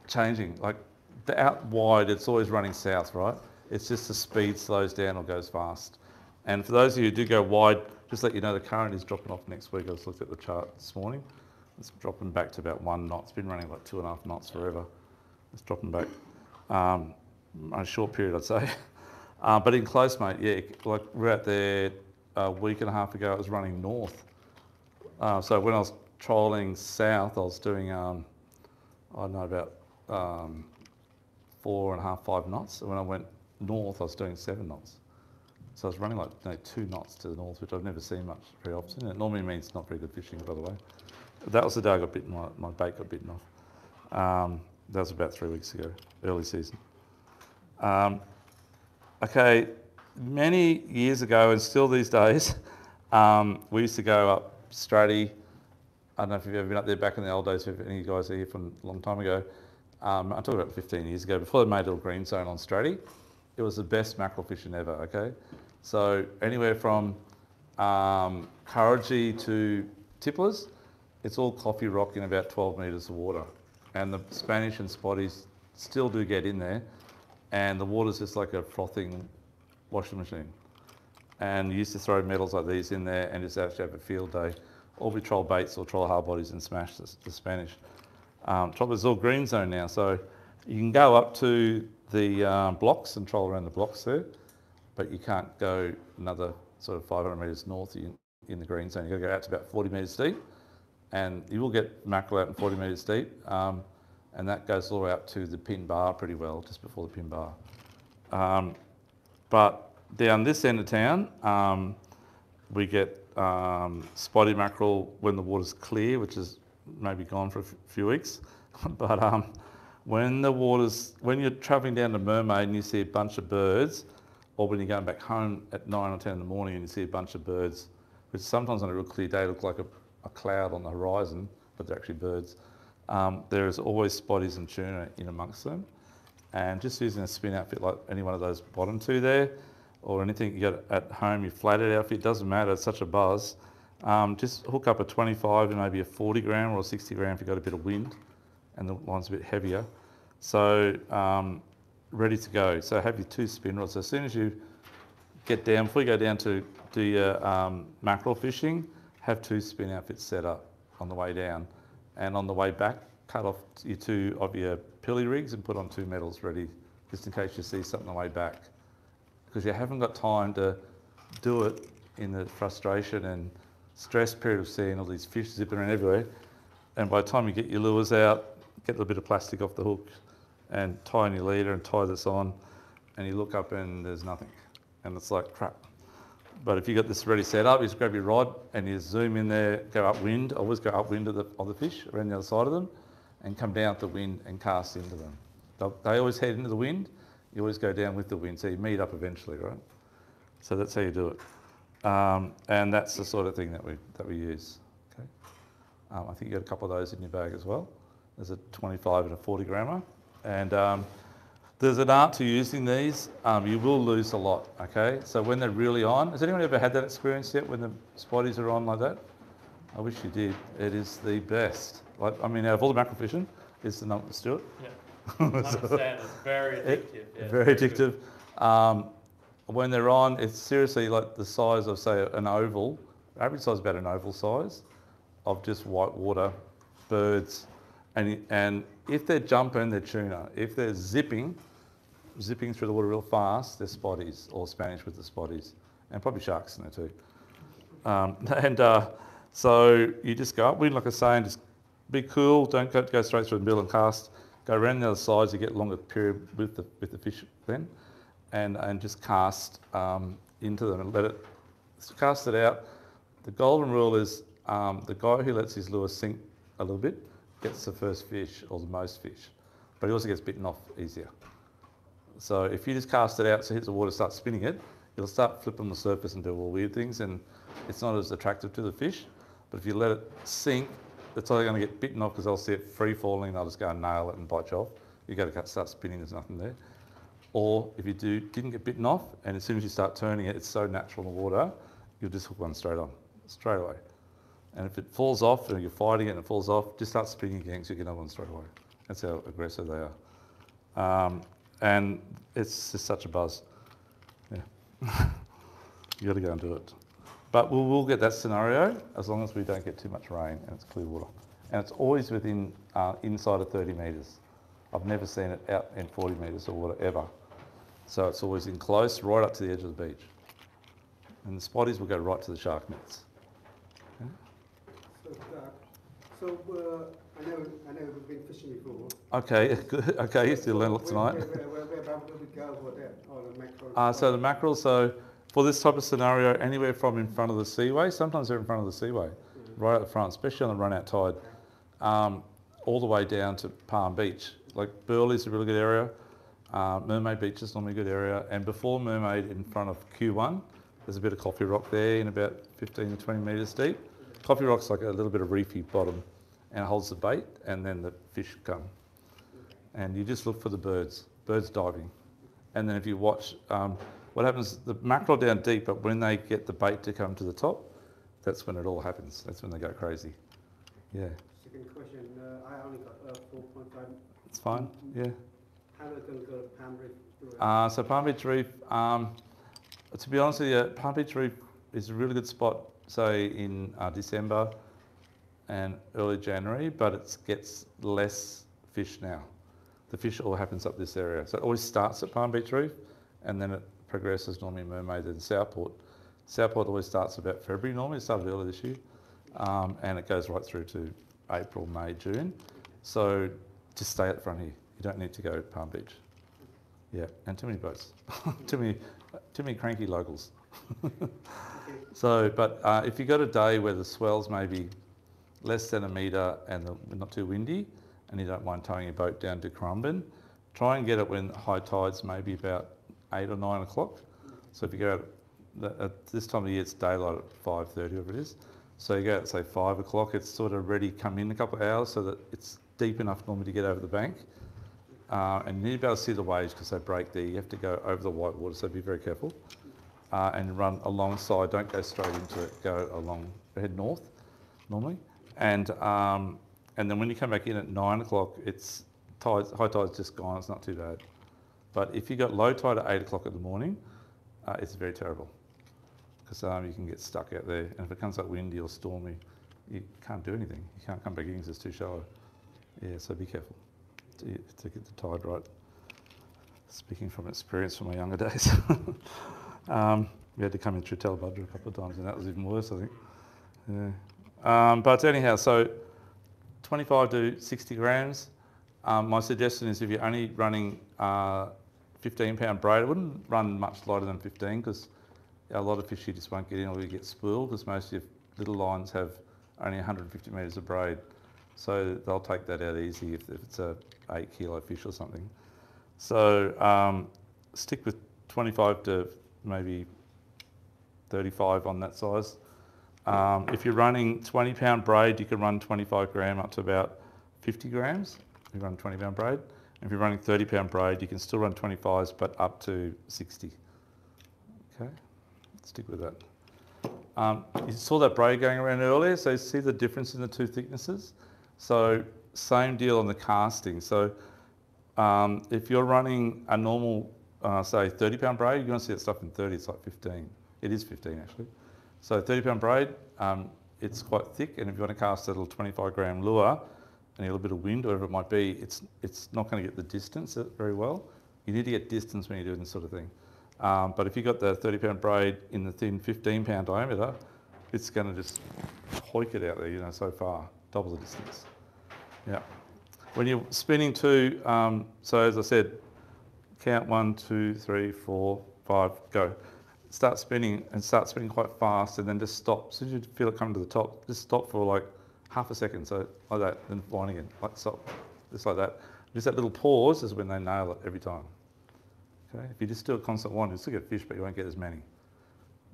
changing. Like the out wide, it's always running south, right? It's just the speed slows down or goes fast. And for those of you who do go wide, just let you know the current is dropping off next week. I just looked at the chart this morning. It's dropping back to about one knot. It's been running like two and a half knots forever. It's dropping back. Um, a short period, I'd say. Uh, but in close, mate, yeah, like we're out there a week and a half ago, it was running north. Uh, so when I was trolling south, I was doing, um, I don't know, about um, four and a half, five knots. And when I went north, I was doing seven knots. So I was running like you know, two knots to the north, which I've never seen much very often. It normally means not very good fishing, by the way. That was the day I got bitten, my, my bait got bitten off. Um, that was about three weeks ago, early season. Um, okay, many years ago, and still these days, um, we used to go up Straddie. I don't know if you've ever been up there back in the old days, if any of you guys are here from a long time ago. Um, I'm talking about 15 years ago, before they made a little green zone on Straddie. It was the best mackerel fishing ever, okay? So anywhere from um, Currigee to Tipplers, it's all coffee rock in about 12 metres of water. And the Spanish and spotties still do get in there, and the water's just like a frothing washing machine. And you used to throw metals like these in there and just actually have a field day. Or we troll baits or troll hard bodies and smash the, the Spanish. Um, Trollop's all green zone now, so you can go up to the um, blocks and troll around the blocks there, but you can't go another sort of 500 metres north in, in the green zone. You've got to go out to about 40 metres deep, and you will get mackerel out in 40 metres deep, um, and that goes all the way up to the pin bar pretty well, just before the pin bar. Um, but down this end of town, um, we get um, spotty mackerel when the water's clear, which is maybe gone for a few weeks. but um, when the water's, when you're travelling down to Mermaid and you see a bunch of birds, or when you're going back home at nine or ten in the morning and you see a bunch of birds, which sometimes on a real clear day look like a, a cloud on the horizon, but they're actually birds. Um, there is always spotties and tuna in amongst them. And just using a spin outfit like any one of those bottom two there, or anything you got at home, your flathead outfit, doesn't matter, it's such a buzz. Um, just hook up a 25 and maybe a 40 gram or a 60 gram if you've got a bit of wind and the line's a bit heavier. So um, ready to go. So have your two spin rods. As soon as you get down, before you go down to do your um, mackerel fishing, have two spin outfits set up on the way down. And on the way back, cut off your two of your pilly rigs and put on two metals ready, just in case you see something on the way back. Because you haven't got time to do it in the frustration and stress period of seeing all these fish zipping around everywhere. And by the time you get your lures out, get a little bit of plastic off the hook and tie in your leader and tie this on, and you look up and there's nothing. And it's like crap. But if you got this ready set up, you just grab your rod and you zoom in there, go upwind, always go upwind of the, of the fish, around the other side of them, and come down the wind and cast into them. They always head into the wind, you always go down with the wind, so you meet up eventually, right? So that's how you do it. Um, and that's the sort of thing that we, that we use. Okay? Um, I think you got a couple of those in your bag as well. There's a 25 and a 40 grammer. And um, there's an art to using these. Um, you will lose a lot, okay? So when they're really on, has anyone ever had that experience yet when the spotties are on like that? I wish you did. It is the best. Like, I mean, out of all the fishing, it's the number, Stuart. Yeah. I understand. It's very It- addictive. Yeah, very good. addictive. Um, when they're on, it's seriously like the size of, say, an oval. Average size is about an oval size of just white water, birds, and and if they're jumping, they're tuna. If they're zipping, zipping through the water real fast, they're spotties or Spanish with the spotties, and probably sharks in there too. Um, and uh, so you just go upwind, like I was saying, just be cool. Don't go, go straight through the middle and cast. Go around the other sides. You get longer period with the with the fish then, and and just cast um, into them and let it cast it out. The golden rule is um, the guy who lets his lure sink a little bit gets the first fish or the most fish, but he also gets bitten off easier. So if you just cast it out, so it hits the water, start spinning it, it'll start flipping the surface and do all weird things, and it's not as attractive to the fish. But if you let it sink, it's either going to get bitten off because they'll see it free falling, and they'll just go and nail it and bite you off. You've got to start spinning, there's nothing there. Or if you do didn't get bitten off, and as soon as you start turning it, it's so natural in the water, you'll just hook one straight on, straight away. And if it falls off and you're fighting it and it falls off, just start spinning again so you get another one straight away. That's how aggressive they are. Um, and it's just such a buzz. Yeah, you got to go and do it. But we'll, we'll get that scenario as long as we don't get too much rain and it's clear water, and it's always within uh, inside of 30 metres. I've never seen it out in 40 metres of water ever. So it's always in close, right up to the edge of the beach. And the spotties will go right to the shark nets. So, uh, so uh, I never, I never been fishing before. Okay, good. Okay, you still learn So lots where- tonight. Where, where, where? Or the? Uh, so the mackerel, so for this type of scenario, anywhere from in front of the seaway, sometimes they're in front of the seaway, right at the front, especially on the run out tide, um, all the way down to Palm Beach. Like Burleigh's a really good area, uh, Mermaid Beach is normally a good area, and before Mermaid in front of Q1, there's a bit of coffee rock there in about 15 to 20 metres deep. Coffee rock's like a little bit of reefy bottom and it holds the bait and then the fish come. And you just look for the birds, birds diving. And then if you watch, um, what happens, the mackerel down deep, but when they get the bait to come to the top, that's when it all happens. That's when they go crazy. Yeah, Second question, uh, I only got uh, four point five, it's fine. Yeah. how am I gonna go to Palm Reef? to, uh, Uh, so Palm Beach Reef, um, to be honest with you, Palm Beach Reef is a really good spot, say in uh, December and early January, but it gets less fish now. The fish all happens up this area. So it always starts at Palm Beach Reef and then it progresses normally Mermaid and Southport. Southport always starts about February normally, it started earlier this year, um, and it goes right through to April, May, June. So just stay at the front here. You don't need to go to Palm Beach. Yeah, and too many boats, too many, too many cranky locals. so, but uh, if you got a day where the swells maybe less than a metre and the, not too windy, and you don't mind towing your boat down to Currumbin, try and get it when high tides maybe about eight or nine o'clock. So if you go out at this time of year, it's daylight at five thirty, whatever it is. So you go out say five o'clock, it's sort of ready, come in a couple of hours, so that it's deep enough normally to get over the bank. Uh, and you need to be able to see the waves because they break there. You have to go over the white water, so be very careful. Uh, and run alongside, don't go straight into it, go along, head north normally. And, um, and then when you come back in at nine o'clock, it's tides, high tide's just gone, it's not too bad. But if you got low tide at eight o'clock in the morning, uh, it's very terrible because um, you can get stuck out there. And if it comes up windy or stormy, you can't do anything. You can't come back in because it's too shallow. Yeah, so be careful to, to get the tide right. Speaking from experience from my younger days. um, we had to come in through Tallebudgera a couple of times and that was even worse, I think. Yeah. Um, but anyhow, so 25 to 60 grams. Um, my suggestion is if you're only running uh, 15 pound braid, it wouldn't run much lighter than 15 because a lot of fish you just won't get in or you get spooled because most of your little lines have only 150 metres of braid. So they'll take that out easy if, if it's a 8 kilo fish or something. So um, stick with 25 to maybe 35 on that size. Um, if you're running 20 pound braid, you can run 25 gram up to about 50 grams. If you run 20 pound braid. If you're running 30 pound braid, you can still run 25s, but up to 60. Okay, stick with that. Um, you saw that braid going around earlier, so you see the difference in the two thicknesses. So same deal on the casting. So um, if you're running a normal, uh, say 30 pound braid, you're going to see that stuff in 30, it's like 15. It is 15 actually. So 30 pound braid, um, it's quite thick, and if you want to cast a little 25 gram lure and a little bit of wind, whatever it might be, it's, it's not going to get the distance very well. You need to get distance when you're doing this sort of thing. Um, but if you've got the 30 pound braid in the thin 15 pound diameter, it's going to just hoik it out there, you know, so far, double the distance. Yeah. When you're spinning two, um, so as I said, count one, two, three, four, five, go. Start spinning and start spinning quite fast and then just stop. As soon as you feel it coming to the top, just stop for like half a second, so like that, then wind again, like stop, just like that. Just that little pause is when they nail it every time. Okay, if you just do a constant one, you'll still get fish, but you won't get as many.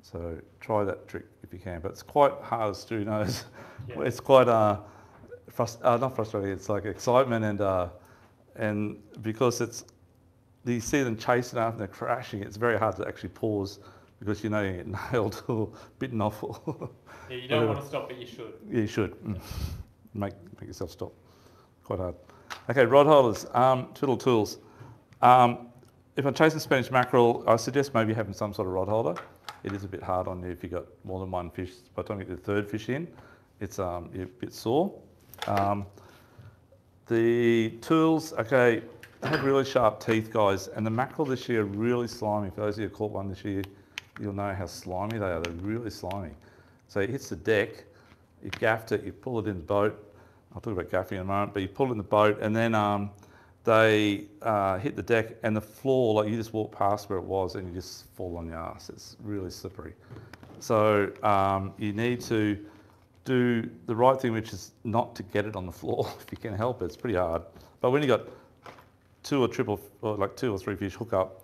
So try that trick if you can, but it's quite hard, as Stu knows. Yeah. It's quite uh, frust- uh, not frustrating. It's like excitement and uh, and because it's you see them chasing after they're crashing. It's very hard to actually pause because you know you get nailed or bitten off. Or Yeah, you don't want to stop, but you should. yeah, you should mm. make make yourself stop. Quite hard. Okay, rod holders, um, twiddle tools. Um, if I'm chasing Spanish mackerel, I suggest maybe having some sort of rod holder. It is a bit hard on you if you've got more than one fish. By the time you get the third fish in, it's um, you're a bit sore. Um, the tools, okay, they have really sharp teeth, guys, and the mackerel this year are really slimy. For those of you who caught one this year, you'll know how slimy they are. They're really slimy. So it hits the deck, you gaffed it, you pull it in the boat. I'll talk about gaffing in a moment, but you pull it in the boat, and then um, they uh, hit the deck, and the floor, like you just walk past where it was, and you just fall on your ass. It's really slippery. So um, you need to do the right thing, which is not to get it on the floor if you can help it. It's pretty hard. But when you got two or triple, or like two or three fish hook up,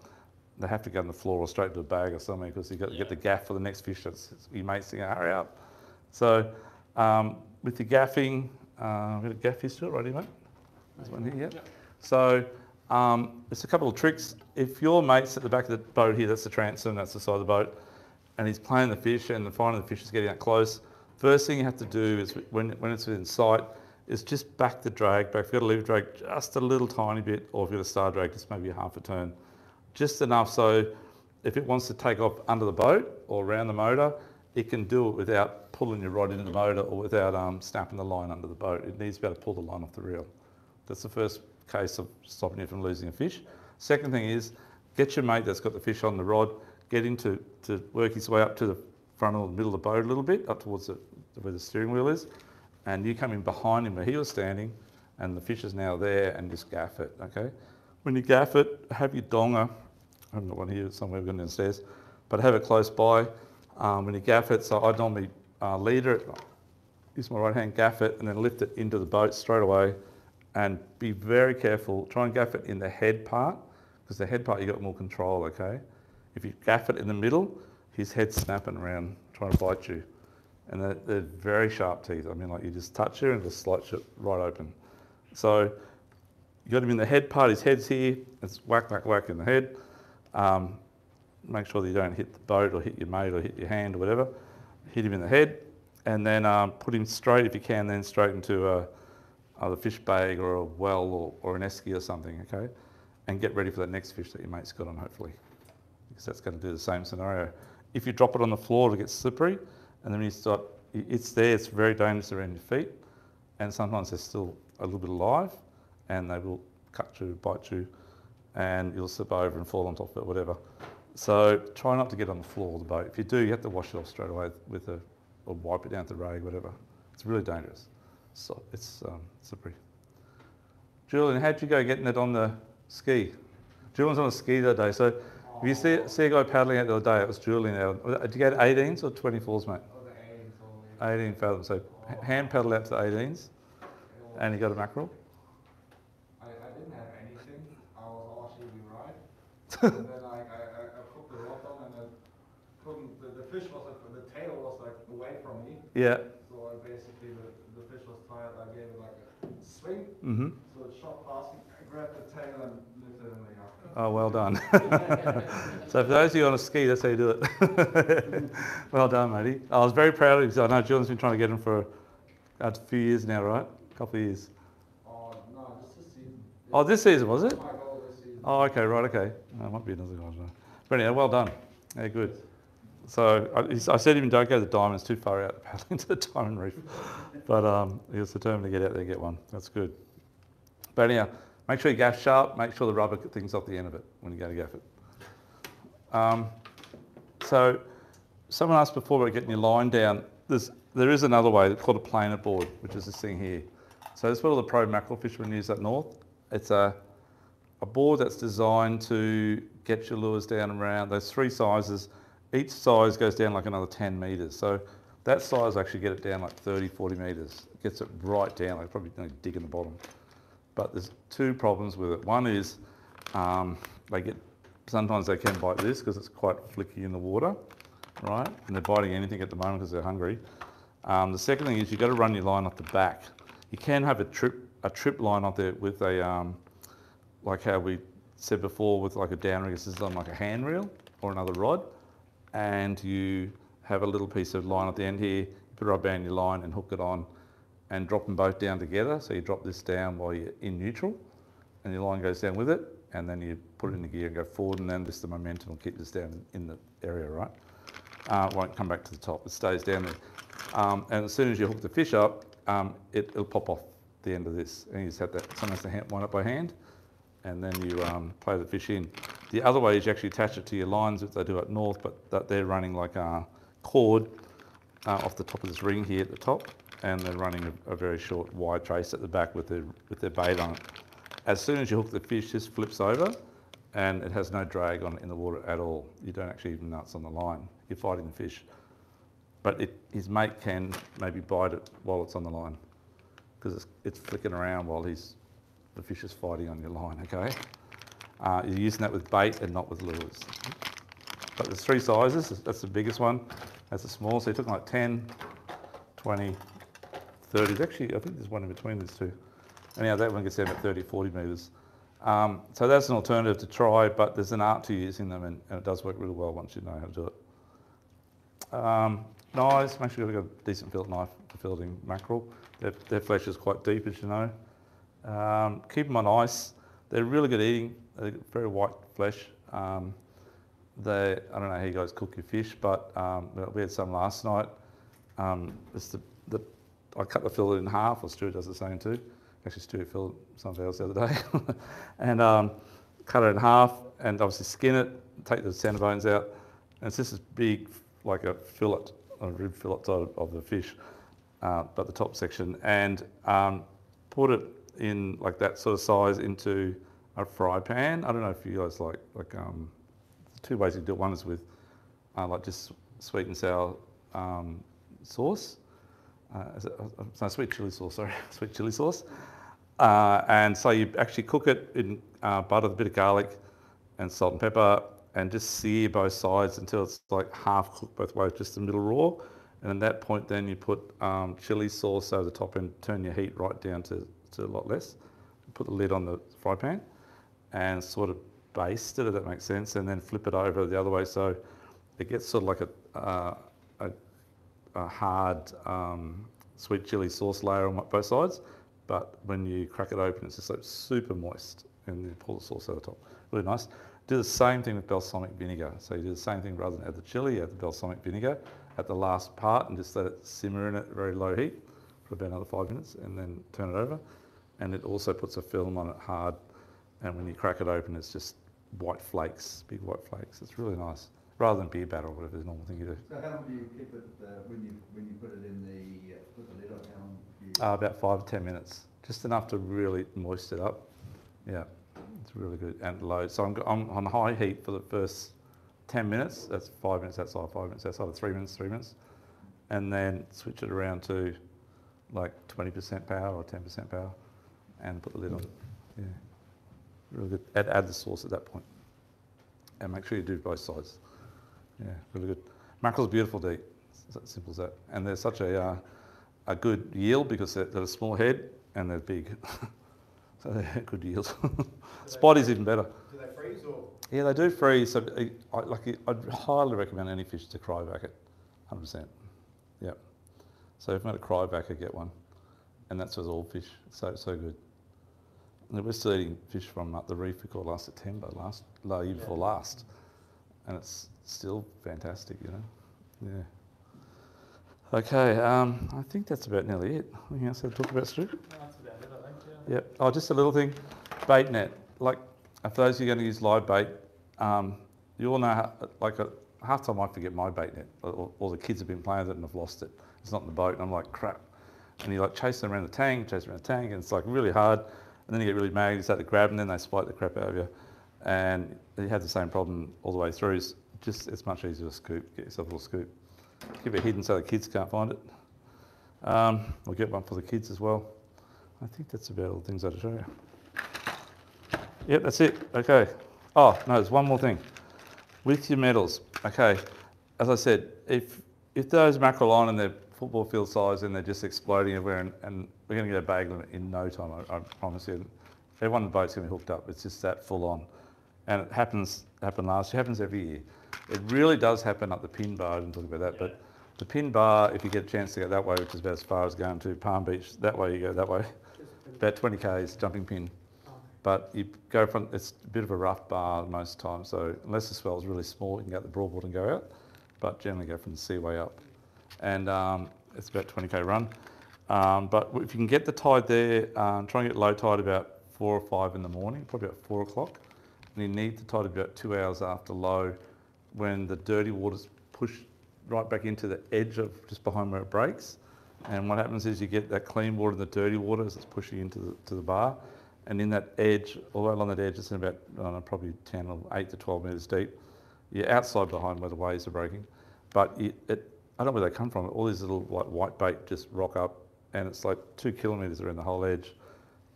they have to go on the floor or straight to a bag or something because you've got to get the gaff for the next fish. That's it's, your mate's saying, hurry up. So um, with the gaffing, uh, we've got a gaff history right here, mate. There's one here, yeah. So um, there's a couple of tricks. If your mate's at the back of the boat here, that's the transom, that's the side of the boat, and he's playing the fish and the finding of the fish is getting up close, first thing you have to do is when, when it's within sight, is just back the drag back. If you've got a lever drag just a little tiny bit, or if you've got a star drag, just maybe a half a turn. Just enough so if it wants to take off under the boat or around the motor, it can do it without pulling your rod into the motor or without um, snapping the line under the boat. It needs to be able to pull the line off the reel. That's the first case of stopping you from losing a fish. Second thing is get your mate that's got the fish on the rod, get him to, to work his way up to the front or the middle of the boat a little bit, up towards the, where the steering wheel is, and you come in behind him where he was standing, and the fish is now there, and just gaff it, okay? When you gaff it, have your donger, I haven't got one here somewhere, we've downstairs, but have it close by. Um, when you gaff it, so I normally uh, leader it, use my right hand, gaff it, and then lift it into the boat straight away, and be very careful. Try and gaff it in the head part, because the head part you got more control, okay? If you gaff it in the middle, his head's snapping around, trying to bite you. And they're, they're very sharp teeth. I mean, like you just touch it and just slice it right open. So you got him in the head part, his head's here, it's whack, whack, whack in the head. Um, make sure that you don't hit the boat or hit your mate or hit your hand or whatever. Hit him in the head and then um, put him straight, if you can, then straight into a, either fish bag or a well or, or an esky or something, okay? And get ready for that next fish that your mate's got on, hopefully. Because that's going to do the same scenario. If you drop it on the floor, it'll get slippery. And then you start, it's there, it's very dangerous around your feet. And sometimes they're still a little bit alive and they will cut you, bite you, and you'll slip over and fall on top of it, whatever. So try not to get on the floor of the boat. If you do, you have to wash it off straight away with a, or wipe it down with a rag, whatever. It's really dangerous. So it's um, slippery. Julian, how'd you go getting it on the ski? Julian's on a ski that day. So if you see, see a guy paddling out the other day, it was Julian out. Did you get 18s or 24s, mate? 18 fathoms. So hand paddle out to the 18s, and you got a mackerel. I, I didn't have anything. I was actually right. and then I, I, I put the rod on and I couldn't. The, the fish was like, the tail was like away from me. Yeah. So I basically the, the fish was tired. I gave it like a swing. Mhm. So it shot past me. I grabbed the tail and lifted it in the air. Oh, well done. so for those of you on a ski, that's how you do it. well done, matey. I was very proud of you because I know Julian's been trying to get him for a few years now, right? A couple of years. Oh no, just this season. Oh, this season was it? My goal this season. Oh, okay, right, okay. No, might be another guy. But anyway, well done. Yeah, good. So I, I said to him, don't go to the diamonds too far out, paddling to the diamond reef. But um, he was determined to get out there and get one. That's good. But anyhow, make sure you gaff sharp. Make sure the rubber thing's off the end of it when you go to gaff it. Um, so someone asked before about getting your line down. There's, there is another way called a planer board, which is this thing here. So this is what all the pro mackerel fishermen use up north. It's a, a board that's designed to get your lures down around. There's three sizes. Each size goes down like another 10 metres. So that size actually get it down like 30, 40 metres. It gets it right down, like probably know, dig in the bottom. But there's two problems with it. One is um, they get, sometimes they can bite this because it's quite flicky in the water, right? And they're biting anything at the moment because they're hungry. Um, the second thing is you've got to run your line off the back. You can have a trip, a trip line up there with a, um, like how we said before, with like a downrigger system, like a handrail or another rod, and you have a little piece of line at the end here, you put it right behind your line and hook it on and drop them both down together. So you drop this down while you're in neutral and your line goes down with it and then you put it in the gear and go forward, and then just the momentum will keep this down in the area, right? Uh, it won't come back to the top. It stays down there. Um, and as soon as you hook the fish up, um, it, it'll pop off the end of this, and you just have to sometimes to hand, wind up by hand, and then you um, play the fish in. The other way is you actually attach it to your lines, which they do up north, but that they're running like a cord uh, off the top of this ring here at the top, and they're running a, a very short wide trace at the back with their with their bait on it. As soon as you hook the fish, this flips over, and it has no drag on it in the water at all. You don't actually even know it's on the line. You're fighting the fish, but it, his mate can maybe bite it while it's on the line because it's, it's flicking around while he's the fish is fighting on your line. Okay, uh, you're using that with bait and not with lures. But there's three sizes. That's the biggest one. That's the small. So you're talking like 10, 20, 30. Actually, I think there's one in between these two. Anyhow, that one gets down at 30, 40 metres. Um, so that's an alternative to try, but there's an art to using them, and, and it does work really well once you know how to do it. Um, knives, make sure you've got a decent fillet knife for filleting mackerel. Their, their flesh is quite deep, as you know. Um, keep them on ice. They're really good eating. They're very white flesh. Um, they, I don't know how you guys cook your fish, but um, we had some last night. Um, it's the, the, I cut the fillet in half, or Stuart does the same too. Actually, Stuart filled something else the other day. and um, cut it in half, and obviously skin it, take the center bones out. And it's just this big, like a fillet, a rib fillet of, of the fish, uh, but the top section. And um, put it in like that sort of size into a fry pan. I don't know if you guys like, like um, two ways you do it. One is with uh, like just sweet and sour um, sauce. Uh, it, uh, no, sweet chili sauce, sorry, sweet chili sauce. Uh, and so you actually cook it in uh, butter, a bit of garlic and salt and pepper and just sear both sides until it's like half cooked both ways, just the middle raw. And at that point, then you put um, chili sauce over the top and turn your heat right down to, to a lot less. Put the lid on the fry pan and sort of baste it, if that makes sense, and then flip it over the other way so it gets sort of like a, uh, a, a, hard um, sweet chili sauce layer on both sides. But when you crack it open, it's just like super moist, and you pull the sauce out the top. Really nice. Do the same thing with balsamic vinegar. So you do the same thing rather than add the chili, add the balsamic vinegar at the last part and just let it simmer in at very low heat for about another five minutes and then turn it over. And it also puts a film on it hard. And when you crack it open, it's just white flakes, big white flakes. It's really nice. Rather than beer batter or whatever the normal thing you do. So how long do you keep it, uh, when you, when you put it in the, uh, put the lid on, how long do you? Uh, about five to ten minutes, just enough to really moist it up. Yeah, it's really good and low. So I'm, I'm on high heat for the first ten minutes. That's five minutes outside, five minutes outside, three minutes, three minutes, and then switch it around to like 20% power or 10% power, and put the lid on. Yeah, really good. Add, add the sauce at that point, and make sure you do both sides. Yeah, really good. Mackerel's beautiful to eat. It's simple as that. And they're such a, uh, a good yield because they're, they're a small head and they're big. so they're good yield. Spotty's even better. Do they freeze or? Yeah, they do freeze. So, uh, I, like, I'd highly recommend any fish to cryovac it, 100%. Yeah. So if you want a cryovac, get one. And that's with all fish. So, so good. And we're still eating fish from uh, the reef we caught last September, last, no, year before last. And it's still fantastic, you know. Yeah. Okay, um, I think that's about nearly it. Anything else to talk about, Stu? That's about it, I think, yeah. Yep. Oh, just a little thing. Bait net. Like, for those who are going to use live bait, um, you all know, how, like, a, half time I forget my bait net, or, or the kids have been playing with it and have lost it. It's not in the boat, and I'm like, crap. And you like chase them around the tank, chase around the tank, and it's like really hard. And then you get really mad, you start to grab them, and then they spike the crap out of you. And you have the same problem all the way through. It's just it's much easier to scoop. Get yourself a little scoop. Keep it hidden so the kids can't find it. Um, we'll get one for the kids as well. I think that's about all the things I'd show you. Yep, that's it. Okay. Oh, no, there's one more thing. With your metals, okay, as I said, if if those mackerel on and they're football field size and they're just exploding everywhere and, and we're going to get a bag limit in no time, I, I promise you. Everyone in the boat's going to be hooked up. It's just that full on. And it happens, happened last year, happens every year. It really does happen up the pin bar, I didn't talk about that, but the pin bar, if you get a chance to go that way, which is about as far as going to Palm Beach, that way you go that way, about 20 k's jumping pin. but you go from it's a bit of a rough bar most times. So unless the swell is really small, you can get the broadboard and go out, but generally go from the seaway up, and um, it's about 20k run. Um, but if you can get the tide there, um, try and get low tide about four or five in the morning, probably about four o'clock. And you need the tide about two hours after low when the dirty water's pushed right back into the edge of just behind where it breaks. And what happens is you get that clean water and the dirty water as it's pushing into the, to the bar. And in that edge, all along that edge, it's in about know, probably 10 or 8 to 12 metres deep. You're outside behind where the waves are breaking. But it, it, I don't know where they come from. All these little like white bait just rock up and it's like two kilometres around the whole edge.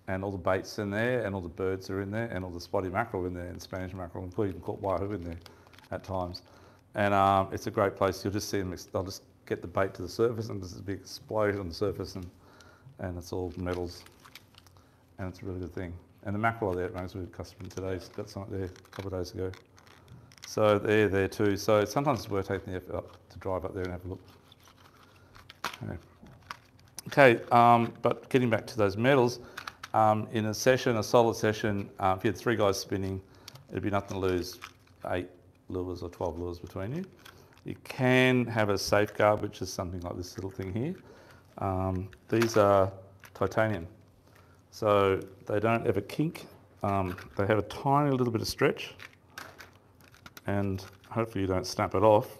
And all the baits in there, and all the birds are in there, and all the spotty mackerel in there, and Spanish mackerel, and even caught wahoo in there at times. And um, it's a great place. You'll just see them, they'll just get the bait to the surface, and there's a big explosion on the surface, and, and it's all metals. And it's a really good thing. And the mackerel there at a customer today, has got some up there a couple of days ago. So they're there too. So sometimes it's worth taking the effort up to drive up there and have a look. Okay. Okay, um, but getting back to those metals, um, in a session, a solid session, uh, if you had three guys spinning, it'd be nothing to lose eight lures or 12 lures between you. You can have a safeguard, which is something like this little thing here. Um, these are titanium, so they don't ever kink. Um, they have a tiny little bit of stretch, and hopefully you don't snap it off.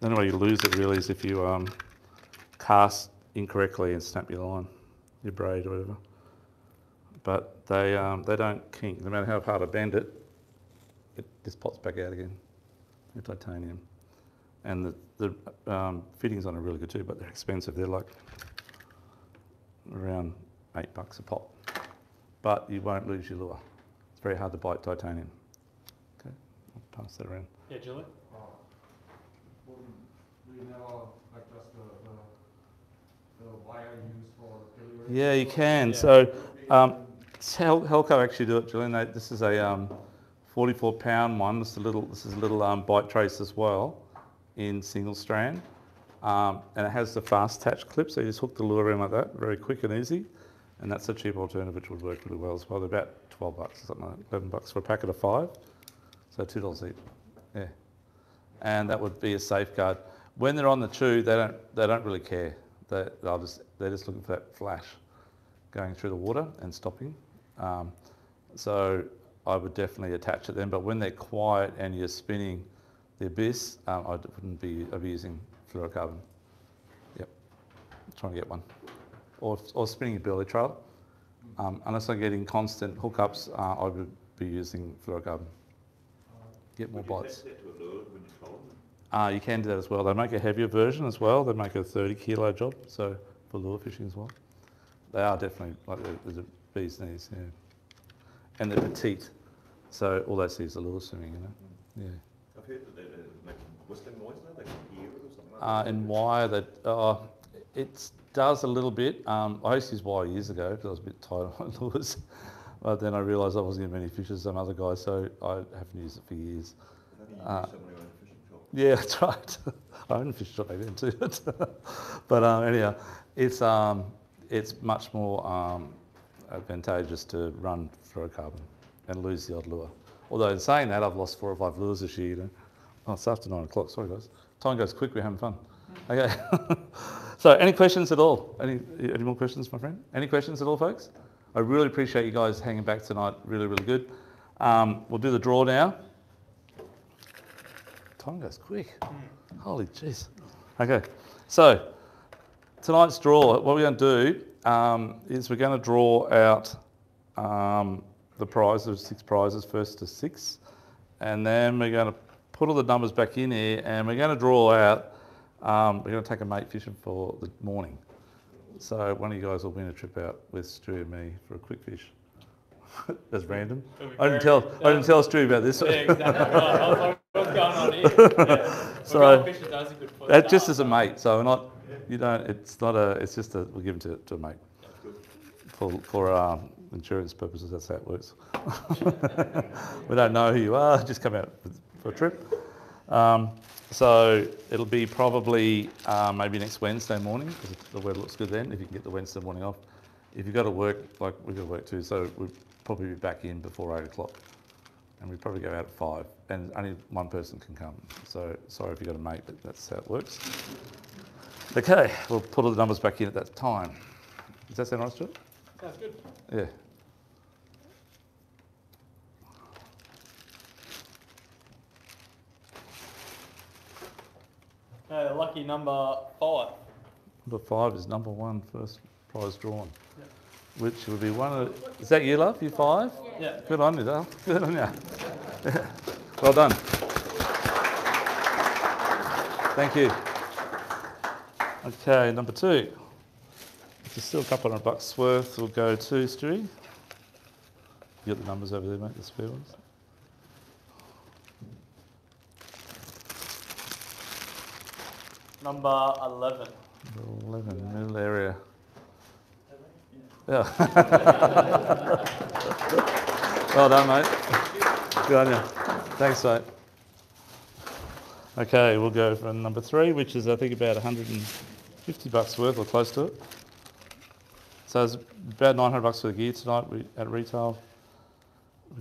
The only way you lose it really is if you um, cast incorrectly and snap your line, your braid or whatever. But they, um, they don't kink. No matter how hard I bend it, it just pops back out again. They're titanium. And the, the um, fittings on are really good too, but they're expensive. They're like around eight bucks a pop. But you won't lose your lure. It's very hard to bite titanium. Okay, I'll pass that around. Yeah, Julie? Uh? Yeah, you can. Yeah. So um, Hel- Halco actually do it, Julian. They, this is a um, 44 pound one. This is a little, this is a little um, bite trace as well in single strand. Um, and it has the fast attach clip, so you just hook the lure in like that, very quick and easy. And that's a cheap alternative which would work really well as well. They're about 12 bucks or something like that, 11 bucks for a packet of five. So $2 each. Yeah. And that would be a safeguard. When they're on the chew, they don't, they don't really care. They, they'll just, they're just looking for that flash going through the water and stopping. Um, so I would definitely attach it then. But when they're quiet and you're spinning the abyss, um, I wouldn't be, I'd be using fluorocarbon. Yep, trying to get one. Or, or spinning a belly trail. Um, unless I'm getting constant hookups, uh, I would be using fluorocarbon. Get more bites. Uh, you can do that as well. They make a heavier version as well. They make a 30 kilo job, so for lure fishing as well. They are definitely like the, the bee's knees, yeah. And they're petite, so all they see is the lure swimming, you know. Yeah. I've heard that they, make whistling noise now, they can hear it or something like Uh, that. and wire that uh, it does a little bit. Um, I used to use wire years ago because I was a bit tired of my lures, but then I realised I wasn't getting many fish as some other guys, so I haven't used it for years. Uh, use somebody fishing shop. Yeah, that's right. I owned a fish shop back then too. but um, anyhow, it's um, it's much more um, advantageous to run fluorocarbon and lose the odd lure. Although in saying that, I've lost four or five lures this year. You know. Oh, it's after nine o'clock. Sorry, guys. Time goes quick. We're having fun. Okay. so, any questions at all? Any any more questions, my friend? Any questions at all, folks? I really appreciate you guys hanging back tonight. Really, really good. Um, we'll do the draw now. Time goes quick. Holy jeez. Okay, so tonight's draw, what we're going to do um, is we're going to draw out um, the prizes, six prizes, first to six, and then we're going to put all the numbers back in here, and we're going to draw out. Um, we're going to take a mate fishing for the morning. So one of you guys will win a trip out with Stu and me for a quick fish. That's random. I didn't tell. I didn't tell Stu about this. Yeah, exactly. Like, what's going on here? Yeah. So, We're going fishing, that's a good point. That just as a mate, so we're not, you don't, it's not a, it's just a, we'll give it to, to a mate. For, for um, insurance purposes, that's how it works. we don't know who you are, just come out for a trip. Um, so it'll be probably uh, maybe next Wednesday morning, because the weather looks good then, if you can get the Wednesday morning off. If you've got to work, like we've got to work too, so we'll probably be back in before eight o'clock. And we probably go out at five, and only one person can come. So sorry if you've got to make, but that's how it works. Okay, we'll put all the numbers back in at that time. Does that sound right, Stuart? Sounds good. Yeah. Okay, lucky number five. Number five is number one, first prize drawn. Yep. Which would be one of, is that you, love? You five? Yeah. Good on you, Dale. Good on you. well done. Thank you. Okay, number two. Which is still a couple hundred bucks worth. We'll go to Stewie. You got the numbers over there, mate, the spare ones? Number 11. Number 11, middle area. Yeah. well done, mate. Good on you. Thanks, mate. Okay, we'll go for number three, which is I think about 150 bucks worth or close to it. So it's about 900 bucks for the gear tonight at retail.